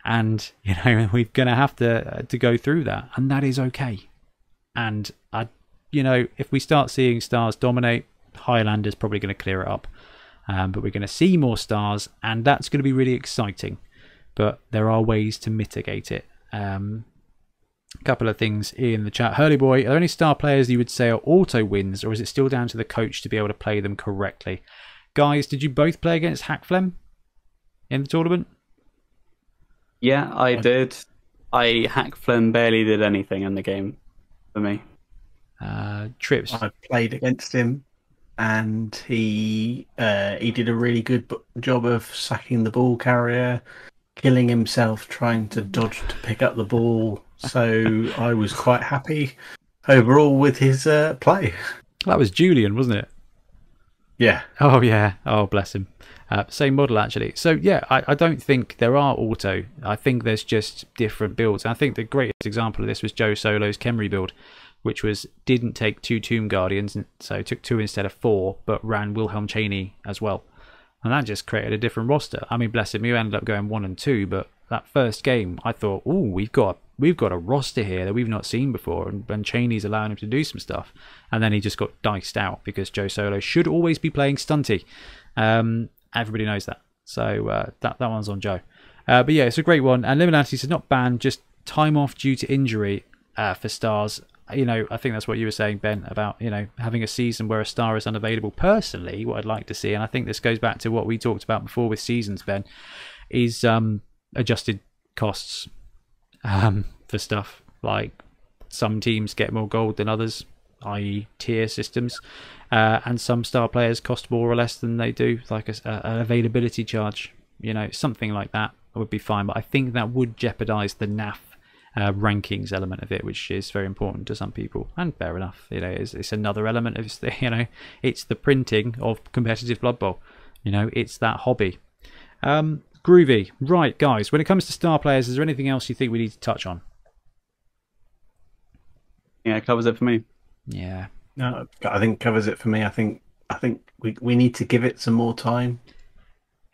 And, you know, we're going to have to, uh, to go through that, and that is okay. And, I, you know, if we start seeing stars dominate, Highlander's probably going to clear it up. Um, but we're going to see more stars, and that's going to be really exciting but there are ways to mitigate it. Um, a couple of things in the chat. Hurley Boy, are there any star players you would say are auto wins, or is it still down to the coach to be able to play them correctly? Guys, did you both play against Hakflem in the tournament? Yeah, I did. I Hakflem barely did anything in the game for me. Uh, trips. I played against him and he uh, he did a really good job of sacking the ball carrier, killing himself trying to dodge to pick up the ball. So I was quite happy overall with his uh, play. That was Julian, wasn't it? Yeah, Oh yeah. Oh bless him. Uh, same model actually. So yeah, I, I don't think there are auto. I think there's just different builds. And I think the greatest example of this was Joe Solo's Khemri build, which was didn't take two Tomb Guardians, so took two instead of four, but ran Wilhelm Chaney as well, and that just created a different roster. I mean, bless him, you ended up going one and two, but that first game, I thought, oh, we've got we've got a roster here that we've not seen before, and, and Chaney's allowing him to do some stuff, and then he just got diced out because Joe Solo should always be playing stunty. Um, everybody knows that, so uh, that that one's on Joe. Uh, but yeah, it's a great one. And Liminati said not banned, just time off due to injury uh, for stars. You know, I think that's what you were saying, Ben, about you know having a season where a star is unavailable. Personally, what I'd like to see, and I think this goes back to what we talked about before with seasons, Ben, is um, adjusted costs um, for stuff like some teams get more gold than others, i.e., tier systems, uh, and some star players cost more or less than they do, like an availability charge. You know, something like that would be fine, but I think that would jeopardize the NAF uh, rankings element of it, which is very important to some people, and fair enough. You know, it's, it's another element of the, you know, it's the printing of competitive Blood Bowl. You know, it's that hobby. Um, groovy, right, guys. When it comes to star players, is there anything else you think we need to touch on? Yeah, it covers it for me. Yeah, no, I think covers it for me. I think I think we we need to give it some more time.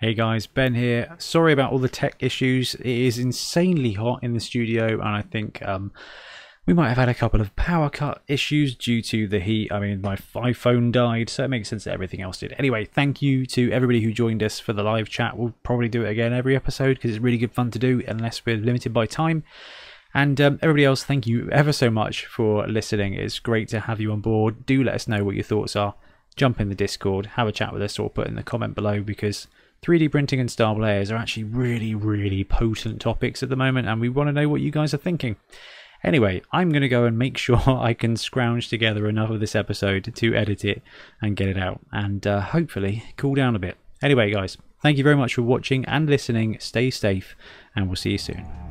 Hey guys, Ben here. Sorry about all the tech issues. It is insanely hot in the studio, and I think um, we might have had a couple of power cut issues due to the heat. I mean, my iPhone died, so it makes sense that everything else did. Anyway, thank you to everybody who joined us for the live chat. We'll probably do it again every episode because it's really good fun to do, unless we're limited by time. And um, everybody else, thank you ever so much for listening. It's great to have you on board. Do let us know what your thoughts are. Jump in the Discord, have a chat with us, or put in the comment below because 3D printing and star players are actually really, really potent topics at the moment, and we want to know what you guys are thinking. Anyway, I'm going to go and make sure I can scrounge together enough of this episode to edit it and get it out, and uh, hopefully cool down a bit. Anyway, guys, thank you very much for watching and listening. Stay safe, and we'll see you soon.